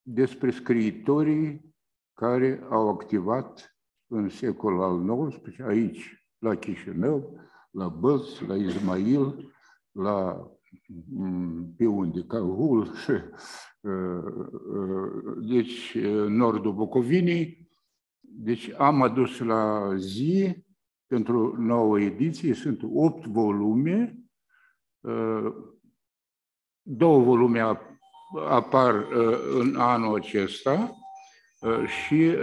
despre scriitorii care au activat în secolul al XIX, aici, la Chișinău, la Bălț, la Ismail, la mm, pe unde, Cahul, uh, uh, deci nordul Bucovinii. Deci am adus la zi pentru nouă ediție, sunt opt volume, uh, două volume apar în anul acesta și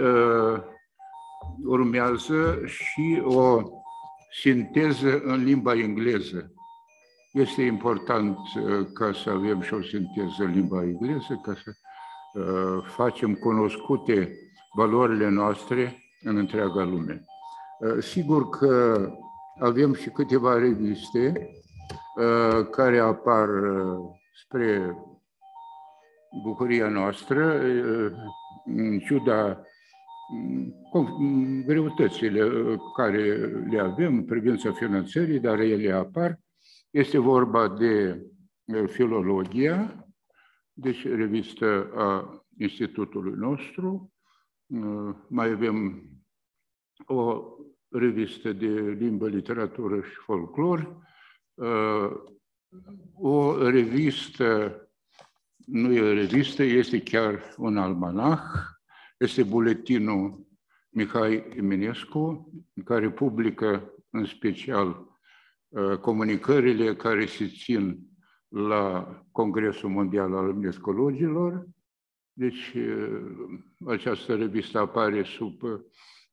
urmează și o sinteză în limba engleză. Este important uh, ca să avem și o sinteză în limba engleză, ca să uh, facem cunoscute valorile noastre în întreaga lume. Uh, sigur că avem și câteva reviste care apar spre bucuria noastră, în ciuda greutățile uh, care le avem în privința finanțării, dar ele apar. Este vorba de uh, filologia, deci revistă a institutului nostru. Uh, mai avem o revistă de limbă, literatură și folclor, o revistă, nu e o revistă, este chiar un almanah, este buletinul Mihai Eminescu, în care publică în special uh, comunicările care se țin la Congresul Mondial al Eminescologilor. Deci uh, această revistă apare sub uh,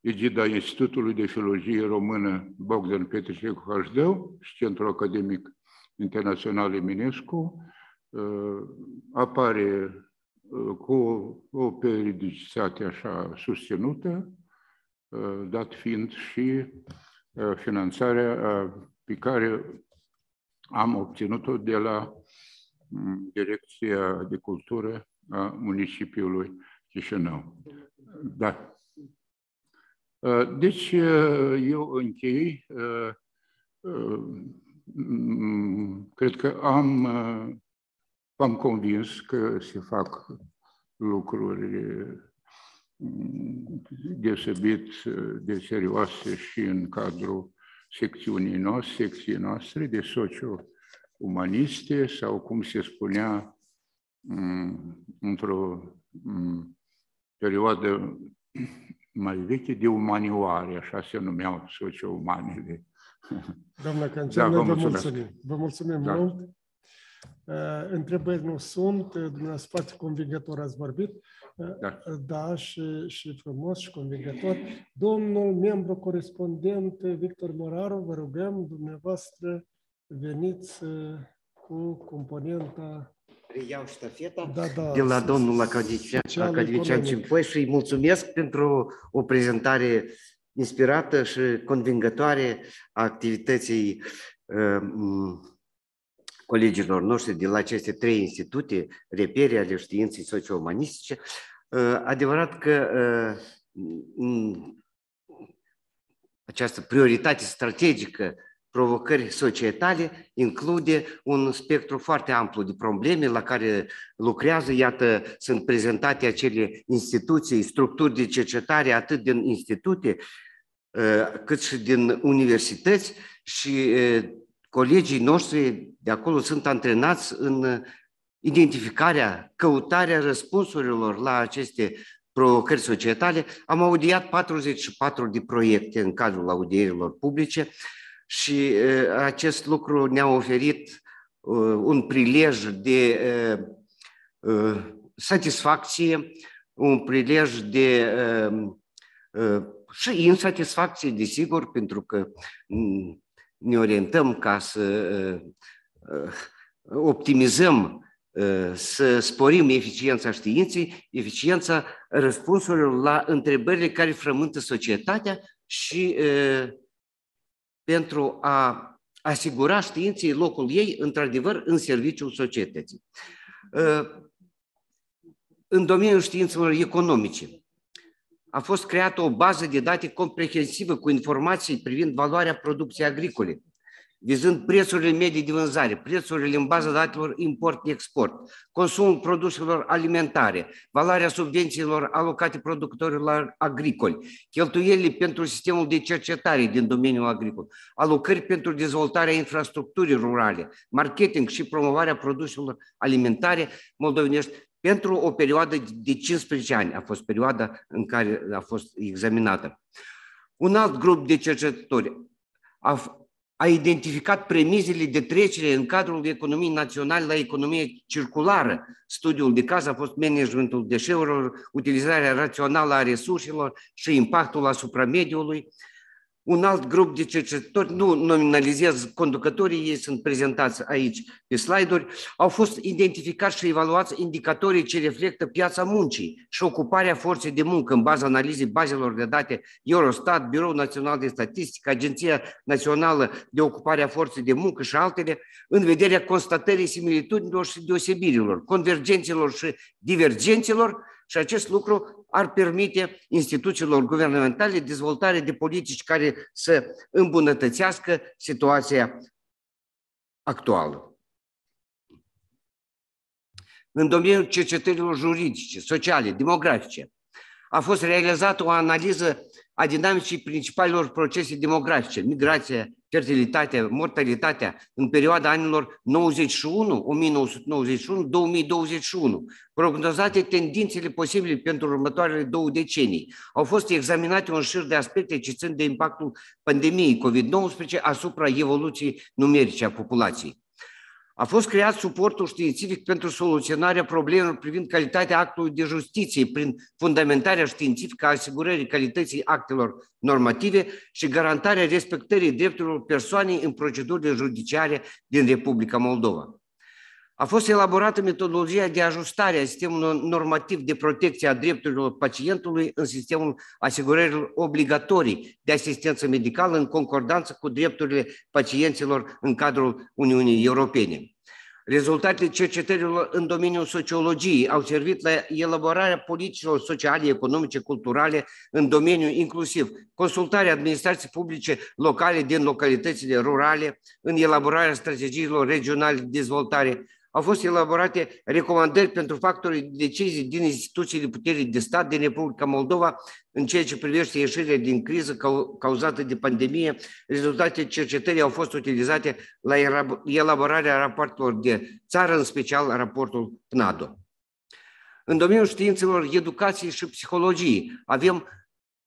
egida Institutului de Filologie Română Bogdan Petricecu Hașdău și Centrul Academic internaționale Minescu, apare cu o periodicitate așa susținută, dat fiind și finanțarea pe care am obținut-o de la Direcția de Cultură a municipiului Chișinău. Da. Deci, eu închei. Cred că am, am convins că se fac lucruri deosebit de serioase și în cadrul secțiunii noastre, secției noastre de socio-umaniste sau, cum se spunea, într-o perioadă mai veche de umanioare, așa se numeau socio-umanele. Doamna Canceană, da, vă, vă mulțumim. Vă mulțumim da. mult. Uh, întrebări nu sunt, dumneavoastră foarte convingător ați vorbit, uh, da, da și, și frumos și convingător. Domnul membru corespondent Victor Moraru, vă rugăm, dumneavoastră, veniți uh, cu componenta reiau ștafeta. Da, da, de la domnul academician, academician Cimpoi și îi mulțumesc pentru o prezentare inspirată și convingătoare a activității uh, colegilor noștri de la aceste trei institute, repere ale științei socio-umanistice. Uh, adevărat că uh, această prioritate strategică provocări societale include un spectru foarte amplu de probleme la care lucrează. Iată, sunt prezentate acele instituții, structuri de cercetare, atât din institute, cât și din universități și colegii noștri de acolo sunt antrenați în identificarea, căutarea răspunsurilor la aceste provocări societale. Am audiat 44 de proiecte în cadrul audierilor publice și acest lucru ne-a oferit un prilej de satisfacție, un prilej de și insatisfacție, desigur, pentru că ne orientăm ca să optimizăm, să sporim eficiența științei, eficiența răspunsurilor la întrebările care frământă societatea și pentru a asigura științei locul ei, într-adevăr, în serviciul societății. În domeniul științelor economice, a fost creată o bază de date comprehensivă cu informații privind valoarea producției agricole, vizând prețurile medii de vânzare, prețurile în baza datelor import-export, consumul produselor alimentare, valoarea subvențiilor alocate producătorilor agricoli, cheltuielile pentru sistemul de cercetare din domeniul agricol, alocări pentru dezvoltarea infrastructurii rurale, marketing și promovarea produselor alimentare moldovenești pentru o perioadă de 15 ani a fost perioada în care a fost examinată. Un alt grup de cercetători a a identificat premizele de trecere în cadrul economiei naționale la economie circulară. Studiul de caz a fost managementul deșeurilor, utilizarea rațională a resurselor și impactul asupra mediului un alt grup de cercetători, nu nominalizez conducătorii, ei sunt prezentați aici pe slide-uri, au fost identificați și evaluați indicatorii ce reflectă piața muncii și ocuparea forței de muncă în baza analizei bazelor de date Eurostat, Biroul Național de Statistică, Agenția Națională de Ocupare a Forței de Muncă și altele, în vederea constatării similitudinilor și deosebirilor, convergențelor și divergențelor, și acest lucru ar permite instituțiilor guvernamentale dezvoltare de politici care să îmbunătățească situația actuală. În domeniul cercetărilor juridice, sociale, demografice, a fost realizată o analiză a dinamicii principalelor procese demografice, migrația, fertilitatea, mortalitatea în perioada anilor 91, 1991-2021, prognozate tendințele posibile pentru următoarele două decenii. Au fost examinate un șir de aspecte ce țin de impactul pandemiei COVID-19 asupra evoluției numerice a populației. A fost creat suportul științific pentru soluționarea problemelor privind calitatea actului de justiție prin fundamentarea științifică a asigurării calității actelor normative și garantarea respectării drepturilor persoanei în procedurile judiciare din Republica Moldova. A fost elaborată metodologia de ajustare a sistemului normativ de protecție a drepturilor pacientului în sistemul asigurărilor obligatorii de asistență medicală în concordanță cu drepturile pacienților în cadrul Uniunii Europene. Rezultatele cercetărilor în domeniul sociologiei au servit la elaborarea politicilor sociale, economice, culturale în domeniul inclusiv consultarea administrației publice locale din localitățile rurale, în elaborarea strategiilor regionale de dezvoltare, au fost elaborate recomandări pentru factorii de decizii din instituțiile puterii de stat din Republica Moldova în ceea ce privește ieșirea din criză cauzată de pandemie. Rezultatele cercetării au fost utilizate la elaborarea raportelor de țară, în special raportul PNADO. În domeniul științelor, educației și psihologiei avem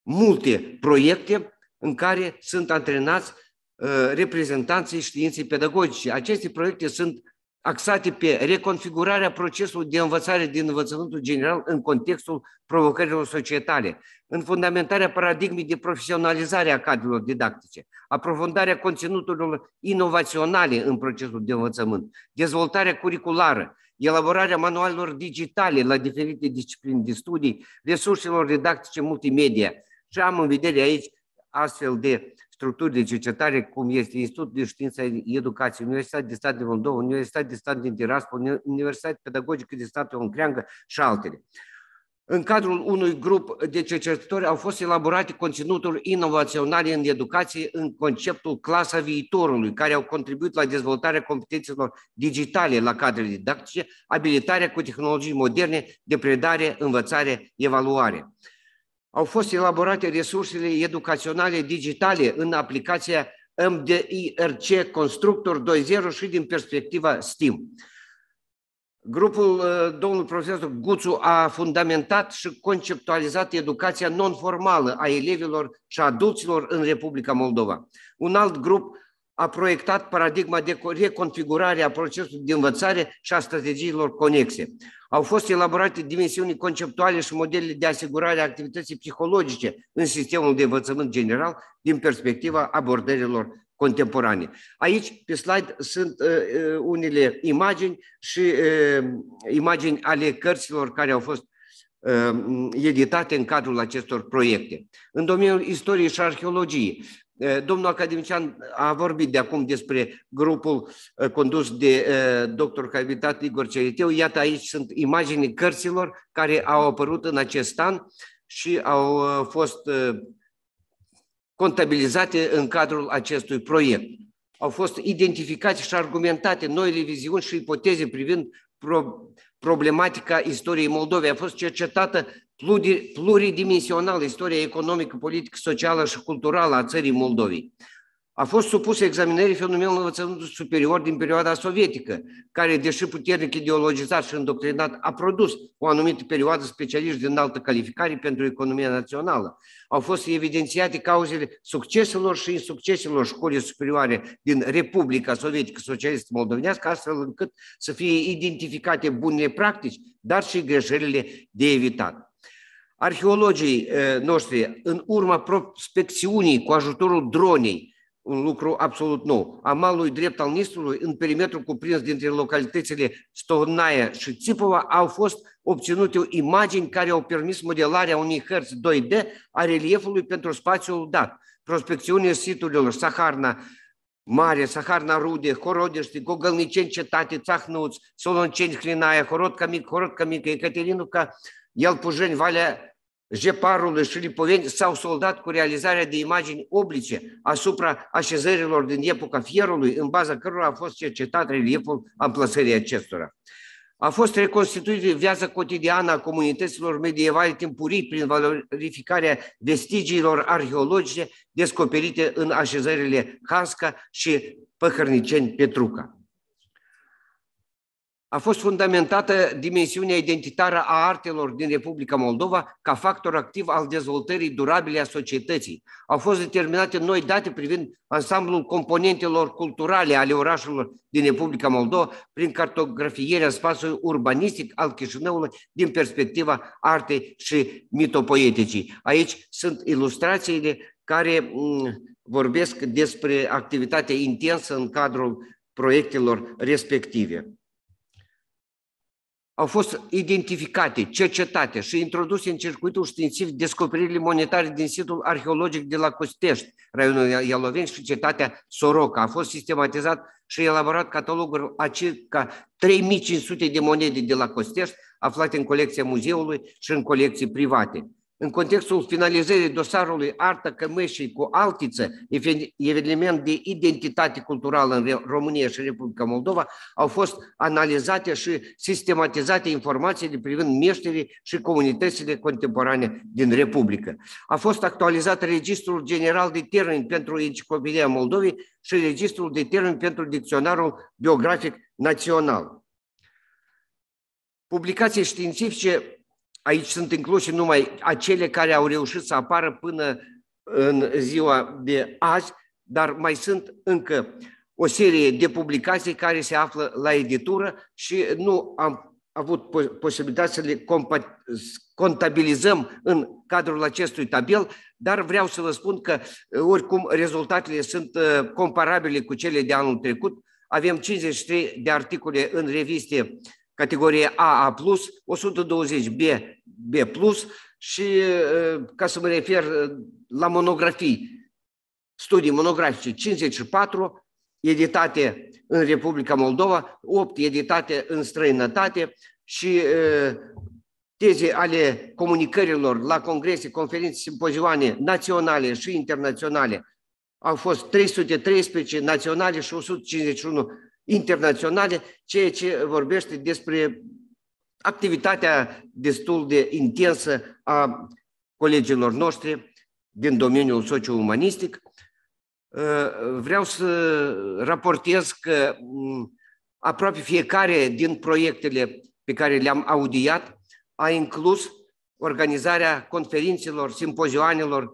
multe proiecte în care sunt antrenați uh, reprezentanții științei pedagogice. Aceste proiecte sunt axate pe reconfigurarea procesului de învățare din învățământul general în contextul provocărilor societale, în fundamentarea paradigmei de profesionalizare a cadrelor didactice, aprofundarea conținuturilor inovaționale în procesul de învățământ, dezvoltarea curriculară, elaborarea manualelor digitale la diferite discipline de studii, resurselor didactice multimedia. Și am în vedere aici astfel de structuri de cercetare, cum este Institutul de Știință Educației, Universitatea de Stat de Moldova, Universitatea de Stat din Tiraspol, Universitatea Pedagogică de Stat în Creangă și altele. În cadrul unui grup de cercetători au fost elaborate conținuturi inovaționale în educație în conceptul clasa viitorului, care au contribuit la dezvoltarea competențelor digitale la cadrele didactice, abilitarea cu tehnologii moderne de predare, învățare, evaluare au fost elaborate resursele educaționale digitale în aplicația MDIRC Constructor 2.0 și din perspectiva STEAM. Grupul uh, domnul profesor Guțu a fundamentat și conceptualizat educația non-formală a elevilor și adulților în Republica Moldova. Un alt grup a proiectat paradigma de reconfigurare a procesului de învățare și a strategiilor conexe. Au fost elaborate dimensiuni conceptuale și modele de asigurare a activității psihologice în sistemul de învățământ general din perspectiva abordărilor contemporane. Aici, pe slide, sunt uh, uh, unele imagini și uh, imagini ale cărților care au fost uh, editate în cadrul acestor proiecte. În domeniul istoriei și arheologiei, Domnul academician a vorbit de acum despre grupul condus de doctor habitat Igor Ceriteu. Iată aici sunt imagini cărților care au apărut în acest an și au fost contabilizate în cadrul acestui proiect. Au fost identificate și argumentate noile viziuni și ipoteze privind pro problematica istoriei Moldovei. A fost cercetată pluridimensional istoria economică, politică, socială și culturală a țării Moldovei. A fost supus examinării fenomenul învățământului superior din perioada sovietică, care, deși puternic ideologizat și îndoctrinat, a produs o anumită perioadă specialiști de înaltă calificare pentru economia națională. Au fost evidențiate cauzele succeselor și insucceselor școlii superioare din Republica Sovietică Socialistă Moldovenească, astfel încât să fie identificate bunele practici, dar și greșelile de evitat. Arheologii eh, noștri, în urma prospecțiunii cu ajutorul dronei, un lucru absolut nou, a malului drept al Nistrului, în perimetrul cuprins dintre localitățile Stohnaia și Țipova, au fost obținute imagini care au permis modelarea unei hărți 2D a reliefului pentru spațiul dat. Prospecțiunea siturilor Saharna, Mare, Saharna Rude, Horodești, Gogălniceni Cetate, Țahnăuț, Solonceni, Hlinaia, Horodca Mic, Horodca Mică, Ecaterinivca, Ialpujeni, Valea Jeparului și Lipoveni s-au soldat cu realizarea de imagini oblice asupra așezărilor din epoca fierului, în baza cărora a fost cercetat relieful amplasării acestora. A fost reconstituită viața cotidiană a comunităților medievale timpurii prin valorificarea vestigiilor arheologice descoperite în așezările Hanska și Păhărniceni Petruca. A fost fundamentată dimensiunea identitară a artelor din Republica Moldova ca factor activ al dezvoltării durabile a societății. Au fost determinate noi date privind ansamblul componentelor culturale ale orașelor din Republica Moldova prin cartografierea spațiului urbanistic al Chișinăului din perspectiva artei și mitopoeticii. Aici sunt ilustrațiile care mm, vorbesc despre activitatea intensă în cadrul proiectelor respective au fost identificate, cercetate și introduse în circuitul științific descoperirile monetare din situl arheologic de la Costești, raionul Ialoveni și cetatea Soroca. A fost sistematizat și elaborat catalogul a circa 3500 de monede de la Costești, aflate în colecția muzeului și în colecții private. În contextul finalizării dosarului Artă Cămășii cu Altiță, eveniment de identitate culturală în România și Republica Moldova, au fost analizate și sistematizate informațiile privind meșterii și comunitățile contemporane din Republică. A fost actualizat Registrul General de Termeni pentru Enciclopedia Moldovei și Registrul de Termeni pentru Dicționarul Biografic Național. Publicații științifice Aici sunt incluse numai acele care au reușit să apară până în ziua de azi, dar mai sunt încă o serie de publicații care se află la editură și nu am avut posibilitatea să le contabilizăm în cadrul acestui tabel, dar vreau să vă spun că oricum rezultatele sunt uh, comparabile cu cele de anul trecut. Avem 53 de articole în reviste categorie AA+, 120 B, B+, și ca să mă refer la monografii, studii monografice 54, editate în Republica Moldova, 8 editate în străinătate și teze ale comunicărilor la congrese, conferințe, simpozioane naționale și internaționale. Au fost 313 naționale și 151 internaționale, ceea ce vorbește despre activitatea destul de intensă a colegilor noștri din domeniul socio-umanistic. Vreau să raportez că aproape fiecare din proiectele pe care le-am audiat a inclus organizarea conferințelor, simpozioanelor,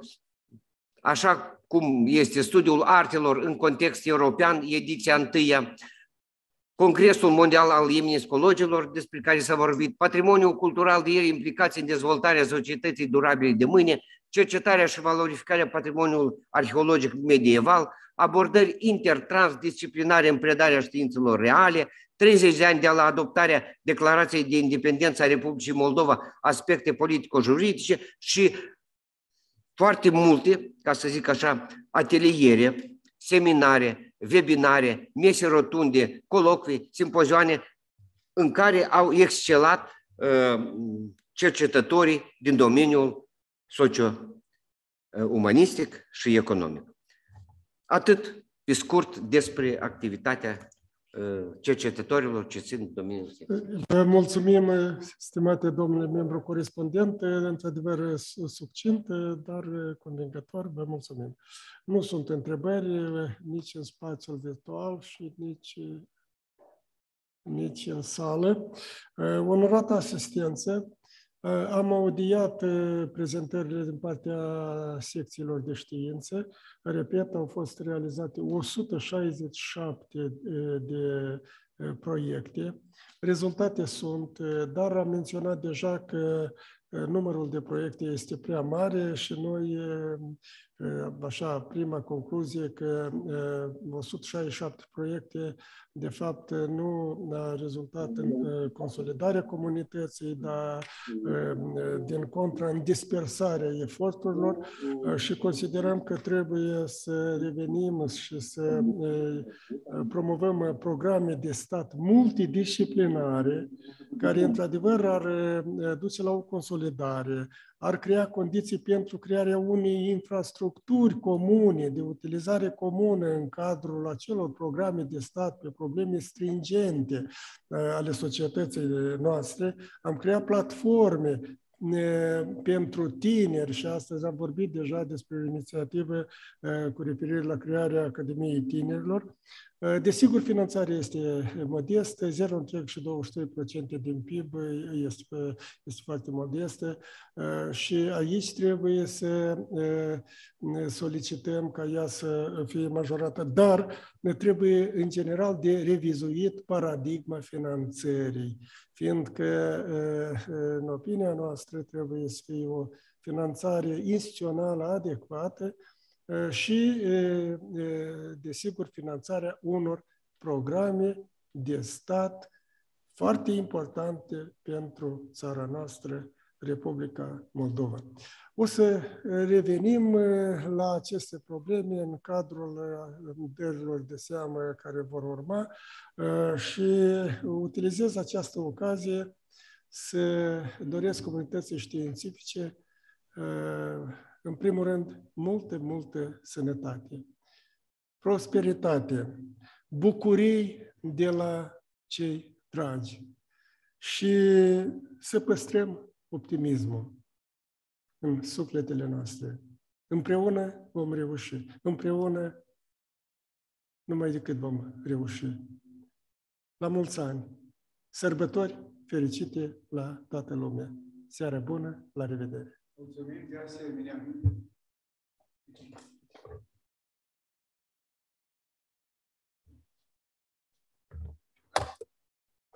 așa cum este studiul artelor în context european, ediția întâia, Congresul Mondial al Imuniscologilor, despre care s-a vorbit, patrimoniul cultural de ieri implicați în dezvoltarea societății durabile de mâine, cercetarea și valorificarea patrimoniului arheologic medieval, abordări intertransdisciplinare în predarea științelor reale, 30 de ani de la adoptarea Declarației de Independență a Republicii Moldova, aspecte politico-juridice și foarte multe, ca să zic așa, ateliere, seminare, webinare, mese rotunde, colocvii, simpozioane în care au excelat uh, cercetătorii din domeniul socio-umanistic și economic. Atât pe scurt despre activitatea cercetătorilor ce țin domeniul Vă mulțumim, stimate domnule membru corespondent, într-adevăr succint, dar convingător, vă mulțumim. Nu sunt întrebări nici în spațiul virtual și nici, nici în sală. Onorată asistență, am audiat prezentările din partea secțiilor de știință. Repet, au fost realizate 167 de proiecte. Rezultate sunt, dar am menționat deja că numărul de proiecte este prea mare și noi așa, prima concluzie că 167 proiecte, de fapt, nu a rezultat în consolidarea comunității, dar din contra în dispersarea eforturilor. Și considerăm că trebuie să revenim și să promovăm programe de stat multidisciplinare care, într-adevăr, ar duce la o consolidare, ar crea condiții pentru crearea unei infrastructuri comune, de utilizare comună în cadrul acelor programe de stat pe probleme stringente uh, ale societății noastre. Am creat platforme pentru tineri și astăzi am vorbit deja despre o inițiativă cu referire la crearea Academiei Tinerilor. Desigur, finanțarea este modestă, 0,22% din PIB este, este foarte modestă. Și aici trebuie să solicităm ca ea să fie majorată, dar ne trebuie în general de revizuit paradigma finanțării, fiindcă în opinia noastră trebuie să fie o finanțare instituțională adecvată și, desigur, finanțarea unor programe de stat foarte importante pentru țara noastră, Republica Moldova. O să revenim la aceste probleme în cadrul dărilor de seamă care vor urma și utilizez această ocazie să doresc comunității științifice în primul rând, multă, multă sănătate, prosperitate, bucurii de la cei dragi și să păstrăm optimismul în sufletele noastre. Împreună vom reuși. Împreună numai decât vom reuși. La mulți ani! Sărbători fericite la toată lumea! Seară bună, la revedere! Mulțumim de asemenea.